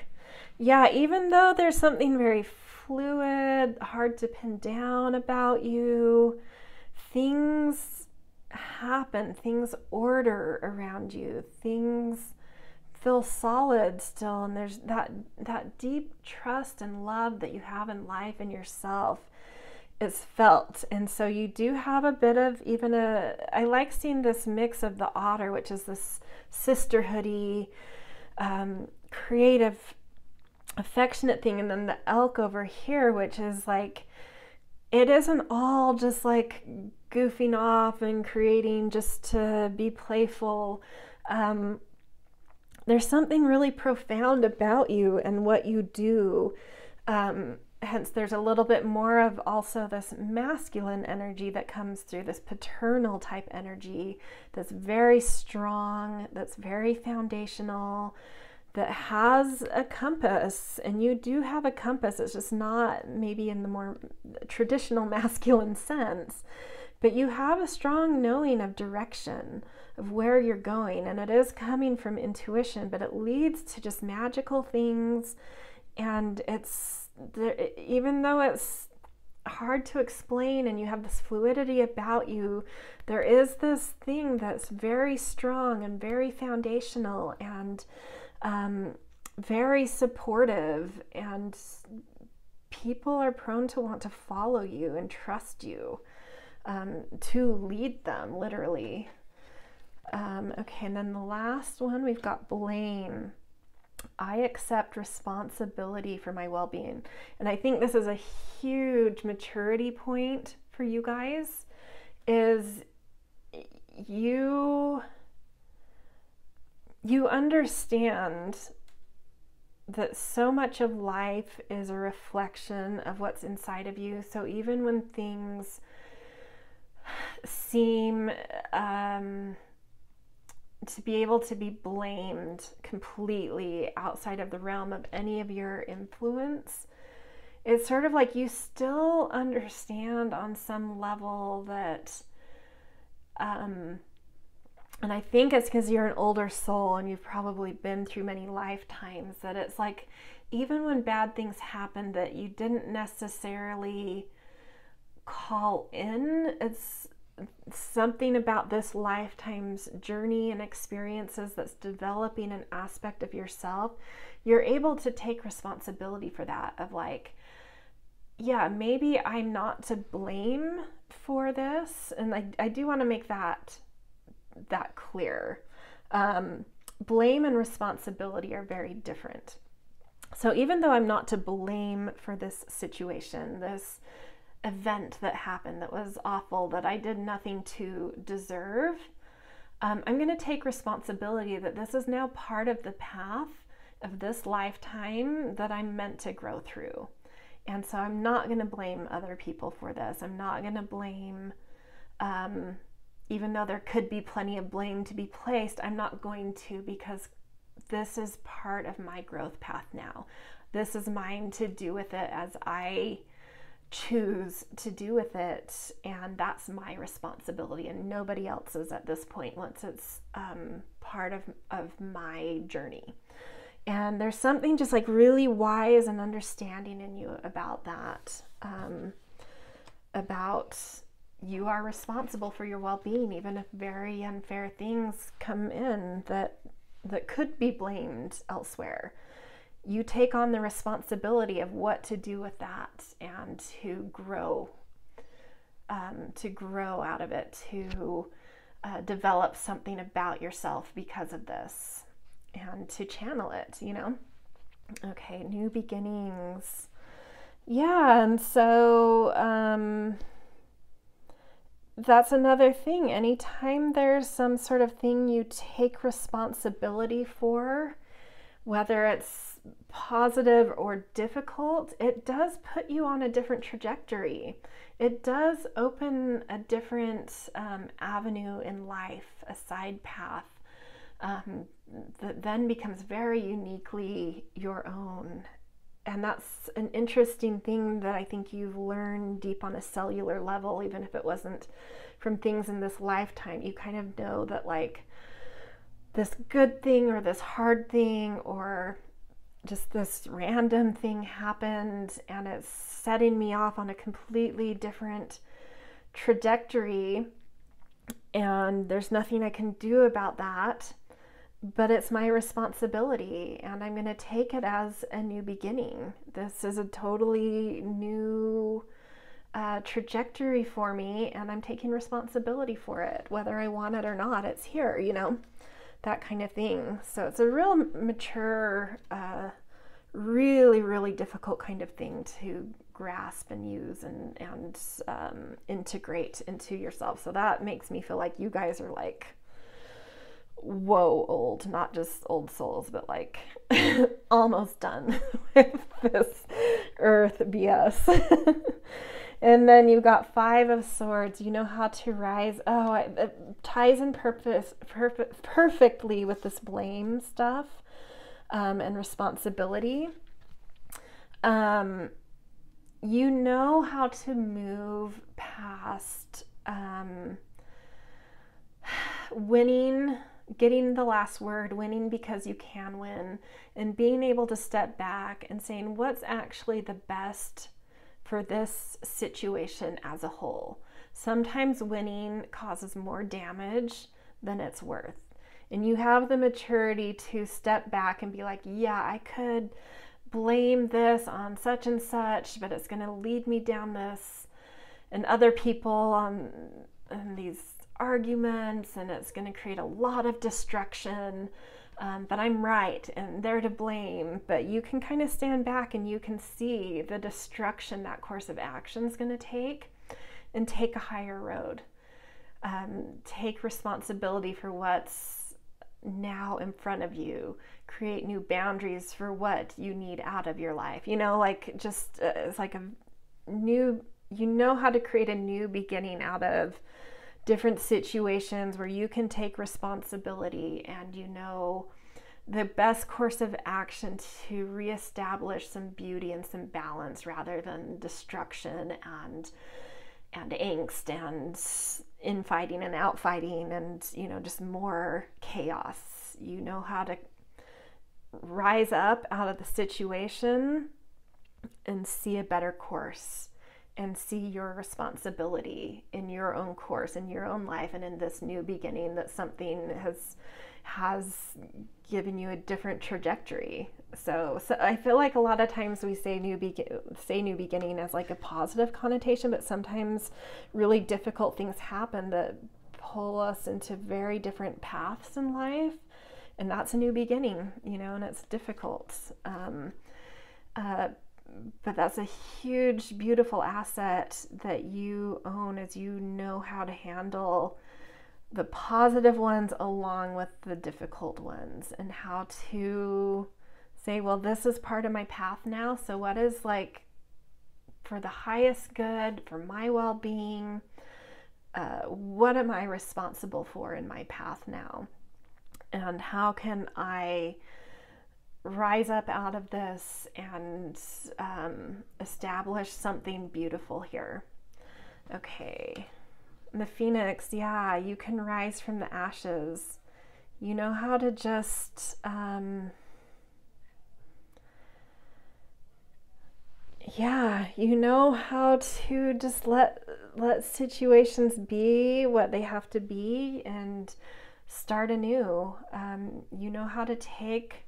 yeah, even though there's something very fluid, hard to pin down about you, things happen, things order around you, things feel solid still and there's that that deep trust and love that you have in life and yourself is felt. And so you do have a bit of even a i like seeing this mix of the otter which is this sisterhoody um, creative affectionate thing and then the elk over here which is like it isn't all just like goofing off and creating just to be playful. Um, there's something really profound about you and what you do. Um, hence, there's a little bit more of also this masculine energy that comes through, this paternal type energy that's very strong, that's very foundational that has a compass and you do have a compass it's just not maybe in the more traditional (laughs) masculine sense but you have a strong knowing of direction of where you're going and it is coming from intuition but it leads to just magical things and it's even though it's hard to explain and you have this fluidity about you there is this thing that's very strong and very foundational and um, very supportive, and people are prone to want to follow you and trust you um, to lead them, literally. Um, okay, and then the last one we've got blame. I accept responsibility for my well being. And I think this is a huge maturity point for you guys is you you understand that so much of life is a reflection of what's inside of you. So even when things seem um, to be able to be blamed completely outside of the realm of any of your influence, it's sort of like you still understand on some level that. Um, and I think it's because you're an older soul and you've probably been through many lifetimes that it's like even when bad things happen that you didn't necessarily call in, it's something about this lifetime's journey and experiences that's developing an aspect of yourself. You're able to take responsibility for that, of like, yeah, maybe I'm not to blame for this. And I, I do want to make that that clear. Um, blame and responsibility are very different. So even though I'm not to blame for this situation, this event that happened that was awful, that I did nothing to deserve, um, I'm going to take responsibility that this is now part of the path of this lifetime that I'm meant to grow through. And so I'm not going to blame other people for this. I'm not going to blame, um, even though there could be plenty of blame to be placed, I'm not going to because this is part of my growth path now. This is mine to do with it as I choose to do with it. And that's my responsibility and nobody else's at this point once it's um, part of, of my journey. And there's something just like really wise and understanding in you about that. Um, about you are responsible for your well-being even if very unfair things come in that that could be blamed elsewhere you take on the responsibility of what to do with that and to grow um, to grow out of it to uh, develop something about yourself because of this and to channel it, you know? Okay, new beginnings. Yeah, and so um, that's another thing. Anytime there's some sort of thing you take responsibility for, whether it's positive or difficult, it does put you on a different trajectory. It does open a different um, avenue in life, a side path um, that then becomes very uniquely your own. And that's an interesting thing that I think you've learned deep on a cellular level, even if it wasn't from things in this lifetime. You kind of know that, like, this good thing or this hard thing or just this random thing happened and it's setting me off on a completely different trajectory. And there's nothing I can do about that but it's my responsibility and I'm going to take it as a new beginning. This is a totally new uh, trajectory for me and I'm taking responsibility for it, whether I want it or not. It's here, you know, that kind of thing. So it's a real mature, uh, really, really difficult kind of thing to grasp and use and, and um, integrate into yourself. So that makes me feel like you guys are like, whoa old, not just old souls, but like (laughs) almost done (laughs) with this earth BS. (laughs) and then you've got five of swords. You know how to rise. Oh, it ties in purpose perfect, perfectly with this blame stuff um, and responsibility. Um, you know how to move past um, (sighs) winning getting the last word, winning because you can win, and being able to step back and saying what's actually the best for this situation as a whole. Sometimes winning causes more damage than it's worth. And you have the maturity to step back and be like, yeah, I could blame this on such and such, but it's going to lead me down this and other people on these arguments and it's going to create a lot of destruction. Um, but I'm right and they're to blame. But you can kind of stand back and you can see the destruction that course of action is going to take and take a higher road. Um, take responsibility for what's now in front of you. Create new boundaries for what you need out of your life. You know, like just uh, it's like a new, you know how to create a new beginning out of different situations where you can take responsibility and you know the best course of action to reestablish some beauty and some balance rather than destruction and and angst and infighting and outfighting and you know just more chaos. You know how to rise up out of the situation and see a better course and see your responsibility in your own course, in your own life, and in this new beginning that something has has given you a different trajectory. So, so I feel like a lot of times we say new be- say new beginning as like a positive connotation, but sometimes really difficult things happen that pull us into very different paths in life, and that's a new beginning, you know, and it's difficult. Um, uh, but that's a huge, beautiful asset that you own as you know how to handle the positive ones along with the difficult ones and how to say, well, this is part of my path now. So, what is like for the highest good, for my well being? Uh, what am I responsible for in my path now? And how can I rise up out of this and um, establish something beautiful here? Okay. The phoenix, yeah, you can rise from the ashes. You know how to just. Um, yeah, you know how to just let let situations be what they have to be and start anew. Um, you know how to take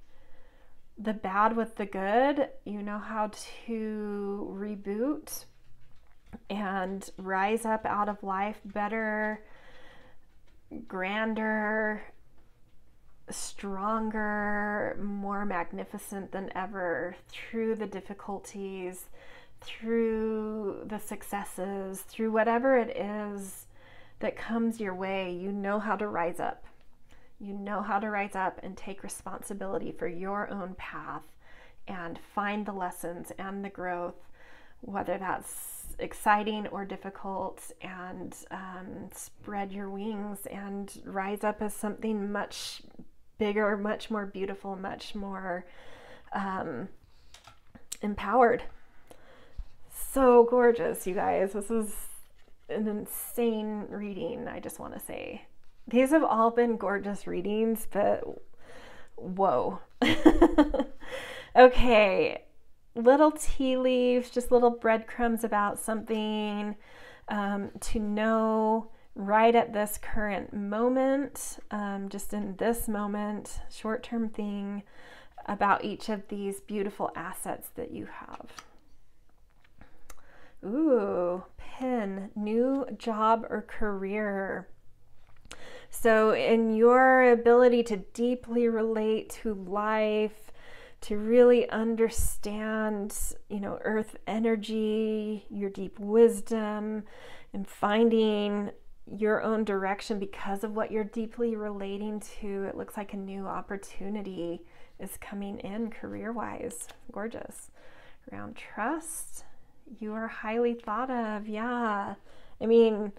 the bad with the good. You know how to reboot and rise up out of life better, grander, stronger, more magnificent than ever through the difficulties, through the successes, through whatever it is that comes your way. You know how to rise up. You know how to rise up and take responsibility for your own path and find the lessons and the growth, whether that's exciting or difficult, and um, spread your wings and rise up as something much bigger, much more beautiful, much more um, empowered. So gorgeous, you guys. This is an insane reading, I just want to say. These have all been gorgeous readings, but whoa. (laughs) okay, little tea leaves, just little breadcrumbs about something um, to know right at this current moment, um, just in this moment, short term thing about each of these beautiful assets that you have. Ooh, pin, new job or career. So, in your ability to deeply relate to life, to really understand, you know, earth energy, your deep wisdom, and finding your own direction because of what you're deeply relating to. It looks like a new opportunity is coming in career wise. Gorgeous. Around trust, you are highly thought of. Yeah. I mean,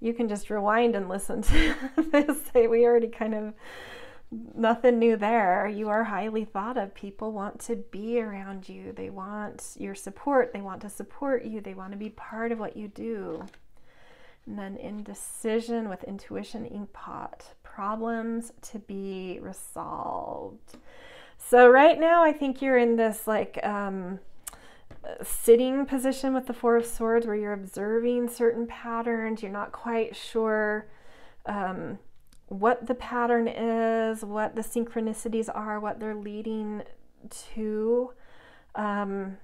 you can just rewind and listen to (laughs) this. We already kind of, nothing new there. You are highly thought of. People want to be around you, they want your support, they want to support you, they want to be part of what you do. And then indecision with intuition inkpot, problems to be resolved. So right now I think you're in this like um, sitting position with the four of swords where you're observing certain patterns. You're not quite sure um, what the pattern is, what the synchronicities are, what they're leading to. Um,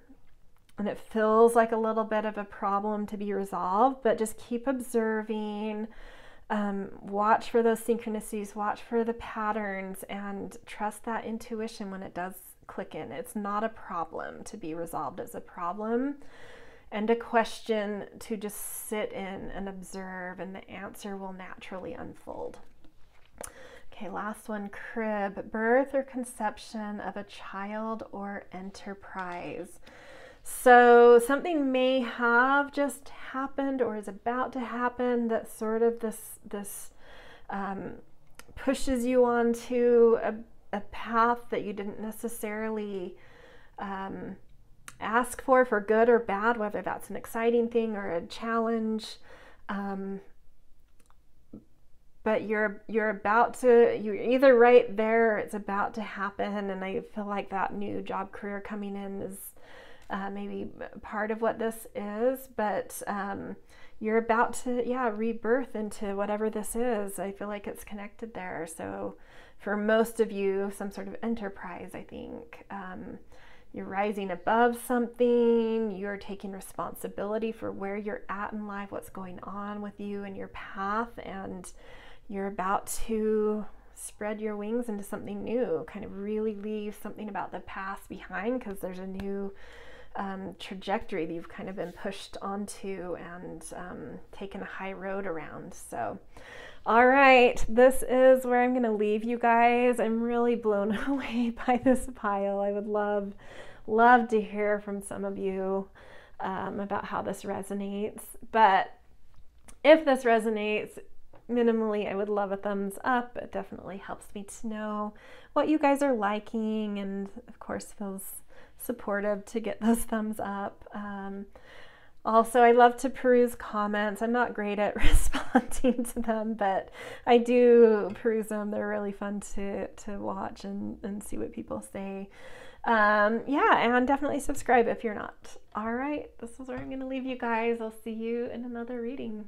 and it feels like a little bit of a problem to be resolved, but just keep observing. Um, watch for those synchronicities, watch for the patterns, and trust that intuition when it does click in. It's not a problem to be resolved as a problem and a question to just sit in and observe, and the answer will naturally unfold. Okay, last one crib, birth or conception of a child or enterprise. So something may have just happened or is about to happen that sort of this this um, pushes you onto a, a path that you didn't necessarily um, ask for for good or bad, whether that's an exciting thing or a challenge. Um, but you're you're about to you're either right there it's about to happen and i feel like that new job career coming in is uh, maybe part of what this is, but um, you're about to, yeah, rebirth into whatever this is. I feel like it's connected there. So for most of you, some sort of enterprise, I think. Um, you're rising above something, you're taking responsibility for where you're at in life, what's going on with you and your path, and you're about to spread your wings into something new, kind of really leave something about the past behind because there's a new um, trajectory that you've kind of been pushed onto and um, taken a high road around. So, all right, this is where I'm going to leave you guys. I'm really blown (laughs) away by this pile. I would love, love to hear from some of you um, about how this resonates. But if this resonates, minimally, I would love a thumbs up. It definitely helps me to know what you guys are liking, and of course, feels supportive to get (laughs) those thumbs up. Um, also, I love to peruse comments. I'm not great at (laughs) responding to them, but I do peruse them. They're really fun to, to watch and, and see what people say. Um, yeah, and definitely subscribe if you're not. All right, this is where I'm going to leave you guys. I'll see you in another reading.